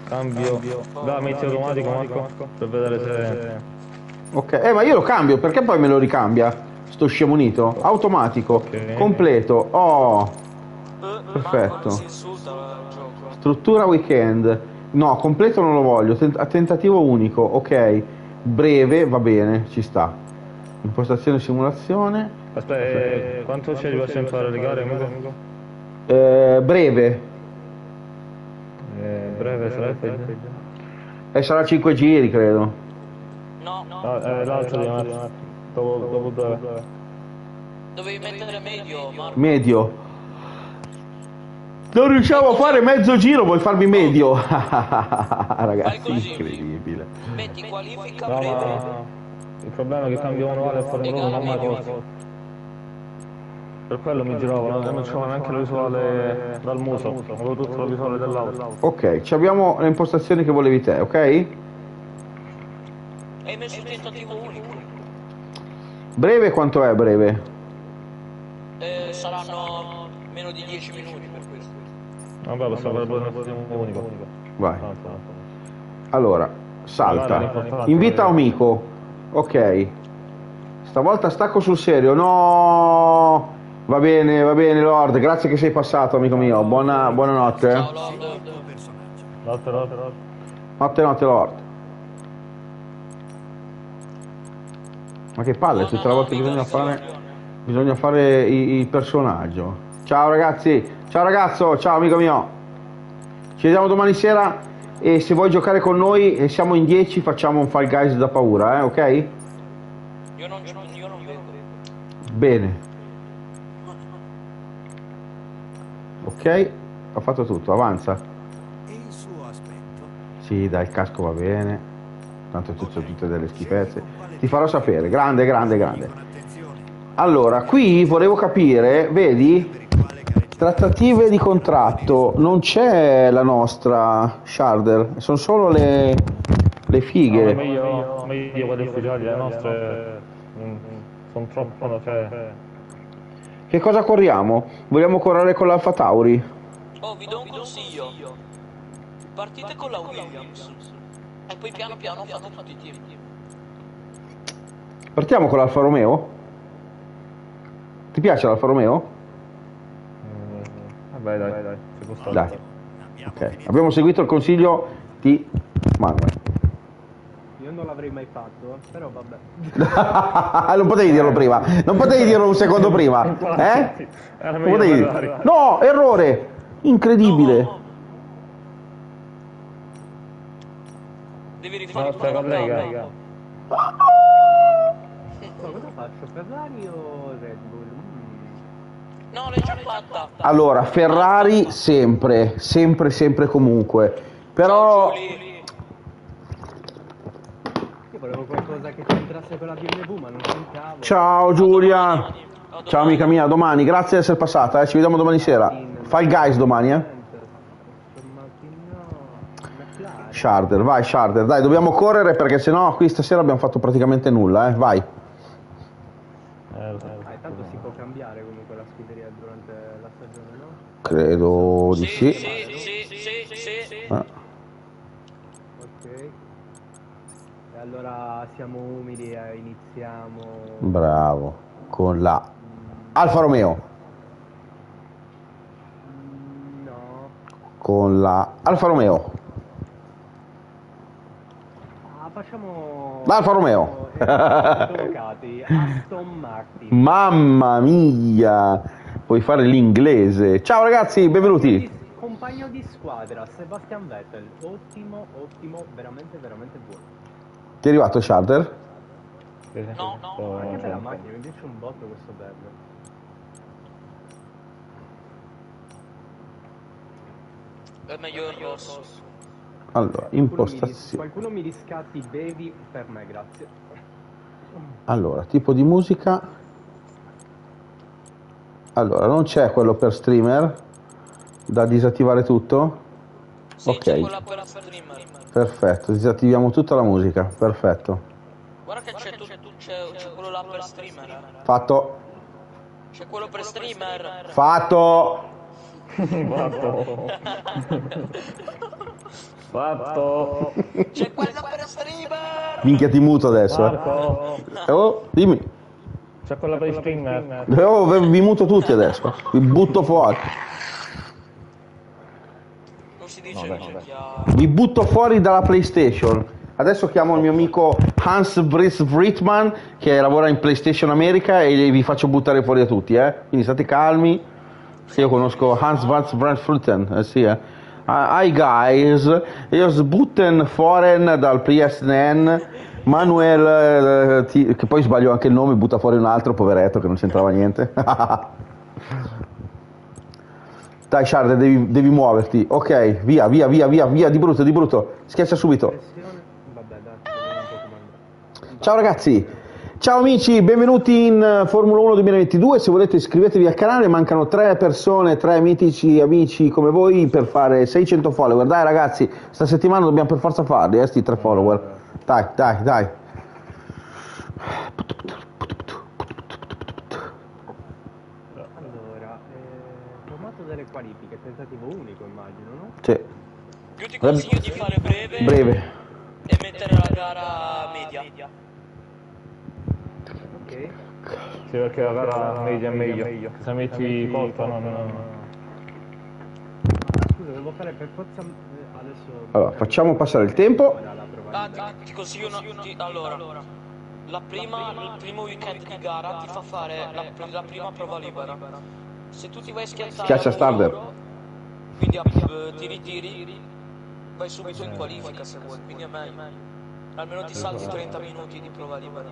cambio. Da inizio automatico Marco, per vedere se... Ok. Eh ma io lo cambio, perché poi me lo ricambia? Sto scemonito. Automatico. Ok. Completo. Oh. Perfetto. Struttura weekend. No, completo non lo voglio. Tent- a tentativo unico. Ok. Breve, va bene, ci sta. Impostazione simulazione. Aspetta, eh, quanto ci arriva sempre a fare le gare, amico? Eh, breve. Eh, breve sarà il E sarà 5 giri, credo. No, no, No, eh, l'altro di. Dopo, dopo breve. dovevi mettere medio, Marco. Medio. Non riusciamo a fare mezzo giro, vuoi farmi medio? Ragazzi, così. incredibile. Metti qualifica No, breve. il problema è che cambio manuale a Formula 1 non mai cosa. Per quello mi giravo, no? non c'avevo neanche la visuale dal muso, avevo tutto la visuale dell'auto. Ok, ci abbiamo le impostazioni che volevi te, ok? Hai messo il tentativo unico. Breve quanto è breve? Eh, saranno meno di 10 minuti. Vabbè, possiamo fare primo unico. Vai. Allora, salta. Invita amico. Ok. Stavolta stacco sul serio. No! Va bene, va bene, Lord. Grazie che sei passato, amico mio. Buona, buonanotte. Ciao eh. Lord. Notte, notte, notte. Notte, notte, Lord. Ma che palle, tutte le volte bisogna fare, bisogna fare il personaggio. Ciao ragazzi, ciao ragazzo, ciao amico mio. Ci vediamo domani sera e se vuoi giocare con noi e siamo in 10 facciamo un Fall Guys da paura, eh, ok? Io non, io non vedo. Bene. Ok, ho fatto tutto, avanza. E il suo aspetto? Sì, dai, il casco va bene. Tanto tu c'hai tutte delle schifezze. Ti farò sapere, grande, grande, grande. Allora, qui volevo capire, vedi? Trattative di contratto, non c'è la nostra Sharder, sono solo le, le No, fighe. meglio, meglio quelle ufficiali, le nostre sono troppo, no, cioè, Che cosa corriamo? Vogliamo correre con l'Alfa Tauri? Oh, vi do un consiglio. Partite con la Williams. E poi piano piano fate tutti i team. Partiamo con l'Alfa Romeo? Ti piace l'Alfa Romeo? Vabbè dai, dai, stare. Dai. Ok, abbiamo seguito il consiglio di Manuel. Io non l'avrei mai fatto, però vabbè. non potevi dirlo prima, non potevi dirlo un secondo prima, eh? Potevi. No, errore! Incredibile! No. Devi No, rifare lei, raga. Ma cosa faccio? Ferrari o Red Bull? No, l'hai già fatta. Allora, Ferrari sempre, sempre, sempre comunque. Però. Io volevo qualcosa che c'entrasse con la BMW, ma non c'entravo. ciao Giulia. Ciao amica mia, domani, grazie di essere passata, eh. ci vediamo domani sera. Fai il guys domani, eh. Sharder, vai Sharder, dai, dobbiamo correre perché sennò qui stasera abbiamo fatto praticamente nulla, eh. Vai. Eh, lo so. Ah, intanto si può cambiare comunque la scuderia durante la stagione, no? Credo di Sì, sì. sì, sì, sì, sì. Ah, Ok. E allora siamo umili e iniziamo. bravo. Con la Alfa Romeo. No. Con la Alfa Romeo. Ah, facciamo. L'Alfa Romeo. Eh. Aston Martin. Mamma mia. Puoi fare l'inglese. Ciao ragazzi, benvenuti. Compagno di squadra, Sebastian Vettel. Ottimo, ottimo, veramente, veramente buono. Ti è arrivato sì. No, no, Sto- Che bella macchina, mi piace un botto questo verde. È meglio il rosso. Allora, Qualcuno mi, ris- impostazioni. qualcuno mi riscatti bevi per me, grazie. Allora, tipo di musica. Allora, non c'è quello per streamer da disattivare tutto? Sì, c'è Ok. quella per streamer. Perfetto, disattiviamo tutta la musica. Perfetto. Guarda che c'è, tu- c'è, c'è quello là per streamer. eh. Fatto. C'è quello per streamer. Fatto. Fatto. Fatto. C'è quello per streamer. Minchia ti muto adesso. eh. Marco. Oh, dimmi. C'è quella per streamer. Oh, vi muto tutti adesso. Vi butto fuori. Non si dice dai. chiaro. Vi butto fuori dalla PlayStation. Adesso chiamo il mio amico Hans Brice Vritman che lavora in PlayStation America e vi faccio buttare fuori a tutti, eh. Quindi state calmi. Io conosco Hans Vance Brandfruten, eh sì, eh. Ah, Hi guys, io sbutten fuori dal PSN Manuel, eh, ti- che poi sbaglio anche il nome, butta fuori un altro poveretto che non c'entrava niente. Dai Shard, devi, devi muoverti. Ok, via, via, via, via, via, di brutto, di brutto. Schiaccia subito. Ciao ragazzi, ciao amici, benvenuti in eh, Formula 1 2022. Se volete iscrivetevi al canale, mancano tre persone, tre mitici amici come voi per fare 600 follower. Dai ragazzi, sta settimana dobbiamo per forza farli, eh, tre follower. Dai, dai, dai. Allora, eh, formato delle qualifiche, tentativo unico immagino, no? Sì, Io ti consiglio di fare breve, breve. e mettere la gara media. Ok. Sì, perché la gara media è meglio. Se metti corta non... non- Scusa, devo fare per forza... eh, Adesso... Allora, facciamo passare il tempo. Ah, ti, ti consiglio una... ti- allora, la prima, il primo weekend di gara ti fa fare la, la prima prova libera. Se tu ti vai a schiantare Schiaccia starter. muro, quindi eh, ti ritiri, vai subito in qualifica se vuoi, quindi è meglio. Almeno ti salti 30 minuti di prova libera.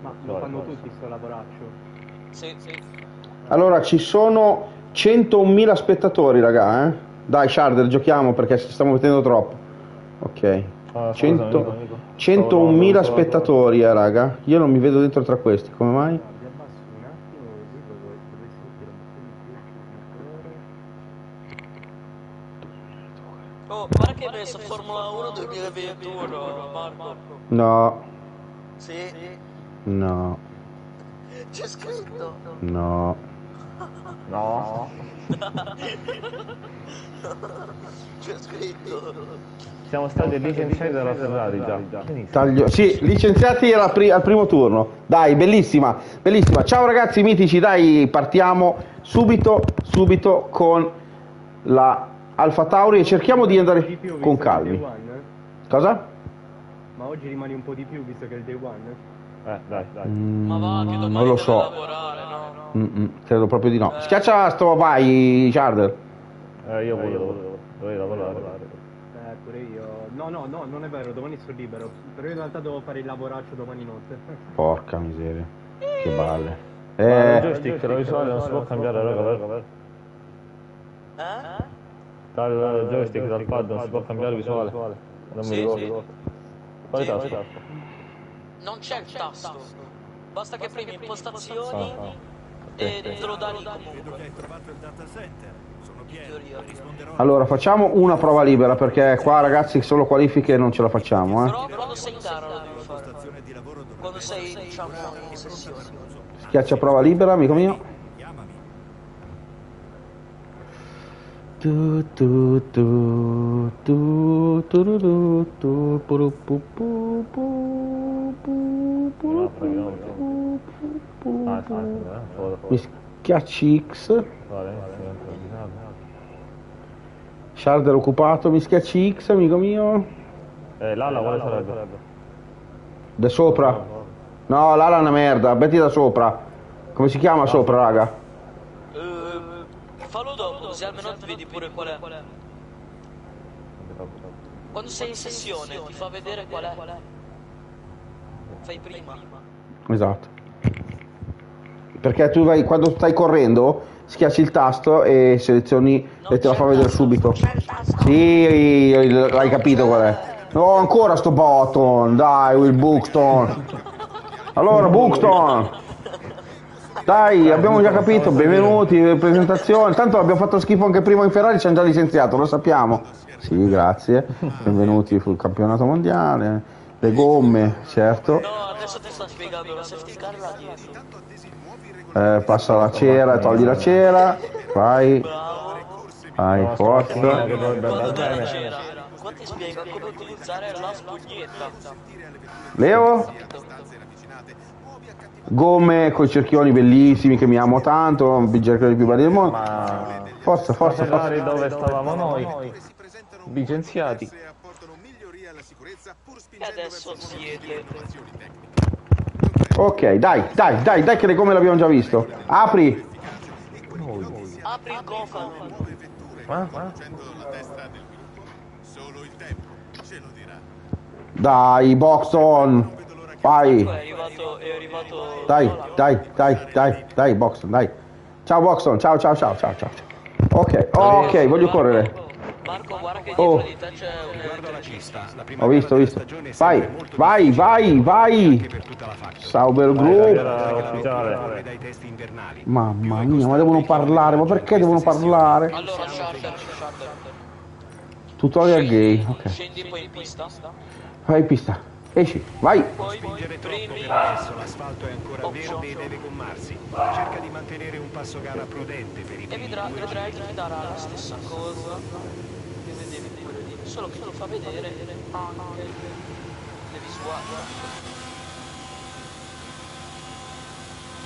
Ma lo fanno tutti sto lavoraccio. Sì, sì. Allora, ci sono 101.000 spettatori, raga, eh. Dai, Sharder, giochiamo perché ci stiamo mettendo troppo. Ok. Ah, scusa, 100 amico, amico. 101.000 Stavo- spettatori, eh, raga. Io non mi vedo dentro tra questi, come mai? Oh, guarda che hai messo Formula 1 2021, Marco. No, Sì, no, c'è scritto. no. No. C'è scritto. Siamo stati licenziati dalla Ferrari già. Taglio. Sì, licenziati al, pri- al primo turno. Dai, bellissima, bellissima. Ciao ragazzi mitici, dai, partiamo subito, subito con la Alfa Tauri e cerchiamo di andare Di più, con one, eh? Cosa? Ma oggi rimani un po' di più visto che è il day one. Eh, dai, dai. Mm, Ma va, che domani non lo so. lavorare, no? Mm, mm, credo proprio di no. Schiaccia sto, vai, Charder. Eh, io volevo, dovevo lavorare. Eh, pure io. No, no, no, non è vero, domani sono libero. Però in realtà devo fare il lavoraccio domani notte. Porca miseria. Che balle. Ma il Eh, joystick, la visuale non si può cambiare, raga, vero? Eh? Dal joystick, dal pad non si può cambiare visuale. Non mi Sì, ricordo. Quale Sì, tasto? Non c'è il tasto. Basta che premi impostazioni Ah, ah. e te lo dà lì Vedo comunque. che hai trovato il data center. Sono pieno. teoria. Risponderò allora facciamo una prova libera perché qua ragazzi solo qualifiche non ce la facciamo, eh. Però quando sei in gara lo devi fare. stazione di lavoro dovrebbe Quando sei, diciamo, in sessione. Schiaccia prova libera, amico mio. chiamami. Tu, tu, tu, tu, tururu, tu, puru, pu, pu, pu, pu, pu, Mi schiacci X. Sharder occupato, mi schiacci X, amico mio. Eh, l'ala quale sarebbe? Da sopra. No, l'ala è una merda, metti da sopra. Come si chiama sopra, raga? Eh, fallo dopo, così almeno ti vedi pure qual è. Quando sei in sessione ti fa vedere qual è. Fai prima. Esatto. Perché tu vai, quando stai correndo, schiacci il tasto e selezioni e te la fa vedere subito. Sì, l'hai capito qual è. No, ancora sto button, dai, Will Buxton. Allora, Buxton. Dai, abbiamo già capito, benvenuti, presentazione. Tanto abbiamo fatto schifo anche prima in Ferrari, ci hanno già licenziato, lo sappiamo. Sì, grazie. Benvenuti sul campionato mondiale. Le gomme, certo. No, adesso ti sto spiegando la safety car là dietro. Eh, passa la cera, togli la cera, vai, Bravo. vai, forza. Qua ti spiega come utilizzare la spugnetta. Leo, gomme con i cerchioni bellissimi che mi amo tanto, un cerchioni più belli del mondo. Ma... Forza, forza, forza. Dove stavamo noi? Licenziati. Adesso siete. Ok, dai, dai, dai, dai che le gomme l'abbiamo già visto. Apri. Apri il cofano. Ah, ah. Dai, Boxton. Vai. Dai, dai, dai, dai, dai, Boxton, dai. Ciao Boxton, ciao, ciao, ciao, ciao, ciao. ciao. Ok, ok, voglio correre. Marco, guarda che Oh. dietro di te c'è un prima Ho visto, ho visto. Vai, vai, vai, vai. Sauber Group. Mamma mia, ma devono parlare, ma perché devono parlare? Allora, Charter, Charter. Tutorial gay, ok. Scendi poi in pista. Vai in pista. Esci, vai. Poi Spingere troppo per adesso, l'asfalto è ancora verde e deve gommarsi. Cerca di mantenere un passo gara prudente per i E primi vedrà, due vedrai giri. che darà la stessa cosa che vedevi quello lì. Solo che ti fa vedere anche le visuali.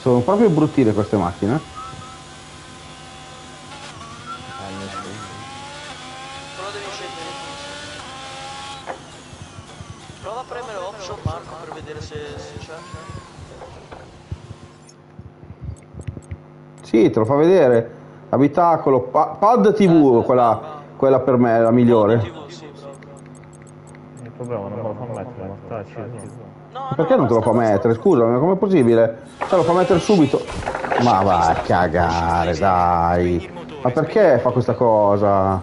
Sono proprio bruttine queste macchine. Però devi scegliere il Prova a premere option Marco per vedere se, se c'è. Sì, te lo fa vedere. Abitacolo, pa- pad TV, quella, quella per me è la migliore. Il problema non me lo fa mettere, ma No, Perché non te lo fa mettere? Scusami, com'è possibile? Cioè lo fa mettere subito. Ma va a cagare, dai. Ma perché fa questa cosa?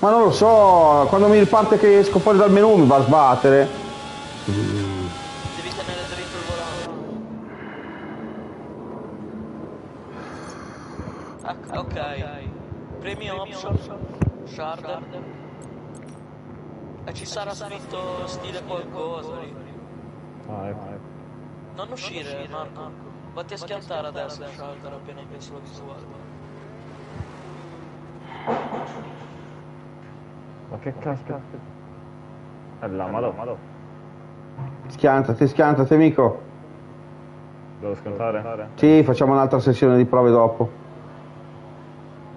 Ma non lo so, quando mi riparte che esco fuori dal menu mi va a sbattere. Devi tenere dritto il volante. Ok, ok. Premi option. Sharder. E ci sarà scritto stile qualcosa lì. Ah, ecco. Non uscire, Marco. Vatti a schiantare adesso il shelter appena hai messo la visuale. Ma che? È là, ma dove? Schiantati, schiantati amico. Devo scontare? Sì, facciamo un'altra sessione di prove dopo.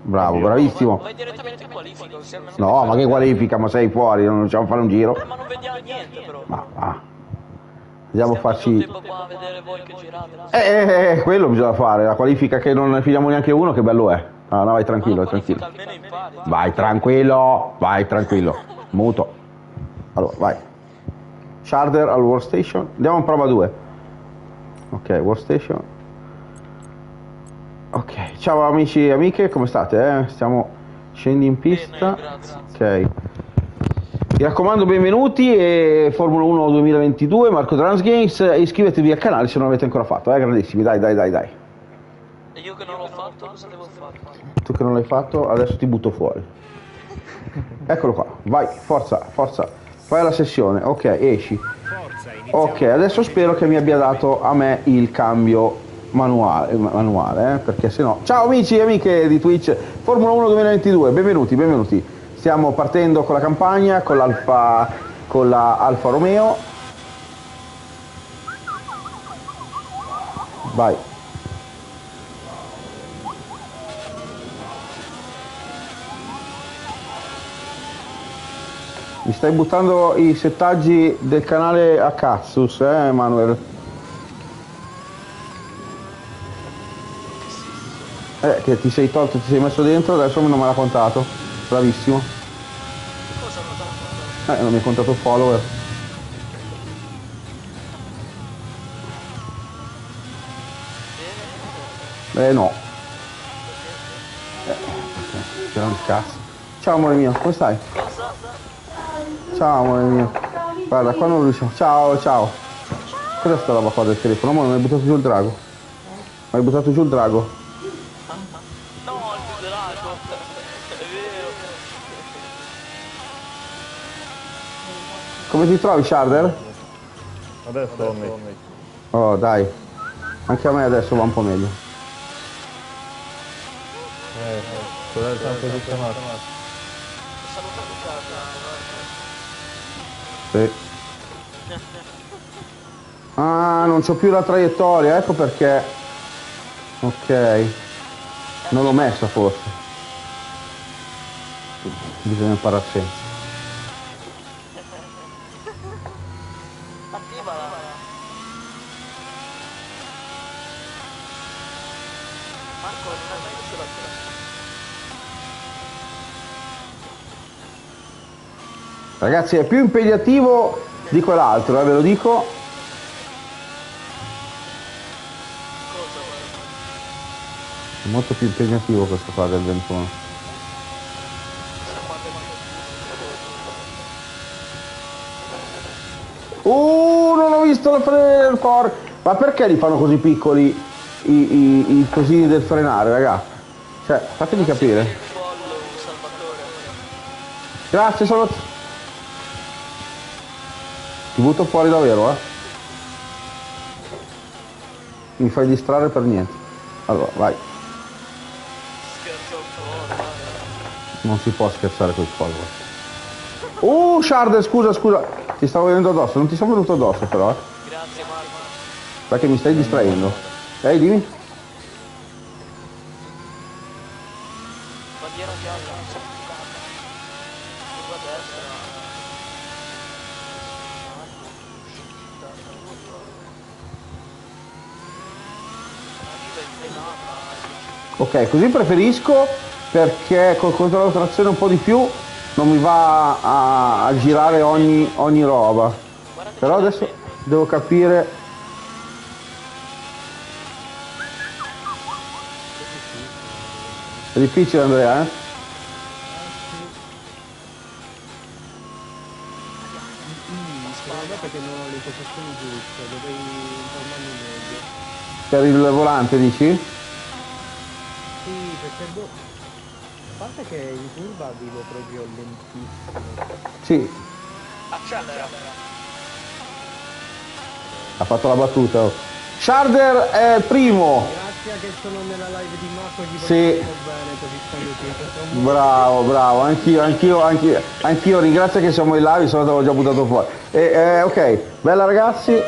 Bravo, bravissimo. Vai direttamente in qualifica. No, ma che qualifica, ma sei fuori, non riusciamo a fare un giro. Eh, ma non vediamo niente però. Ma va. Andiamo a farci... girate. Eh, eh, eh, quello bisogna fare, la qualifica che non ne filiamo neanche uno, che bello è. No, no, vai tranquillo, vai tranquillo. Vai tranquillo, vai tranquillo. Muto. Allora, vai. Sharder al workstation. Andiamo in prova 2. Ok, workstation. Ok, ciao amici e amiche, come state? eh? Stiamo scendendo in pista. Bene. Ok. Mi raccomando, benvenuti e Formula 1 2022, Marco Trans Games. E iscrivetevi al canale se non l'avete ancora fatto, eh, grandissimi. Dai, dai, dai, dai. E io che non l'ho fatto, cosa devo fare? Tu che non l'hai fatto, adesso ti butto fuori. Eccolo qua, vai, forza, forza. Fai la sessione, ok, esci. Ok, adesso spero che mi abbia dato a me il cambio manuale, manuale eh, perché se no... Ciao amici e amiche di Twitch, Formula 1 2022, benvenuti, benvenuti. Stiamo partendo con la campagna, con l'Alfa, con la Alfa Romeo. Vai. Mi stai buttando i settaggi del canale a Cassus, eh, Manuel? Eh, che ti sei tolto, ti sei messo dentro, adesso non me l'ha contato. Bravissimo. Cosa Eh, non mi ha contato il follower. Eh no. Eh, c'era un cazzo. Ciao amore mio, come stai? Ciao amore mio. Guarda, qua non riusciamo. Ciao, ciao. Cos'è sta roba qua del telefono? Amore, mi hai buttato giù il drago. Mi hai buttato giù il drago. No, il drago. È vero. Come ti trovi, Sharder? Adesso Tommy. Oh, dai. Anche a me adesso va un po' meglio. Eh, quello è sempre. Sì. Ah, non c'ho più la traiettoria, ecco perché. Ok. Non l'ho messa forse. Bisogna imparare sempre. Attivala. Marco, non hai mai messo la Ragazzi, è più impegnativo di quell'altro, eh, ve lo dico. È molto più impegnativo questo qua del 21. Uh, non ho visto il freno il for- Ma perché li fanno così piccoli i, i, i cosini del frenare, raga? Cioè, fatemi capire. Grazie, sono... Ti butto fuori davvero, eh? Mi fai distrarre per niente. Allora, vai. Non si può scherzare col follower. Uh, Shard, scusa, scusa. Ti stavo venendo addosso, non ti sono venuto addosso però, eh. Grazie Marco. Perché mi stai distraendo. Ehi, dimmi. Bandiera gialla, non so Curva a destra. Arriva in frenata. Ok, così preferisco perché col controllo trazione un po' di più non mi va a, a girare ogni, ogni roba. Però adesso devo capire. È difficile Andrea, eh? Per il volante dici? Boh. A parte che in curva vivo proprio lentissimo. Sì, Accelera. ha fatto la battuta. oh. Sharder è primo. Grazie che sono nella live di Marco gli Sì. bene così Sono Bravo, bravo, anch'io, anch'io, anch'io, anch'io ringrazio che siamo in live, se no te l'avevo già buttato fuori. E, eh, ok, bella ragazzi, Eh,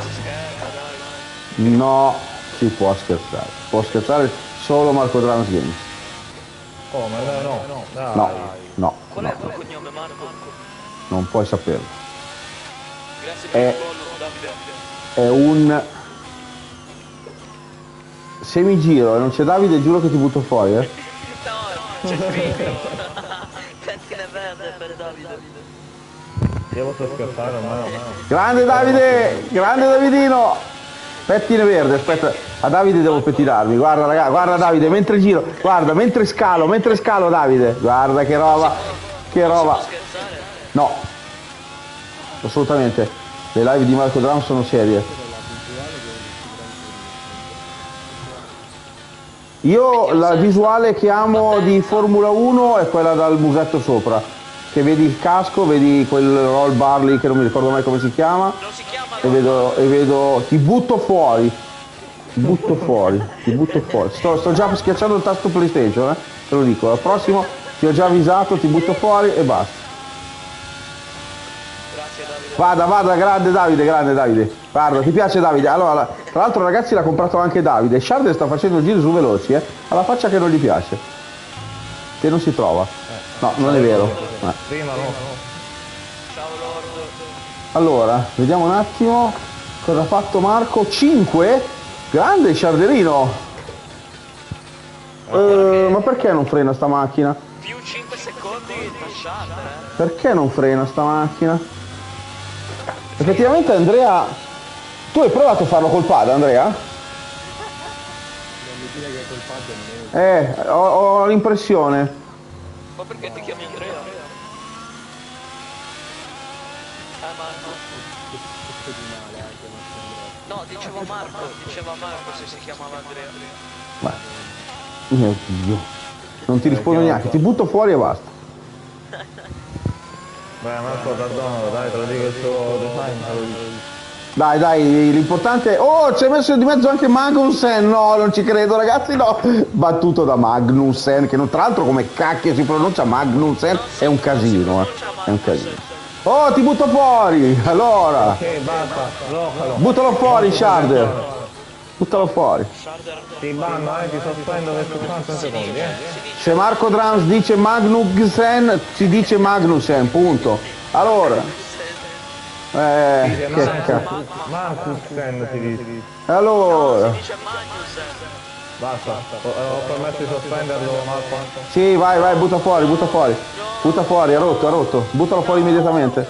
si scherza, dai. No, si può scherzare, può scherzare solo Marco Drums Games. Oh, ma no, no, no, dai. No, no, Qual è il no, tuo cognome Marco? non puoi saperlo. Grazie per Eh. il follow, Davide. È un... Se mi giro e non c'è Davide giuro che ti butto fuori, eh. No, c'è scritto. Pettine verde per Davide. Io posso scherzare, ma no, no. Grande Davide, grande Davidino. Pettine verde, aspetta, a Davide devo pettinarmi. Guarda ragazzi, guarda Davide, mentre giro, guarda, mentre scalo, mentre scalo Davide. Guarda che roba, che roba. No, assolutamente. Le live di Marco Drum sono serie. Io la visuale che amo di Formula 1 è quella dal musetto sopra. Che vedi il casco, vedi quel roll bar lì che non mi ricordo mai come si chiama. Si chiama E vedo, e vedo, ti butto fuori, ti butto fuori, ti butto fuori. Sto, sto già schiacciando il tasto PlayStation, eh? te lo dico. Al prossimo ti ho già avvisato, ti butto fuori e basta. Grazie Davide. Vada, vada, grande Davide, grande Davide. Guarda, ti piace Davide? Allora, tra l'altro ragazzi l'ha comprato anche Davide. Shard sta facendo giri su veloci, eh? Ha la faccia che non gli piace. Che non si trova. No, non è vero. Prima no. Ciao Lord. Allora, vediamo un attimo cosa ha fatto Marco. 5? Grande Sharderino. Eh, ma perché non frena sta macchina? Più 5 secondi Sharder, eh. Perché non frena sta macchina? Effettivamente Andrea... Tu hai provato a farlo col pad, Andrea? Non mi dire che col pad è meglio. Eh, ho, ho l'impressione. Ma perché ti chiami Andrea? Eh Marco. Tutto di male anche, non sembra. No, diceva Marco, diceva Marco se si chiamava Andrea. Ma... Mio Dio. Non ti rispondo neanche, ti butto fuori e basta. Beh, Marco, perdono, dai, te lo dico il suo design, te lo dico. Dai, dai, l'importante... Oh, ci hai messo di mezzo anche Magnussen! No, non ci credo, ragazzi, no! Battuto da Magnussen, che non, tra l'altro come cacchio si pronuncia Magnussen, è un casino, eh. È un casino. Oh, ti butto fuori! Allora, Ok, basta, bloccalo. buttalo fuori, Sharder! Buttalo fuori. Ti banno, eh, ti sospendo per 60 secondi, eh. Se Marco Drums dice Magnussen, si dice Magnussen, punto. Allora... Eh, Dice che cazzo. Marcus, Marcussen si dice. Allora... Dice Magnussen. Basta, ho, ho permesso di sospenderlo, Marco. Sì, vai, vai, butta fuori, butta fuori. Butta fuori, ha rotto, ha rotto. Buttalo fuori immediatamente.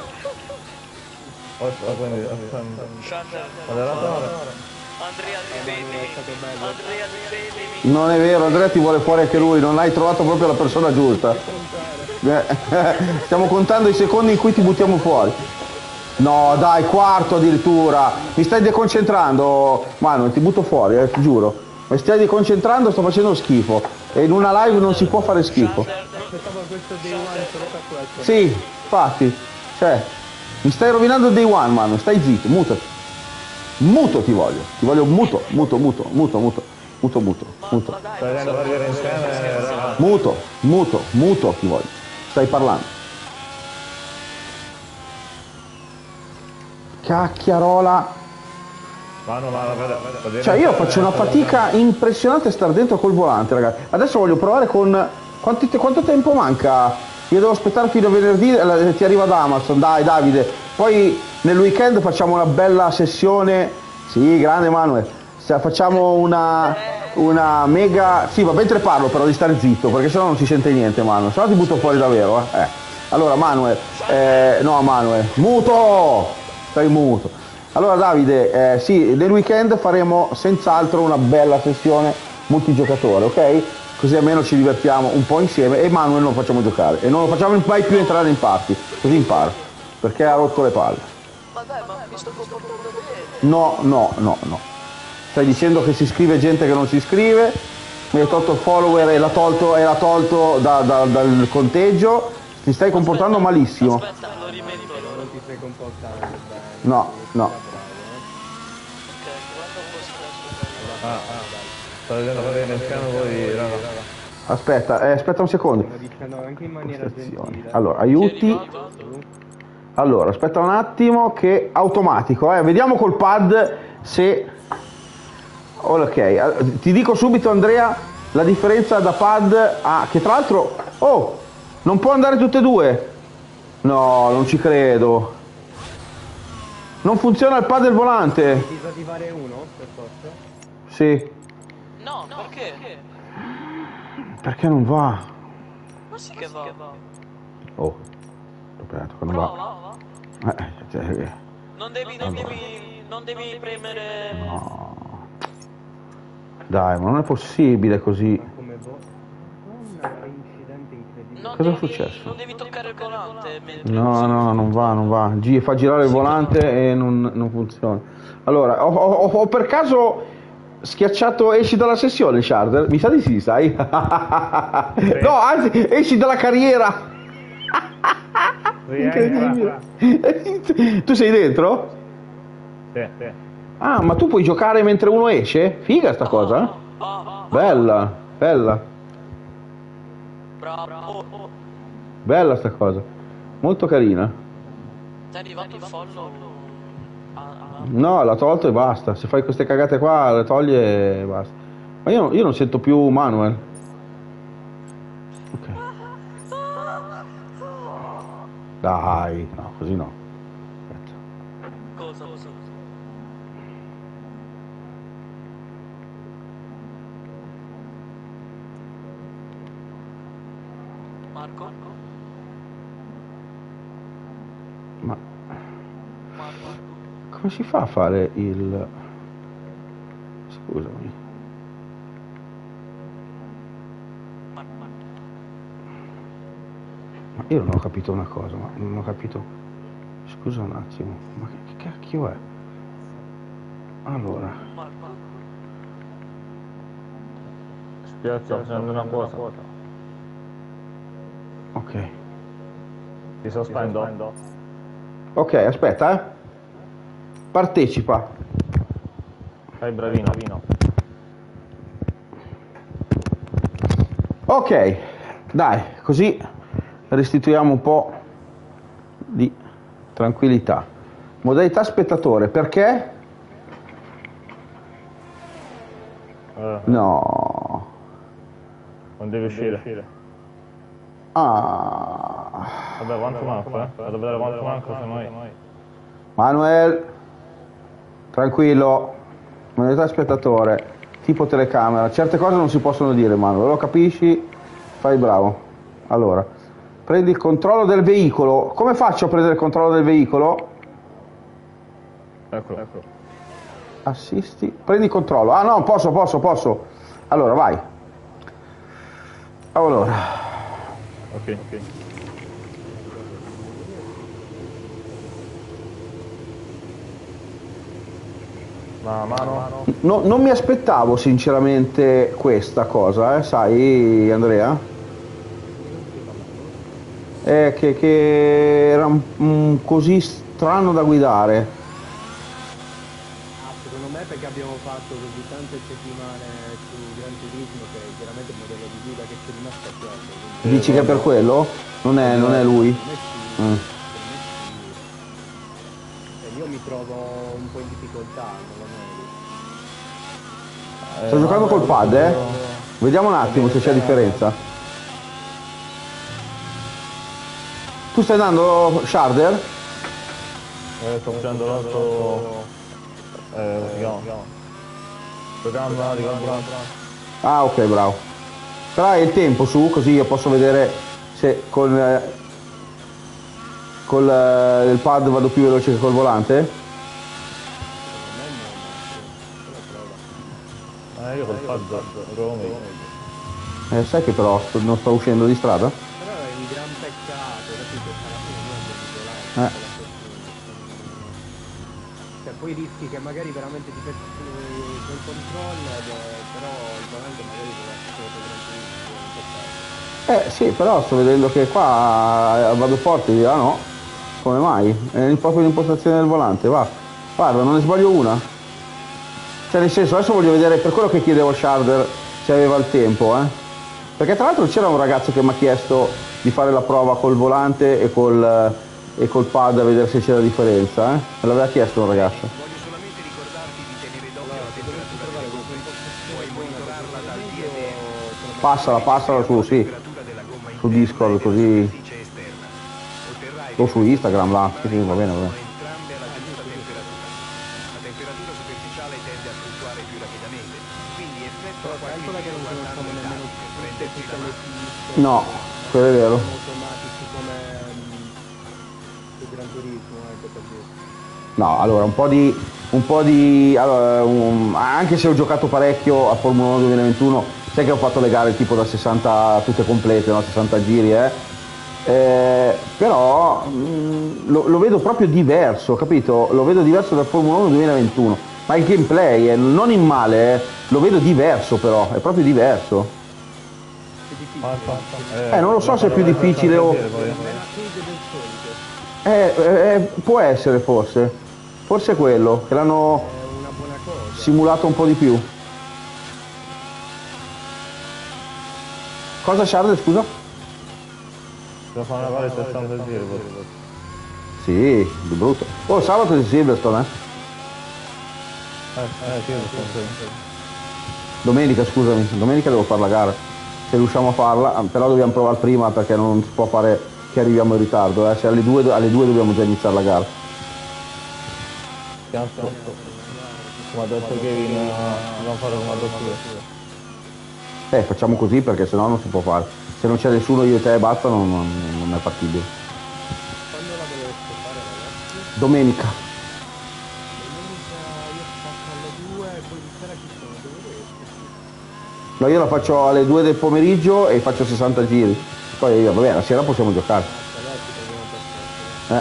Non è vero, Andrea ti vuole fuori anche lui, non hai trovato proprio la persona giusta. Eh, Stiamo contando i secondi in cui ti buttiamo fuori. No, dai, quarto addirittura. Mi stai deconcentrando, Manu, ti butto fuori, eh, ti giuro. Mi stai deconcentrando, sto facendo schifo. E in una live non si può fare schifo. Sì, infatti. Cioè, mi stai rovinando il day one, Manu, stai zitto, mutati. Muto ti voglio, ti voglio muto, muto, muto, muto, muto, muto, muto, muto. Insieme, raga. Muto, muto, muto ti voglio. Stai parlando. Cacchiarola. Mano, mano, vede, vede. Cioè io faccio una fatica impressionante a stare dentro col volante, ragazzi. Adesso voglio provare con... Quanti- quanto tempo manca? Io devo aspettare fino a venerdì, eh, ti arriva da Amazon, dai Davide. Poi nel weekend facciamo una bella sessione. Sì, grande Manuel. Facciamo una, una mega... Sì, va mentre parlo però di stare zitto, perché sennò non si sente niente Manuel. Se no ti butto fuori davvero, eh. Eh. Allora Manuel, eh, no Manuel, muto! Stai muto. Allora Davide, eh, sì, nel weekend faremo senz'altro una bella sessione multigiocatore, ok? Così almeno ci divertiamo un po' insieme e Manuel non lo facciamo giocare e non lo facciamo mai più entrare in party, così impara, perché ha rotto le palle. Ma dai, ma mi sto comportando bene. No, no, no, no. Stai dicendo che si scrive gente che non si iscrive, mi hai tolto il follower e l'ha tolto, e l'ha tolto da- da- dal conteggio, ti stai comportando malissimo. Aspetta, lo rimetto. Non ti stai comportando. No, no. Ah. Stai vedendo partire insieme voi, raga. Aspetta, eh, aspetta un secondo. Allora, aiuti. Allora, aspetta un attimo che automatico, eh. Vediamo col pad se Ok, ti dico subito Andrea la differenza da pad a che tra l'altro Oh, non può andare tutte e due. No, non ci credo. Non funziona il pad del volante. Disattivare uno, per forza. Sì, No, perché? perché non va? Ma sì che va. Oh. Ho preso che non va. Prova. Eh, cioè, Non devi, non devi, non devi premere... no. Dai, ma non è possibile così. Come boh. Madonna, che incidente incredibile. Non Cosa è devi, successo? Non devi toccare il volante No, no, non va, non va. Gi- fa girare il volante e non, non funziona. Allora, ho, ho- ho per caso schiacciato esci dalla sessione, Sharder? Mi sa di sì, sai? no, anzi, esci dalla carriera. Incredibile. tu sei dentro? Sì, sì. Ah, ma tu puoi giocare mentre uno esce? Figa sta cosa? eh? Ah, Bella, bella, bravo. Bella sta cosa. Molto carina. Ti è arrivato il follow? No, l'ha tolto e basta. Se fai queste cagate qua, le togli e basta. Ma io, io non sento più Manuel. Ok. Dai, no, così no. Aspetta. Cosa? cosa? Marco? Ma Marco? Come si fa a fare il... Scusami. Ma io non ho capito una cosa, ma non ho capito... Scusa un attimo, ma che, che cacchio è? Allora... Spiazza facendo una cosa. Ok. Ti sospendo. Ok, aspetta, eh. Partecipa. Fai bravino. Ok, dai, così restituiamo un po' di tranquillità. Modalità spettatore, perché? Eh, No. non devi uscire. Ah. Vabbè, quanto manca, eh? Vado a vedere quanto manca, se noi... Manuel, tranquillo. Modalità spettatore, tipo telecamera. Certe cose non si possono dire, Manuel. Lo capisci? Fai bravo. Allora, prendi il controllo del veicolo. Come faccio a prendere il controllo del veicolo? Eccolo, eccolo. Assisti. Prendi controllo. Ah no, posso, posso, posso. Allora, vai. Allora. Ok, ok. La mano. No- non mi aspettavo sinceramente questa cosa, eh, sai Andrea? Eh, che, che era un- un così strano da guidare. Ah, secondo me perché abbiamo fatto così tante settimane su Gran Turismo che chiaramente il modello di guida che ci è rimasto a quello. Dici che è per quello? Non è, non è lui? Mm. io mi trovo un po' in difficoltà, non lo. Sto giocando col pad, eh? Vediamo un attimo se c'è differenza. Tu stai andando Sharder? Eh, sto facendo l'altro... Eh, si chiama? Programma di carburante. Ah ok bravo. Però hai il tempo su così io posso vedere se con, eh, col eh, il pad vado più veloce che col volante. Eh, io col pad provo meglio. Eh, sai che però sto- non sto uscendo di strada? Però è un gran peccato, capito? Che alla fine non è Eh. volante, Cioè poi rischi che magari veramente ti pezzi col controller, eh, però il volante magari un peccato. Eh sì, però sto vedendo che qua eh, vado forte, di là no. Come mai? È proprio l'impostazione del volante, va. Guarda, non ne sbaglio una. Cioè nel senso, adesso voglio vedere per quello che chiedevo a Sharder se aveva il tempo, eh. Perché tra l'altro c'era un ragazzo che mi ha chiesto di fare la prova col volante e col, e col pad a vedere se c'era differenza, eh. Me l'aveva chiesto un ragazzo. Passala, passala su, sì. Su Discord, così. O su Instagram là, sì, va bene, va bene. entrambe alla giusta temperatura. La temperatura superficiale tende a fluttuare più rapidamente, quindi effettua Però qualche calcola che giro non guardando conosciamo il nemmeno dato per tutte, prenderci tutte la le mano. piste. No, quello è vero. Automatici come Gran Turismo, ecco per dire. No, allora un po' di. Un po' di allora, un- anche se ho giocato parecchio a Formula 1 2021, sai che ho fatto le gare tipo da 60 tutte complete, no? 60 giri, eh? Eh, però mm, lo, lo vedo proprio diverso, capito? Lo vedo diverso da Formula 1 2021. Ma il gameplay, eh, non in male, eh, lo vedo diverso però, è proprio diverso. Eh, non lo so se è più difficile o-. Eh, eh, eh, può essere forse, forse è quello, che l'hanno simulato un po' di più. Cosa Charles, scusa? Devo fare una gara di 60 giri poi. Sì, di brutto. Oh, sabato di Silverstone, eh? Eh, eh, so, sì. Domenica, scusami, domenica devo fare la gara. Se riusciamo a farla, ah, però dobbiamo provare prima perché non si può fare che arriviamo in ritardo, eh? Se alle 2 alle due dobbiamo già iniziare la gara. Siamo sotto. Come ha detto Kevin, eh, dobbiamo fare detto lui. Eh, facciamo così perché sennò non si può fare. Se non c'è nessuno io e te e basta non, non- è fattibile. Domenica io faccio alle 2 e poi di sera ci sono, dove riesco? No, io la faccio alle 2 del pomeriggio e faccio 60 giri. Poi io, vabbè, la sera possiamo giocare. Eh,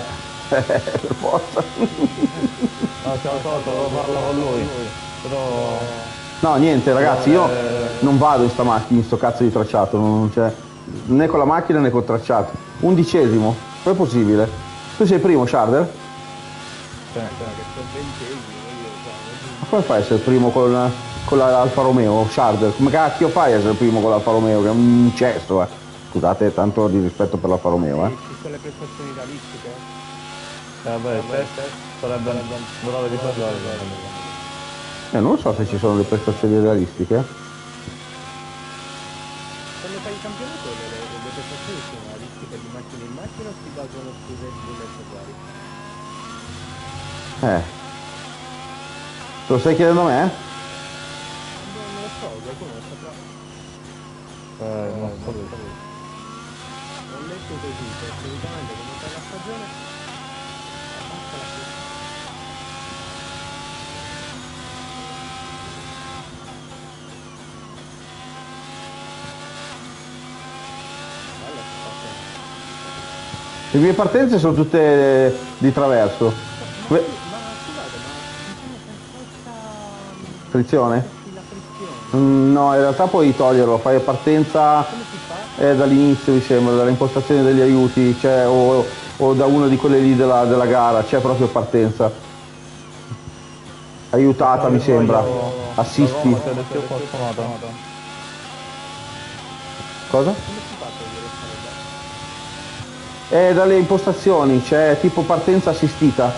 per forza. No, siamo sotto, devo farla con lui. Però... No, niente, ragazzi, io non vado in sta macchina, in sto cazzo di tracciato, non c'è né con la macchina né col tracciato. Undicesimo, come è possibile? Tu sei primo, Sharder? Sì, ventesimo io, cioè, Ma come fai a essere primo con, con l'Alfa Romeo, Sharder? Come cacchio fai a essere primo con l'Alfa Romeo? Che è un cesto, eh. Scusate, tanto di rispetto per l'Alfa Romeo, eh. ci sono le prestazioni realistiche? Eh, vabbè, test sarebbe bravo di parlare. Eh, non so se ci sono le prestazioni realistiche. Quando fai il campionato le, le, le prestazioni sono realistiche di macchina in macchina o si basano su e Ferrari? Eh. Te lo stai chiedendo a me? Eh, no, ho capito. Ho letto così, che solitamente come per la stagione la pasta la più. Le mie partenze sono tutte di traverso. Ma, ma, ma, scusate, ma mm, frizione? Mm, No, in realtà puoi toglierlo, fai partenza eh, dall'inizio mi sembra, dalle impostazioni degli aiuti, cioè, o, o da una di quelle lì della, della gara, c'è proprio partenza. Aiutata mi sembra. Assisti. È. Cosa? Roba? Eh, dalle impostazioni, c'è tipo partenza assistita.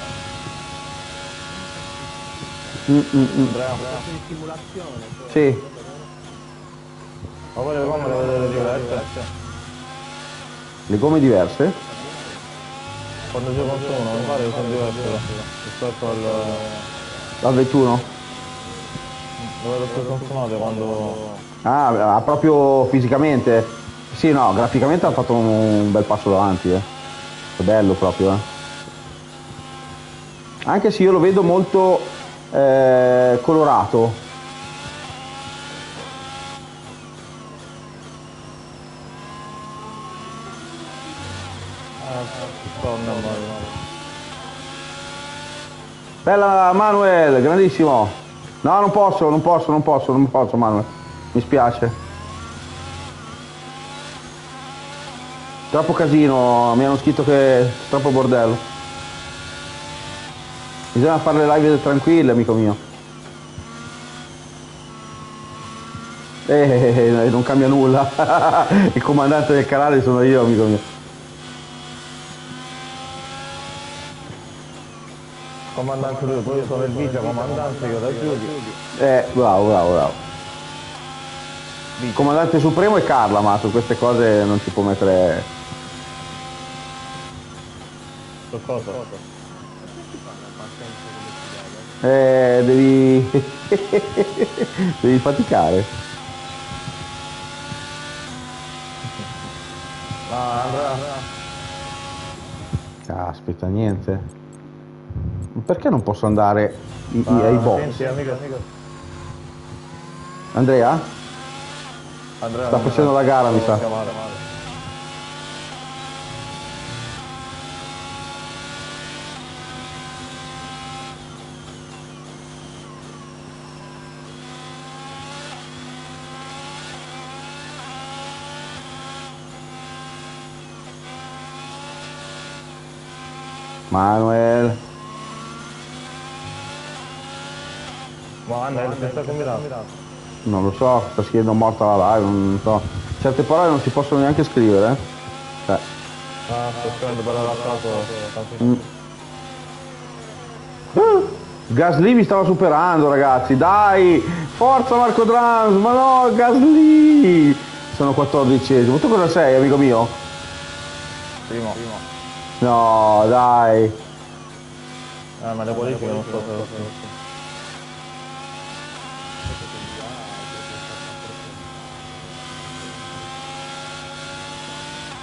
Mm, mm, mm. In simulazione. Sì, ma voi le vedete diverse? le gomme diverse. Quando si consumano, mi pare che sono diverse rispetto al... Al 21. Le vedo più consumate quando... Ah, proprio fisicamente. Sì, no, graficamente ha fatto un bel passo davanti, eh. È bello proprio, eh. Anche se io lo vedo molto eh, colorato. Eh, torna ma... Bella Manuel, grandissimo. No, non posso, non posso, non posso, non posso Manuel. Mi spiace. Troppo casino, mi hanno scritto che è troppo bordello. Bisogna fare le live tranquille, amico mio. Eh, eh, non cambia nulla. Il comandante del canale sono io, amico mio. Comandante lui, poi io sono il vice comandante che raggiungi. Eh, bravo, bravo, bravo. Il comandante supremo è Carla, ma su queste cose non si può mettere. Qualcosa? Eh, devi. devi faticare. Andrea, Caspita, niente. Perché non posso andare i- i- ai box? Senti, amico, Andrea? Andrea, Sta facendo la gara, mi sa. Chiamare. Manuel. Ma Anna, è senza combinato. Non lo so, sta scrivendo morta la live, non so. Certe parole non si possono neanche scrivere. eh. Cioè, Ah, sto scrivendo per la caso. Mm. Gasly mi stava superando ragazzi, dai! Forza Marco Drums, ma no, Gasly! Sono quattordicesimo. Tu cosa sei, amico mio? Primo. No, dai. Eh, ma le politiche non so se...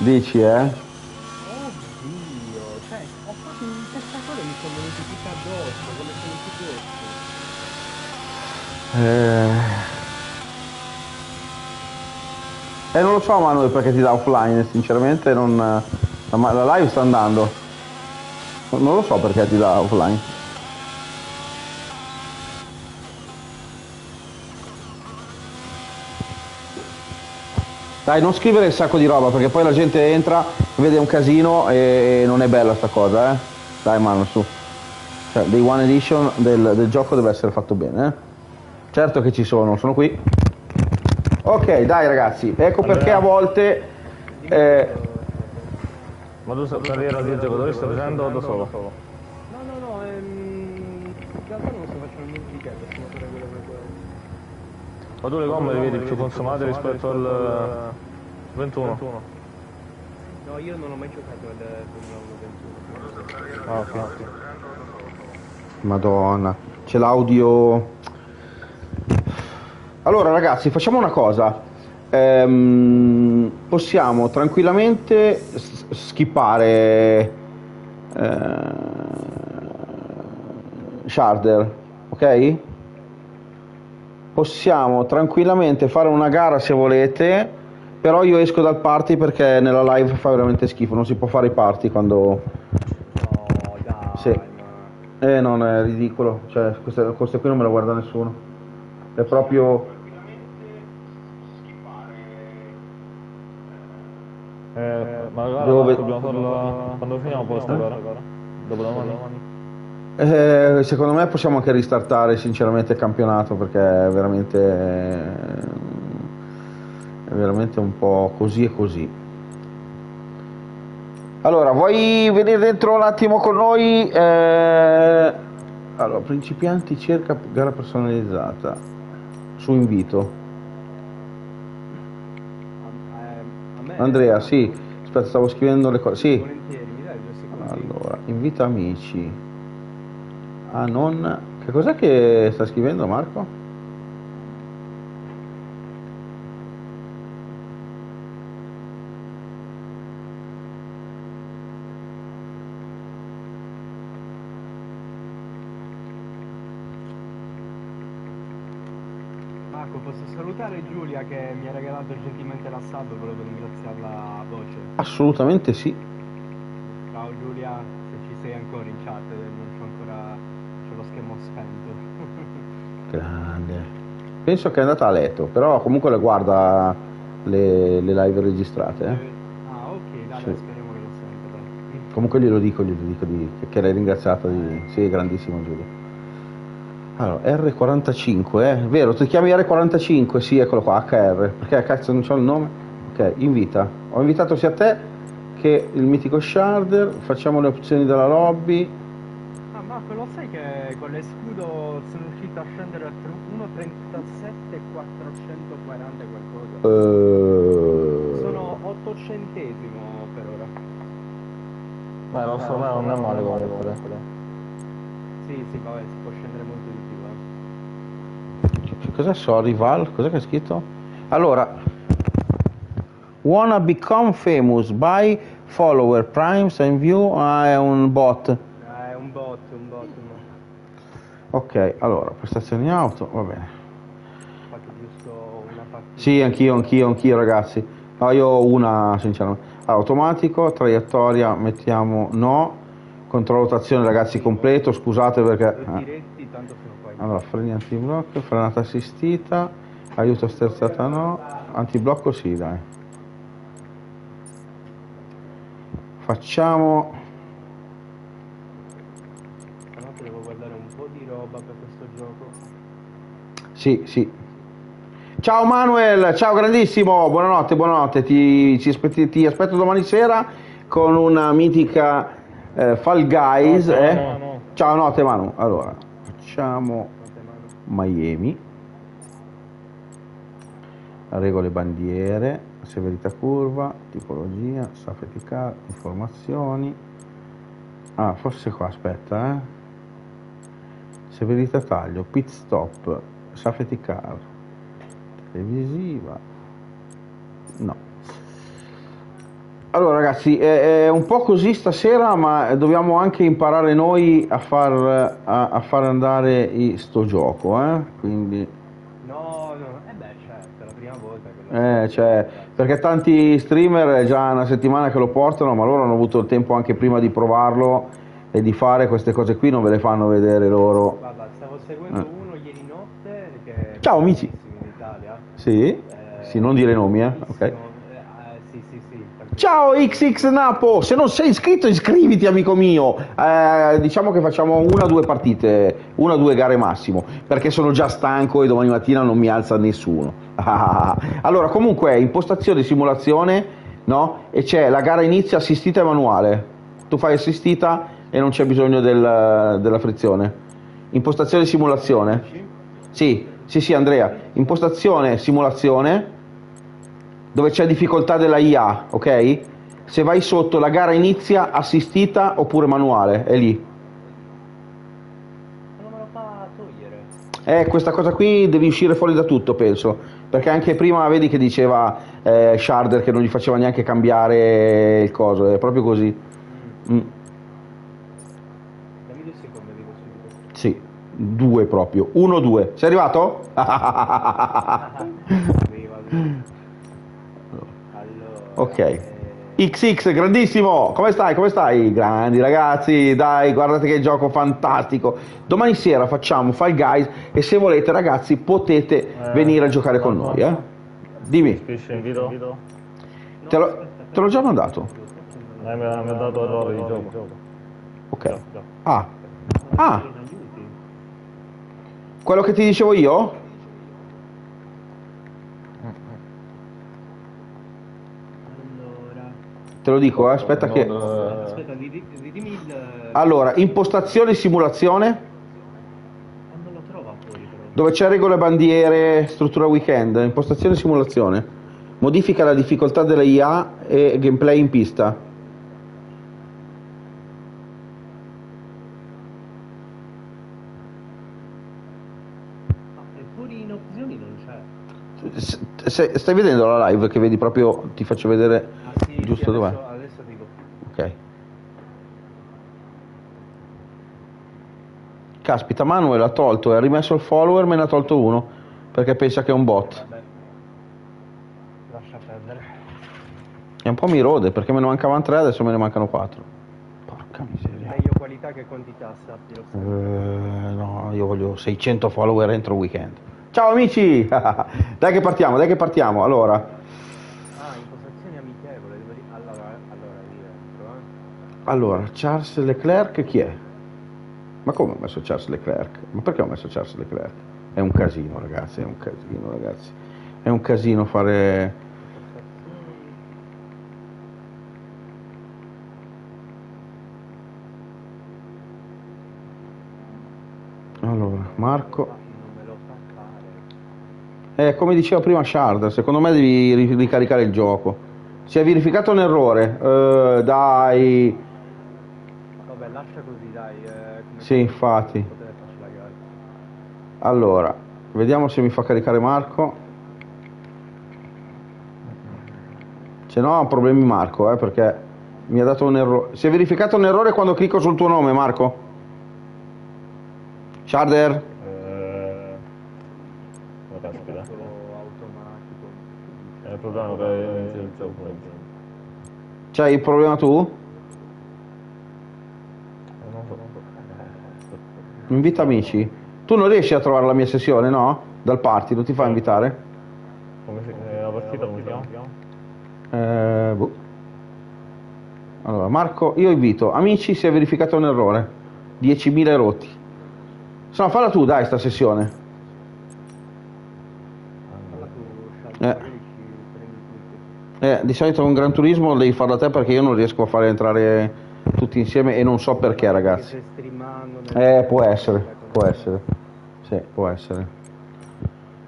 Dici, eh? Oddio, cioè, ho fatto un testatore e mi sono venuti tutti addosso, come sono tutti Eh... eh, non lo so Manuel perché ti dà offline, sinceramente non... La, ma- la live sta andando. Non lo so perché ti dà offline. Dai, non scrivere il sacco di roba perché poi la gente entra, vede un casino e non è bella sta cosa, eh. Dai Manu, su. Cioè, dei One Edition del, del gioco deve essere fatto bene, eh. Certo che ci sono, sono qui. Ok, dai ragazzi, ecco perché a volte... eh, Ma tu carriera di giocatori stai facendo da solo? No, no, no, ehm, in realtà non sto facendo niente di che, sto facendo quello che quello. Ma tu le gomme le vedi più consumate rispetto al 21? No, io non ho mai giocato al Formula 1 21. Ah, ok. Madonna, c'è l'audio. Allora ragazzi, facciamo una cosa. Ehm, possiamo tranquillamente s- skippare eh, Sharder, ok? Possiamo tranquillamente fare una gara se volete Però io esco dal party perché nella live fa veramente schifo, non si può fare i party quando... No, dai. Sì. ma- Eh, non è ridicolo, cioè queste, queste qui non me le guarda nessuno. È proprio... Eh, ma la gara Dove- dobbiamo farla quando finiamo poi sta gara? Dopo domani? Eh, secondo me possiamo anche ristartare sinceramente il campionato perché è veramente... È veramente un po' così e così. Allora, vuoi venire dentro un attimo con noi? Eh, Allora, principianti cerca gara personalizzata su invito. Andrea, sì, aspetta, stavo scrivendo le cose. Sì, Volentieri, mi dai due secondi? allora, invita amici. Ah, non... Che cos'è che sta scrivendo Marco? Marco, posso salutare Giulia che mi ha regalato gentilmente la sub, volevo ringraziarla a voce. Assolutamente sì. Ciao Giulia, se ci sei ancora in chat, non c'ho ancora c'ho lo schermo spento. Grande. Penso che è andata a letto, però comunque le guarda le, le live registrate. eh. ah, ok, dai, Sì. speriamo che lo senta, dai. Comunque glielo dico, glielo dico di, che, che l'hai ringraziata di... Sì, grandissimo Giulio. Allora, R45, eh? Vero, ti chiami R45? Sì, eccolo qua, HR. Perché cazzo non c'ho il nome? Ok, invita. Ho invitato sia te che il mitico Sharder, facciamo le opzioni della lobby. Marco, lo sai che con l'escudo sono riuscito a scendere a 1.37 e 440 qualcosa? Eh, Sono 8 centesimo per ora. Beh, non so, non è male comunque. Sì, sì, vabbè, si può scendere molto di più. Eh. Che Cos'è so, Rival? Cos'è che è scritto? Allora, wanna become famous by follower primes and view ah, è un bot. Ah, è un bot, un bot, un bot. Ok, allora, prestazioni auto, va bene. Sì, anch'io, anch'io, anch'io ragazzi. No, io ho una, sinceramente. Allora, automatico, traiettoria, mettiamo no. Controllo trazione ragazzi completo, scusate perché... Eh. Allora, freni antiblocco, frenata assistita, aiuto sterzata no, antiblocco sì dai. Facciamo... gioco. Sì, sì. Ciao Manuel, ciao grandissimo, buonanotte, buonanotte, ti, aspetti- ti aspetto domani sera con una mitica eh, Fall Guys. No, eh. no, no. Ciao, notte Manu. Allora, facciamo. Miami, regole bandiere, severità curva, tipologia, safety car, informazioni. Ah, forse qua, aspetta, eh. Severità taglio, pit stop, safety car, televisiva. No. Allora ragazzi, è, è un po' così stasera, ma dobbiamo anche imparare noi a far, a, a far andare i- sto gioco, eh? Quindi, No, no, eh beh, certo, è la prima volta che lo eh, cioè, perché tanti streamer è già una settimana che lo portano, ma loro hanno avuto il tempo anche prima di provarlo e di fare queste cose qui, non ve le fanno vedere loro. Guarda, stavo seguendo Eh. uno ieri notte che... Ciao, amici. In Italia. Sì? Eh, Sì, non dire nomi, eh? Ok. eh, sì, sì, sì. perché- Ciao XX Napo, se non sei iscritto iscriviti amico mio, Eh, diciamo che facciamo una o due partite, una o due gare massimo, perché sono già stanco e domani mattina non mi alza nessuno. allora comunque impostazione simulazione, no? E c'è la gara inizia assistita e manuale, tu fai assistita e non c'è bisogno del- della frizione. Impostazione simulazione, sì, sì sì Andrea, impostazione simulazione dove c'è difficoltà della IA, ok? Se vai sotto la gara inizia assistita oppure manuale, è lì. Non me lo fa togliere. Eh, questa cosa qui devi uscire fuori da tutto, penso. Perché anche prima vedi che diceva eh, Sharder che non gli faceva neanche cambiare il coso, è proprio così. Mm, Dammi due secondi, arrivo subito. Sì, due proprio. Uno, due. Sei arrivato? Arriva, arriva. Ok. XX, grandissimo! Come stai? Come stai? Grandi ragazzi, dai, guardate che gioco fantastico. Domani sera facciamo Fall Guys e se volete ragazzi potete venire a giocare con noi, eh? Dimmi, te, l'ho- te l'ho già mandato. Eh, mi, ha, mi ha dato errore di gioco. Ok. Ah. Ah. Quello che ti dicevo io? Allora, Te lo dico, eh, aspetta che... Eh, aspetta, rid- ridimi il... Allora, impostazione simulazione, dove c'è regole bandiere, struttura weekend, impostazione simulazione. Modifica la difficoltà della IA e gameplay in pista. Ah, eppure in opzioni non c'è. S- se- stai vedendo la live che vedi proprio, ti faccio vedere Ah sì, giusto sì, dov'è. adesso, adesso dico. Ok. Caspita, Manuel ha tolto e ha rimesso il follower, me ne ha tolto uno perché pensa che è un bot. Vabbè. Lascia perdere. E un po' mi rode perché me ne mancavano tre, adesso me ne mancano quattro. Porca miseria. Meglio qualità che quantità, sappilo. Eh, no, io voglio 600 follower entro il weekend. Ciao amici! dai che partiamo, dai che partiamo. Allora, Ah, impostazioni amichevole. Devo di- Allora, allora rientro, eh. allora, Charles Leclerc chi è? Ma come ho messo Charles Leclerc? Ma perché ho messo Charles Leclerc? È un casino, ragazzi, è un casino, ragazzi. È un casino fare Allora, Marco Non me lo fa fare. Eh, come diceva prima Shard, secondo me devi ri- ricaricare il gioco. Si è verificato un errore. Eh, dai. Vabbè, lascia così, dai. Eh, Sì, infatti. Allora, vediamo se mi fa caricare Marco. Se no ha problemi Marco, eh, perché mi ha dato un errore. Si è verificato un errore quando clicco sul tuo nome, Marco? Sharder? Eh, caspita. È il problema che inizia il gioco. C'hai il problema tu? Eh, so. Invita amici. Tu non riesci a trovare la mia sessione, no? Dal party, non ti fa invitare? Come si, eh, la partita come si chiama? Eh, boh. Allora, Marco, io invito. Amici, si è verificato un errore. 10.000 rotti. Se no, falla tu, dai, sta sessione. Falla tu, Sharp, Eh. magari ci prendi tutti. Eh, di solito con Gran Turismo devi farla te perché io non riesco a fare entrare tutti insieme e non so perché, ragazzi. Eh, può essere, può essere. Sì, può essere.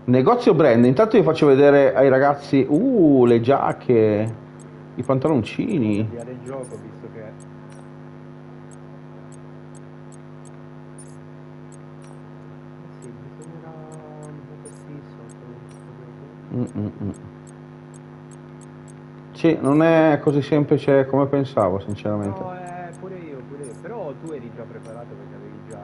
Negozio brand, intanto io faccio vedere ai ragazzi, uh, le giacche, i pantaloncini. Avviare il gioco, visto che... Eh sì, bisognerà un po' fisso, Mm, mm, mm. Sì, non è così semplice come pensavo, sinceramente. No, eh, pure io, pure io. Però tu eri già preparato perché avevi già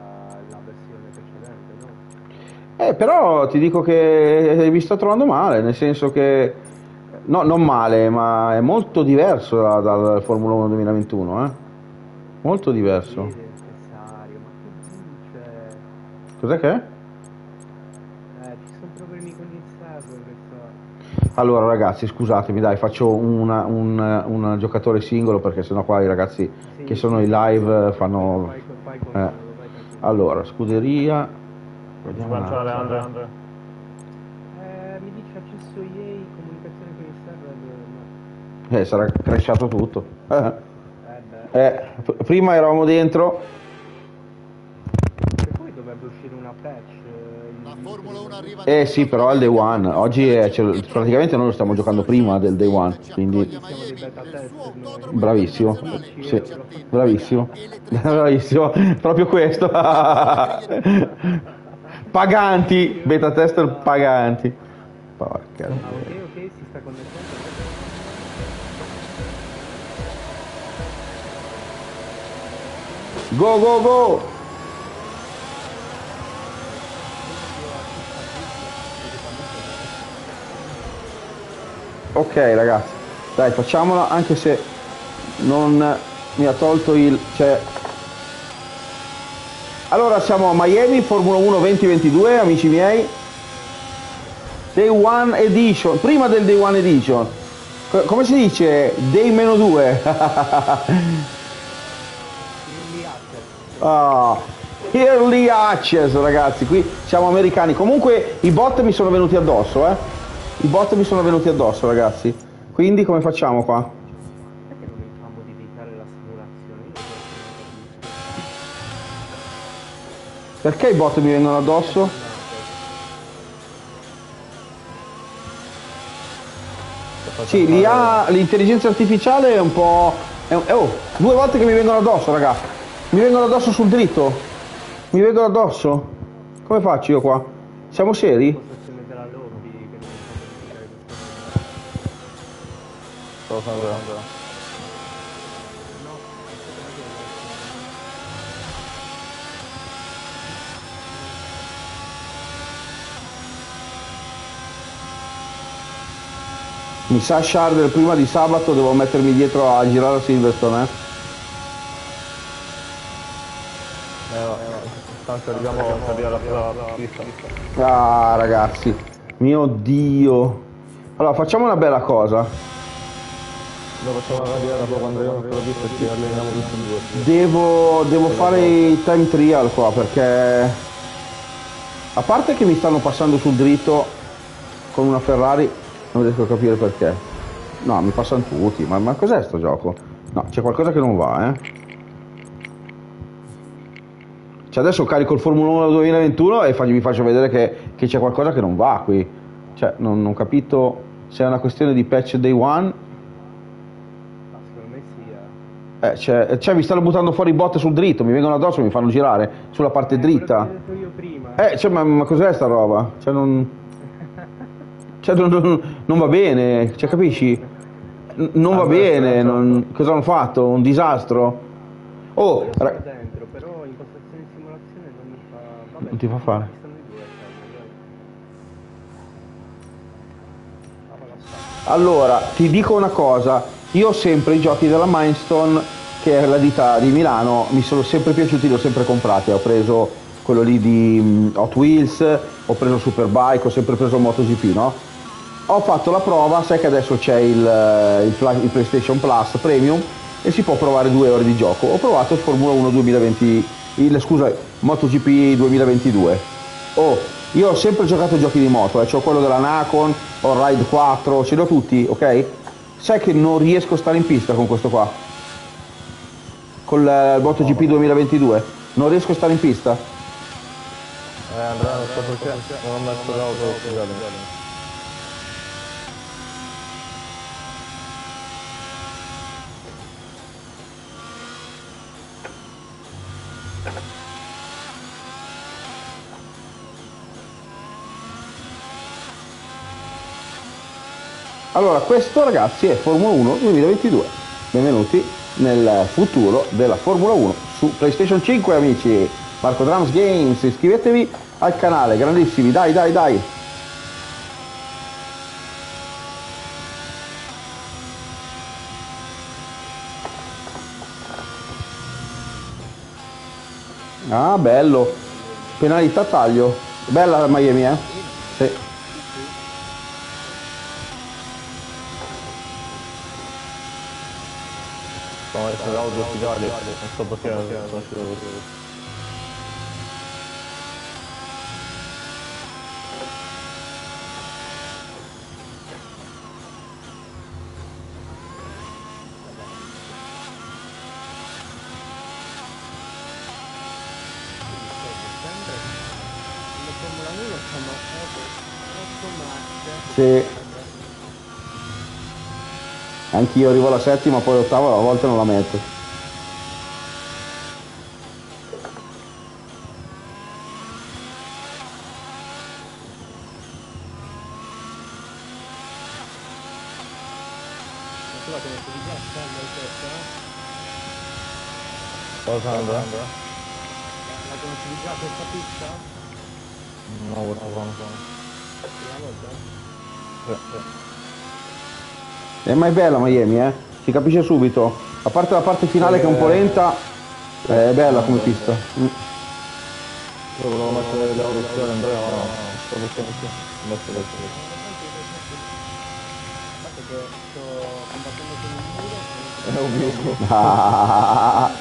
la versione precedente, no? Eh, però ti dico che mi sto trovando male, nel senso che... No, non male, ma è molto diverso da- dal Formula 1 2021, eh? Molto diverso. Cos'è che è? Eh, ci sono problemi con il server, questo... Allora ragazzi, scusatemi, dai, faccio una- un, un giocatore singolo perché sennò qua i ragazzi Sì, che sono sì, in live fanno... Fai, fai Eh. Allora, scuderia... Vediamo. Andre. Eh, mi dice accesso EA, comunicazione con il server, no. Eh, sarà crashato tutto. Eh, Eh eh, prima eravamo dentro, che poi dovrebbe uscire una patch. Eh, il- La Formula 1 arriva eh sì, però al day one. Oggi è- cioè, praticamente noi lo stiamo giocando prima del day one, quindi bravissimo. Sì, bravissimo. Bravissimo, proprio questo. paganti, beta tester paganti. Porca. Go go go! Ok ragazzi. Dai, facciamola anche se non mi ha tolto il... Cioè... Allora siamo a Miami, Formula 1 2022, amici miei. Day One Edition, prima del Day One Edition. Co- come si dice? Day meno 2. Ah, early access ragazzi, qui siamo americani. Comunque i bot mi sono venuti addosso, eh. I bot mi sono venuti addosso ragazzi. Quindi come facciamo qua? Perché non mi fa modificare la simulazione? Perché i bot mi vengono addosso? Sì, l'intelligenza artificiale è un po'... È oh, due volte che mi vengono addosso, raga. Mi vengono addosso sul dritto. Mi vengono addosso. Come faccio io qua? Siamo seri? Sto facendo. Mi sa Sharder prima di sabato devo mettermi dietro a girare a Silverstone, eh? Eh. Tanto arriviamo a alla alla pista. Ah ragazzi, mio dio. Allora facciamo una bella cosa. Lo facciamo arrivare dopo quando sulla pista e ci alleniamo tutti e due. Devo, devo fare i time trial qua perché... A parte che mi stanno passando sul dritto con una Ferrari, non riesco a capire perché. No, mi passano tutti, ma, ma cos'è sto gioco? No, c'è qualcosa che non va, eh. Cioè adesso carico il Formula 1 2021 e vi faccio vedere che, che c'è qualcosa che non va qui. Cioè, non non ho capito se è una questione di patch day one Ma secondo me sì, eh. Eh, cioè, cioè, mi stanno buttando fuori i bot sul dritto, mi vengono addosso, mi fanno girare sulla parte dritta. Io prima. Eh, cioè, ma, ma cos'è sta roba? Cioè, non. Cioè, non, non- non va bene, cioè, capisci? N- non va bene, non- cosa hanno fatto? Un disastro? Oh, ra- dentro, però impostazione di simulazione non mi fa... Vabbè, Non ti fa fare. cioè. Ah, allora, ti dico una cosa, io ho sempre i giochi della Milestone, che è la ditta di Milano, mi sono sempre piaciuti, li ho sempre comprati, ho preso quello lì di mm, Hot Wheels, ho preso Superbike, ho sempre preso MotoGP, no? Ho fatto la prova, sai che adesso c'è il, eh, il il PlayStation Plus Premium e si può provare due ore di gioco. Ho provato il Formula 1 2020, il, scusa, MotoGP 2022. Oh, io ho sempre giocato giochi di moto, eh, ho quello della Nacon, ho Ride 4, ce li ho tutti, ok? Sai che non riesco a stare in pista con questo qua? Con il MotoGP 2022? Non riesco a stare in pista? Eh, Andrea, non so perché non ho messo l'auto, scusate. Allora, questo ragazzi è Formula 1 2022. Benvenuti nel futuro della Formula 1 su PlayStation 5 amici. Marco Drums Games, iscrivetevi al canale, grandissimi, dai dai dai. Ah, bello. Penalità taglio. Bella la Miami, eh? Sì. Sono messo l'auto ufficiale, non so perché non sono uscito così. Sempre Anch'io arrivo alla settima, poi l'ottava, a volte non la metto. Cosa Andrea? La conosci già questa pista? No, non so. Prima volta? Sì, sì. È mai bella Miami, eh? Si capisce subito. A parte la parte finale che è un po' lenta, è bella come pista. Mm. Io volevo mettere le audizioni Andrea, ma no, sto mettendo qui. Messo adesso. Eh, ho visto. Ah,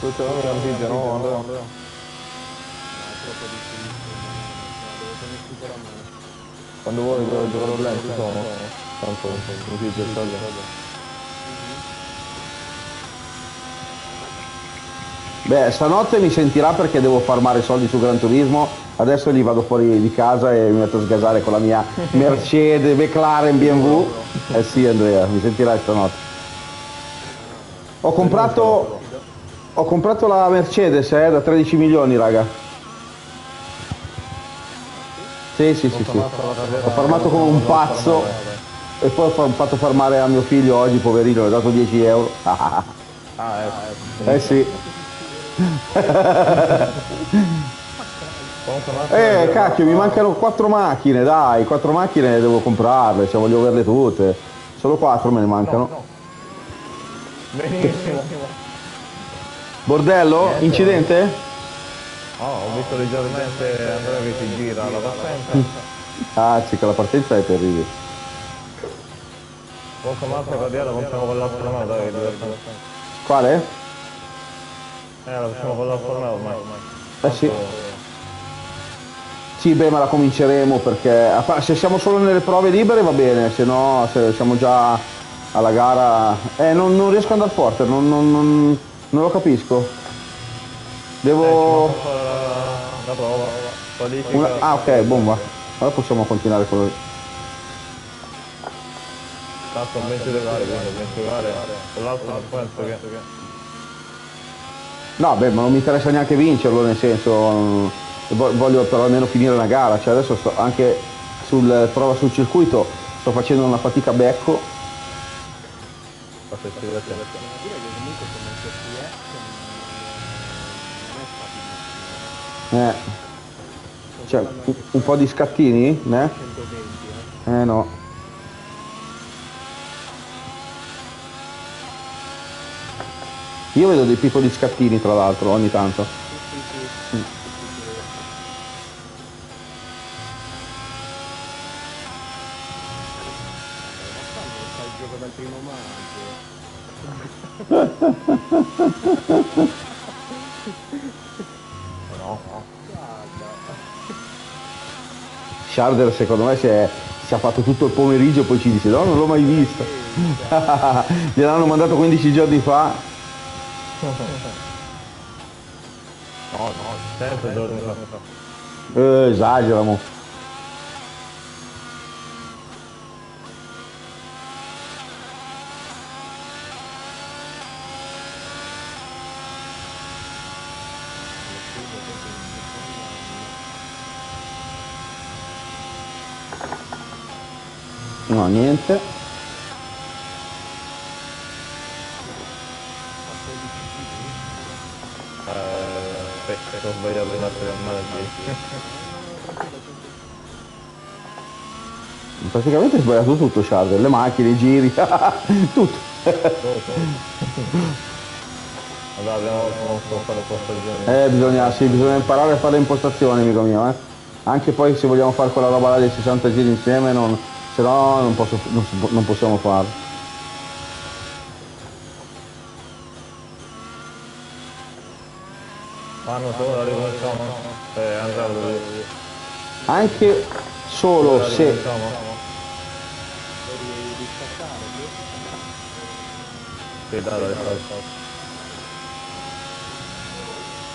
Questo è un video, no Andrea? No, Quando vuoi che giocare lenti sono. Tanto video è taglio. Beh, stanotte mi sentirà perché devo farmare soldi su Gran Turismo. Adesso gli vado fuori di casa e mi metto a sgasare con la mia Mercedes, McLaren, BMW. Eh sì Andrea, mi sentirai stanotte. Ho comprato, ho comprato la Mercedes eh, da 13 milioni, raga. Sì, sì, sì, sì. Ho farmato come un pazzo e poi ho fa- fatto farmare a mio figlio oggi, poverino, gli ho dato 10 euro. Ah, eh. Eh sì. Eh, cacchio, mi mancano quattro macchine, dai, quattro macchine devo comprarle, se voglio averle tutte. Solo quattro me ne mancano. Benissimo. Bordello? Incidente? Oh, ho visto leggermente Andrea che si gira la partenza. Ah, sì, che la partenza è terribile. Un altro carriera facciamo con che è divertente. Quale? Eh, la facciamo con l'astronauta ormai. Eh sì. Sì, beh, ma la cominceremo perché se siamo solo nelle prove libere va bene, se no se siamo già alla gara... Eh, non, non riesco ad andare forte, non, non- non- lo capisco. Devo... La, la prova, qualifica. Una- Ah, ok, bomba. Allora possiamo continuare con lui. Tanto ben si fare. Con l'altro non penso che... No, beh, ma non mi interessa neanche vincerlo, nel senso, mm, vo- voglio però almeno finire una gara, cioè adesso sto anche sul prova sul circuito, sto facendo una fatica a becco, Forse si diverte. Devo dire che comunque come FPS non è facilissimo. Eh, cioè, un, un po' di scattini, eh? 120, eh. Eh no. Io vedo dei piccoli scattini tra l'altro ogni tanto. Sì, sì, sì. Mm. Ma fanno fa il gioco dal primo maggio. No, no. Sharder secondo me si è, si è fatto tutto il pomeriggio e poi ci dice no non l'ho mai visto. Gliel'hanno mandato 15 giorni fa. No, no, 100 giorni fa. Eh, esageramo. No, niente. Aspetta, ho sbagliato Praticamente hai sbagliato tutto, Sharder. Le macchine, i giri, tutto. Allora abbiamo conosco fare questa giorni. Eh, bisogna, sì, bisogna imparare a fare le impostazioni, amico mio, eh. Anche poi se vogliamo fare quella roba là dei 60 giri insieme, non, se no non, posso, non, può- non possiamo farlo. Fanno solo la? Eh, andato Anche solo se... sì. Dai, dai, dai.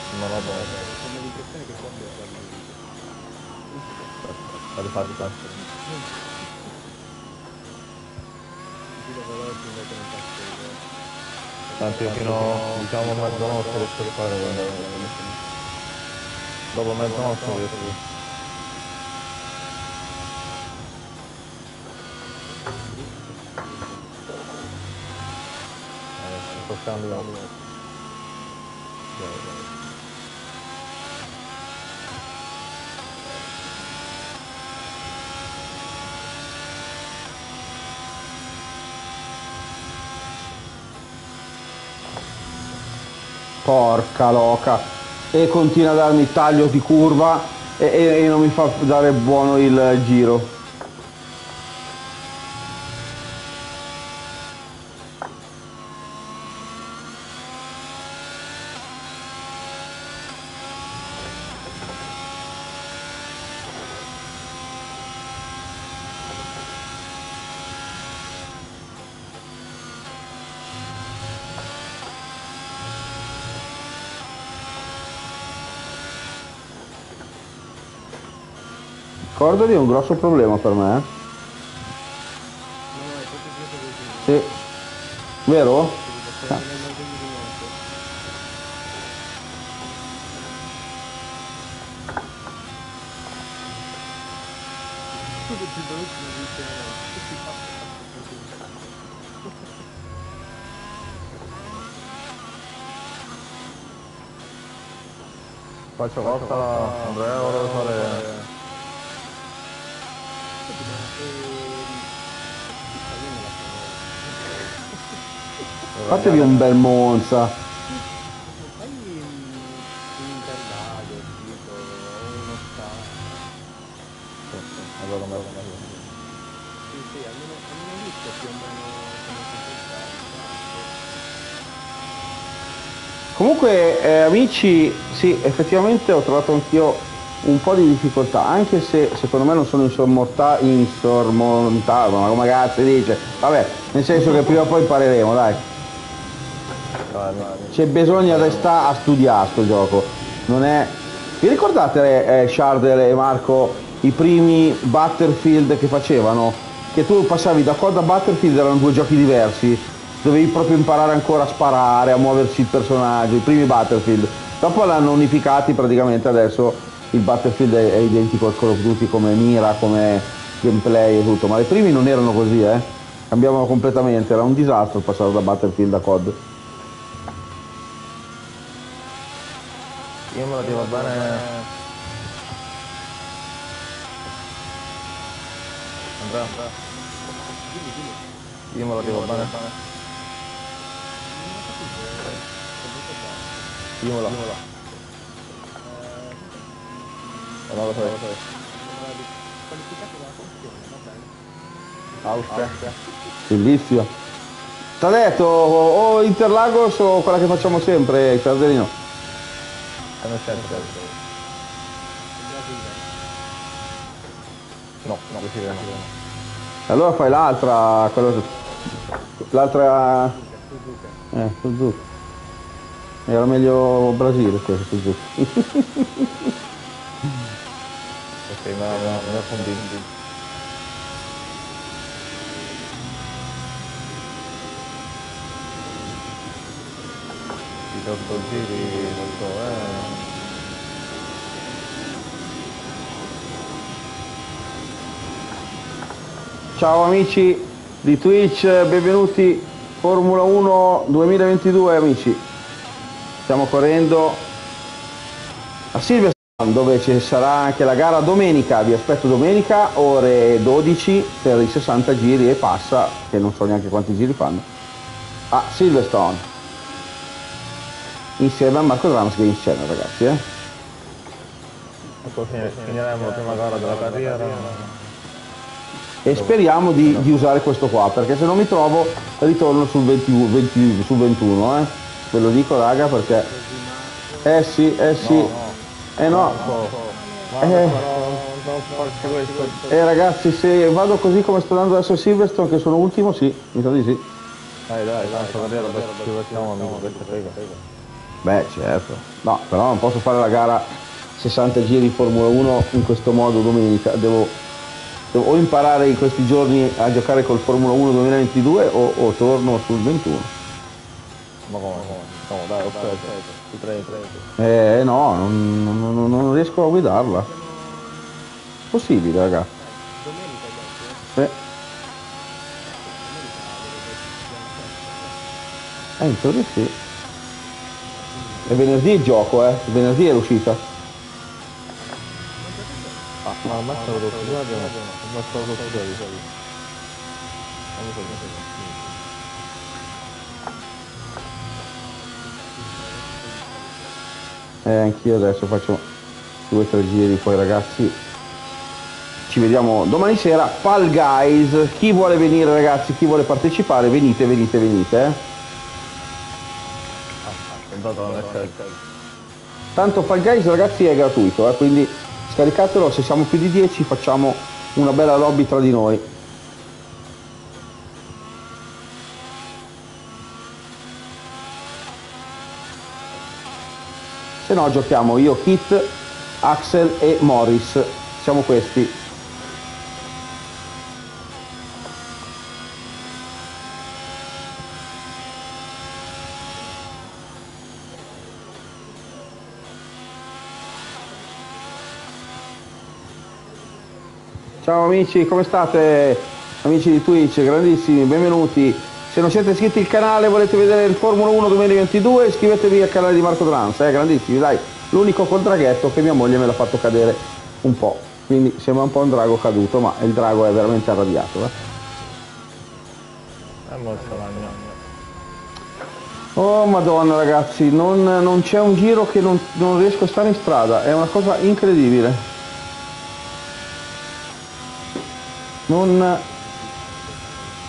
Non ho buono. Come l'impressione che abbia già La rifatti tanto. fino diciamo a mezzanotte a fare quando... Dopo mezzanotte riesco. Eh, sto scambiando. Porca loca. E continua a darmi taglio di curva e, e- e non mi fa dare buono il giro. Ricordati è un grosso problema per me. eh. Sì. Vero? Faccio corta, Andrea, volevo fare... Fatevi un bel Monza. Allora, meglio. Sì, sì, almeno, almeno visto più o meno. Comunque, eh, amici, sì, effettivamente ho trovato anch'io un po' di difficoltà, anche se secondo me non sono insormontabili, ma come cazzo si dice? Vabbè, nel senso che prima o poi impareremo, dai. C'è bisogno di stare a studiare sto gioco. Non è. Vi ricordate eh, Sharder e Marco i primi Battlefield che facevano? Che tu passavi da COD a Battlefield erano due giochi diversi. Dovevi proprio imparare ancora a sparare, a muoversi il personaggio, i primi Battlefield. Dopo l'hanno unificati praticamente adesso il Battlefield è, è identico al Call of Duty come mira, come gameplay e tutto, ma i primi non erano così, eh. Cambiavano completamente, era un disastro passare da Battlefield a COD. Io me la devo bene... Andrea? Io me la devo bene? Io me la... Eh, non lo so. Qualificato dalla funzione, va bene. Austria. Bellissima. T'ha detto o Interlagos o quella che facciamo sempre, Ciarderino. E non c'è No, no, così no. Allora fai l'altra, quello- l'altra... Eh, Suzuki. Era meglio Brasile questo Suzuki. Ok, ma non convinto. I 18 giri, non so, eh. Ciao amici di Twitch, benvenuti Formula 1 2022 amici. Stiamo correndo a Silverstone dove ci sarà anche la gara domenica, vi aspetto domenica ore 12 per i 60 giri e passa, che non so neanche quanti giri fanno, a Silverstone. Insieme a Marco Drums Games Channel ragazzi eh. Ecco, finiremo la prima gara della carriera. E speriamo di, di usare questo qua, perché se non mi trovo ritorno sul, 20 20 sul 21, eh. Ve lo dico raga perché... Eh sì, eh sì. Eh no. Eh. Eh ragazzi, se vado così come sto andando adesso a Silverstone, che sono ultimo, sì, mi sa di sì. Dai, dai, tanto carriera adesso ci facciamo amico, questo frega. Beh, certo. No, però non posso fare la gara 60 giri Formula 1 in questo modo domenica. Devo, devo o imparare in questi giorni a giocare col Formula 1 2022 o, o torno sul 21. Ma come, come? No, dai, aspetta, ti prego, prego. Eh no, non, non- non- riesco a guidarla. Possibile, raga. Domenica Eh, eh, in teoria sì. È venerdì il gioco, eh. Venerdì è l'uscita. Ah, ma ammazza lo tocco, guarda, ammazza lo tocco, guarda, guarda. Non lo so, non lo so. Eh, anch'io adesso faccio due o tre giri, poi ragazzi ci vediamo domani sera. Fall Guys, chi vuole venire ragazzi, chi vuole partecipare, venite, venite, venite. Eh. Tanto Fall Guys ragazzi è gratuito, eh, quindi scaricatelo, se siamo più di 10 facciamo una bella lobby tra di noi. Se no giochiamo io, Kit, Axel e Morris. Siamo questi. Ciao amici, come state? Amici di Twitch, grandissimi, benvenuti. Se non siete iscritti al canale volete vedere il Formula 1 2022, iscrivetevi al canale di Marco Trans, eh, grandissimi, dai. L'unico col draghetto che mia moglie me l'ha fatto cadere un po'. Quindi sembra un po' un drago caduto, ma il drago è veramente arrabbiato. Eh. È molto magno. Oh madonna ragazzi, non, non c'è un giro che non, non riesco a stare in strada, è una cosa incredibile. Non,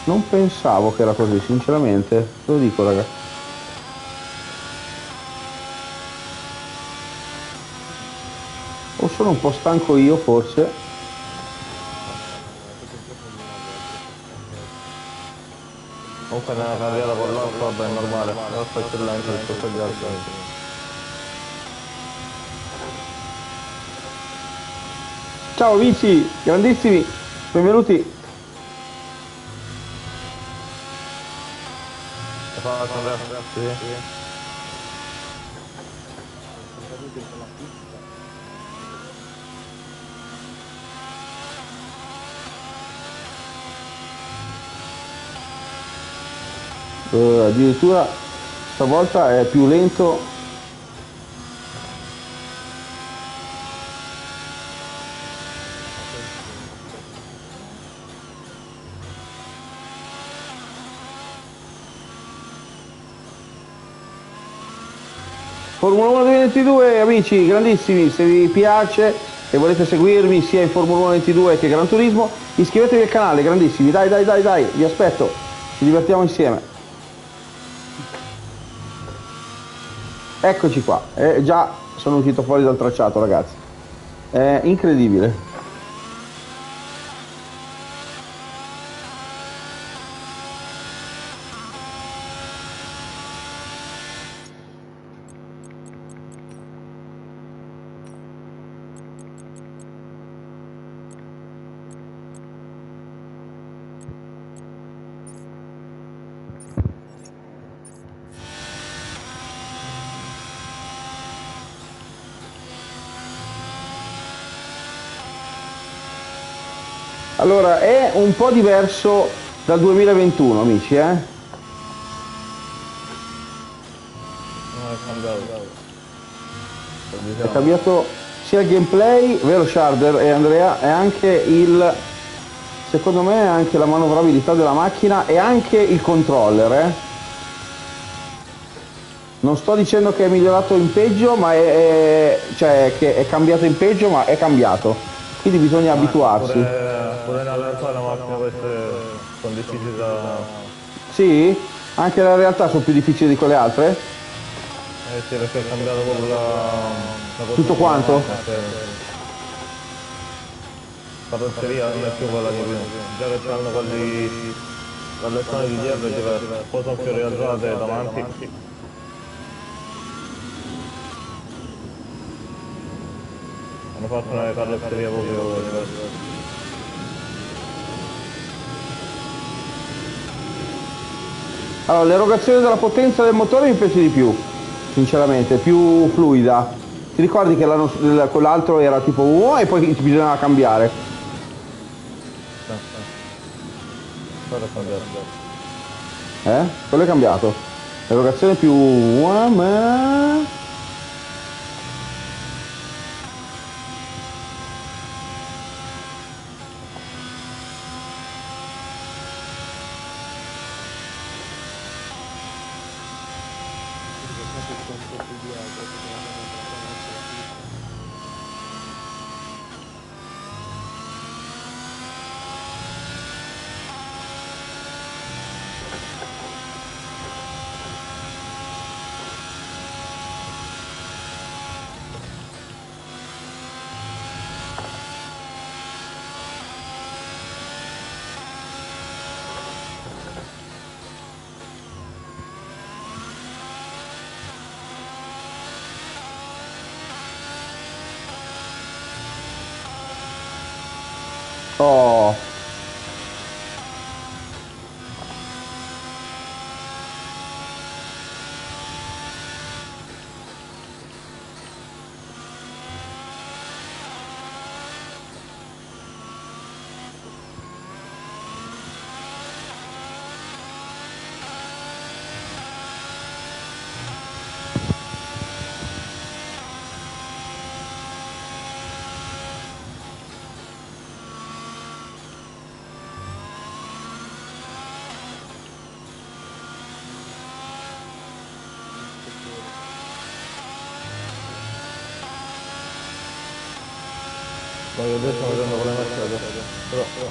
non pensavo che era così, sinceramente, te lo dico raga. O sono un po' stanco io forse. Comunque nella carriera con l'altro vabbè è normale, l'altro è lento rispetto agli altri. Ciao amici, grandissimi, benvenuti. Fatto Andrea? Sì. Eh, addirittura stavolta è più lento Formula 1 2022 amici grandissimi se vi piace e volete seguirmi sia in Formula 1 22 che Gran Turismo iscrivetevi al canale grandissimi dai dai dai dai vi aspetto ci divertiamo insieme Eccoci qua, eh, già sono uscito fuori dal tracciato ragazzi. È incredibile. Allora, è un po' diverso dal 2021 amici, eh? Non è cambiato. È cambiato sia il gameplay, vero Sharder e Andrea, e anche il secondo me anche la manovrabilità della macchina e anche il controller, eh? Non sto dicendo che è migliorato in peggio, ma è, è- cioè che è cambiato in peggio, ma è cambiato. Quindi bisogna abituarsi. Pure, pure in realtà la macchina queste sono difficili da... Sì? Anche la realtà sono più difficili di quelle altre? Eh sì, perché è cambiato proprio la... la Tutto quanto? La carrozzeria non è più quella di prima. Già che c'hanno quelli... La lezione di dietro è diversa. Poi sono più rialzate davanti. Hanno fatto una carrozzeria proprio diversa. Allora, l'erogazione della potenza del motore mi piace di più, sinceramente, più fluida. Ti ricordi che l'anno- l- quell'altro era tipo uh, e poi bisognava cambiare? Quello è cambiato. Eh? Quello è cambiato. L'erogazione più con Oh. Uh, ma... Oh. Ma io adesso mi prendo con le Mercedes. Però, però.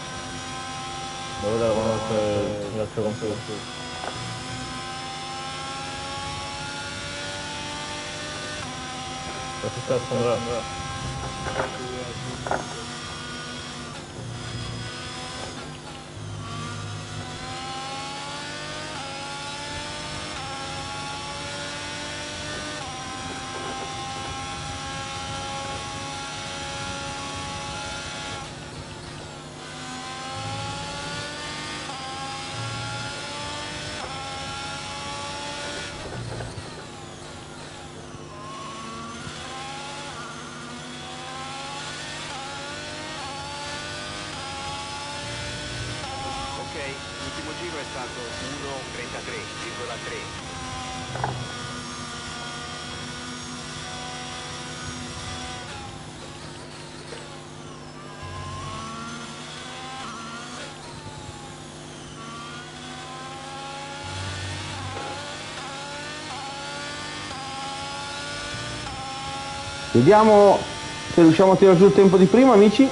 Devo vedere come mette gli altri computer. Che è successo Andrea? Ok, l'ultimo giro è stato 1.33,3. Vediamo se riusciamo a tirare giù il tempo di prima, amici.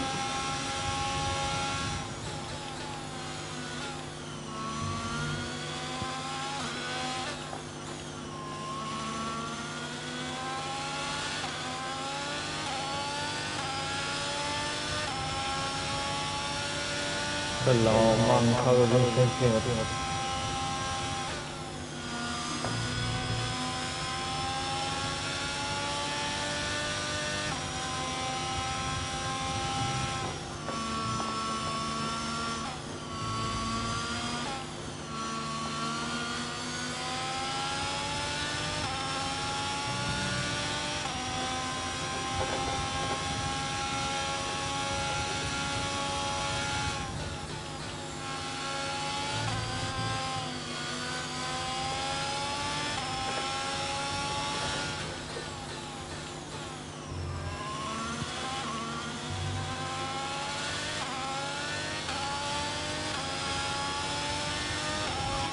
Bella, ma mancato di un centimetro.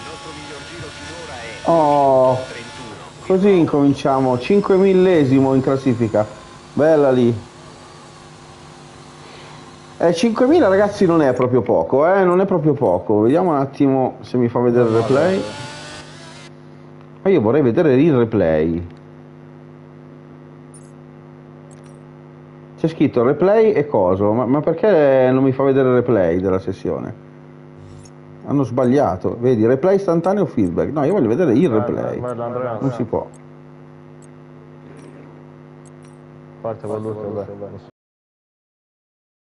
Il nostro miglior giro finora è Oh, 31. Così incominciamo. 5 millesimo in classifica. Bella lì. Eh, 5.000 ragazzi non è proprio poco, eh, non è proprio poco. Vediamo un attimo se mi fa vedere il replay. Ma io vorrei vedere il replay. C'è scritto replay e coso, ma, ma perché non mi fa vedere il replay della sessione? Hanno sbagliato, vedi, replay istantaneo feedback. No, io voglio vedere il replay. Non si può. Parte con l'ultimo, beh,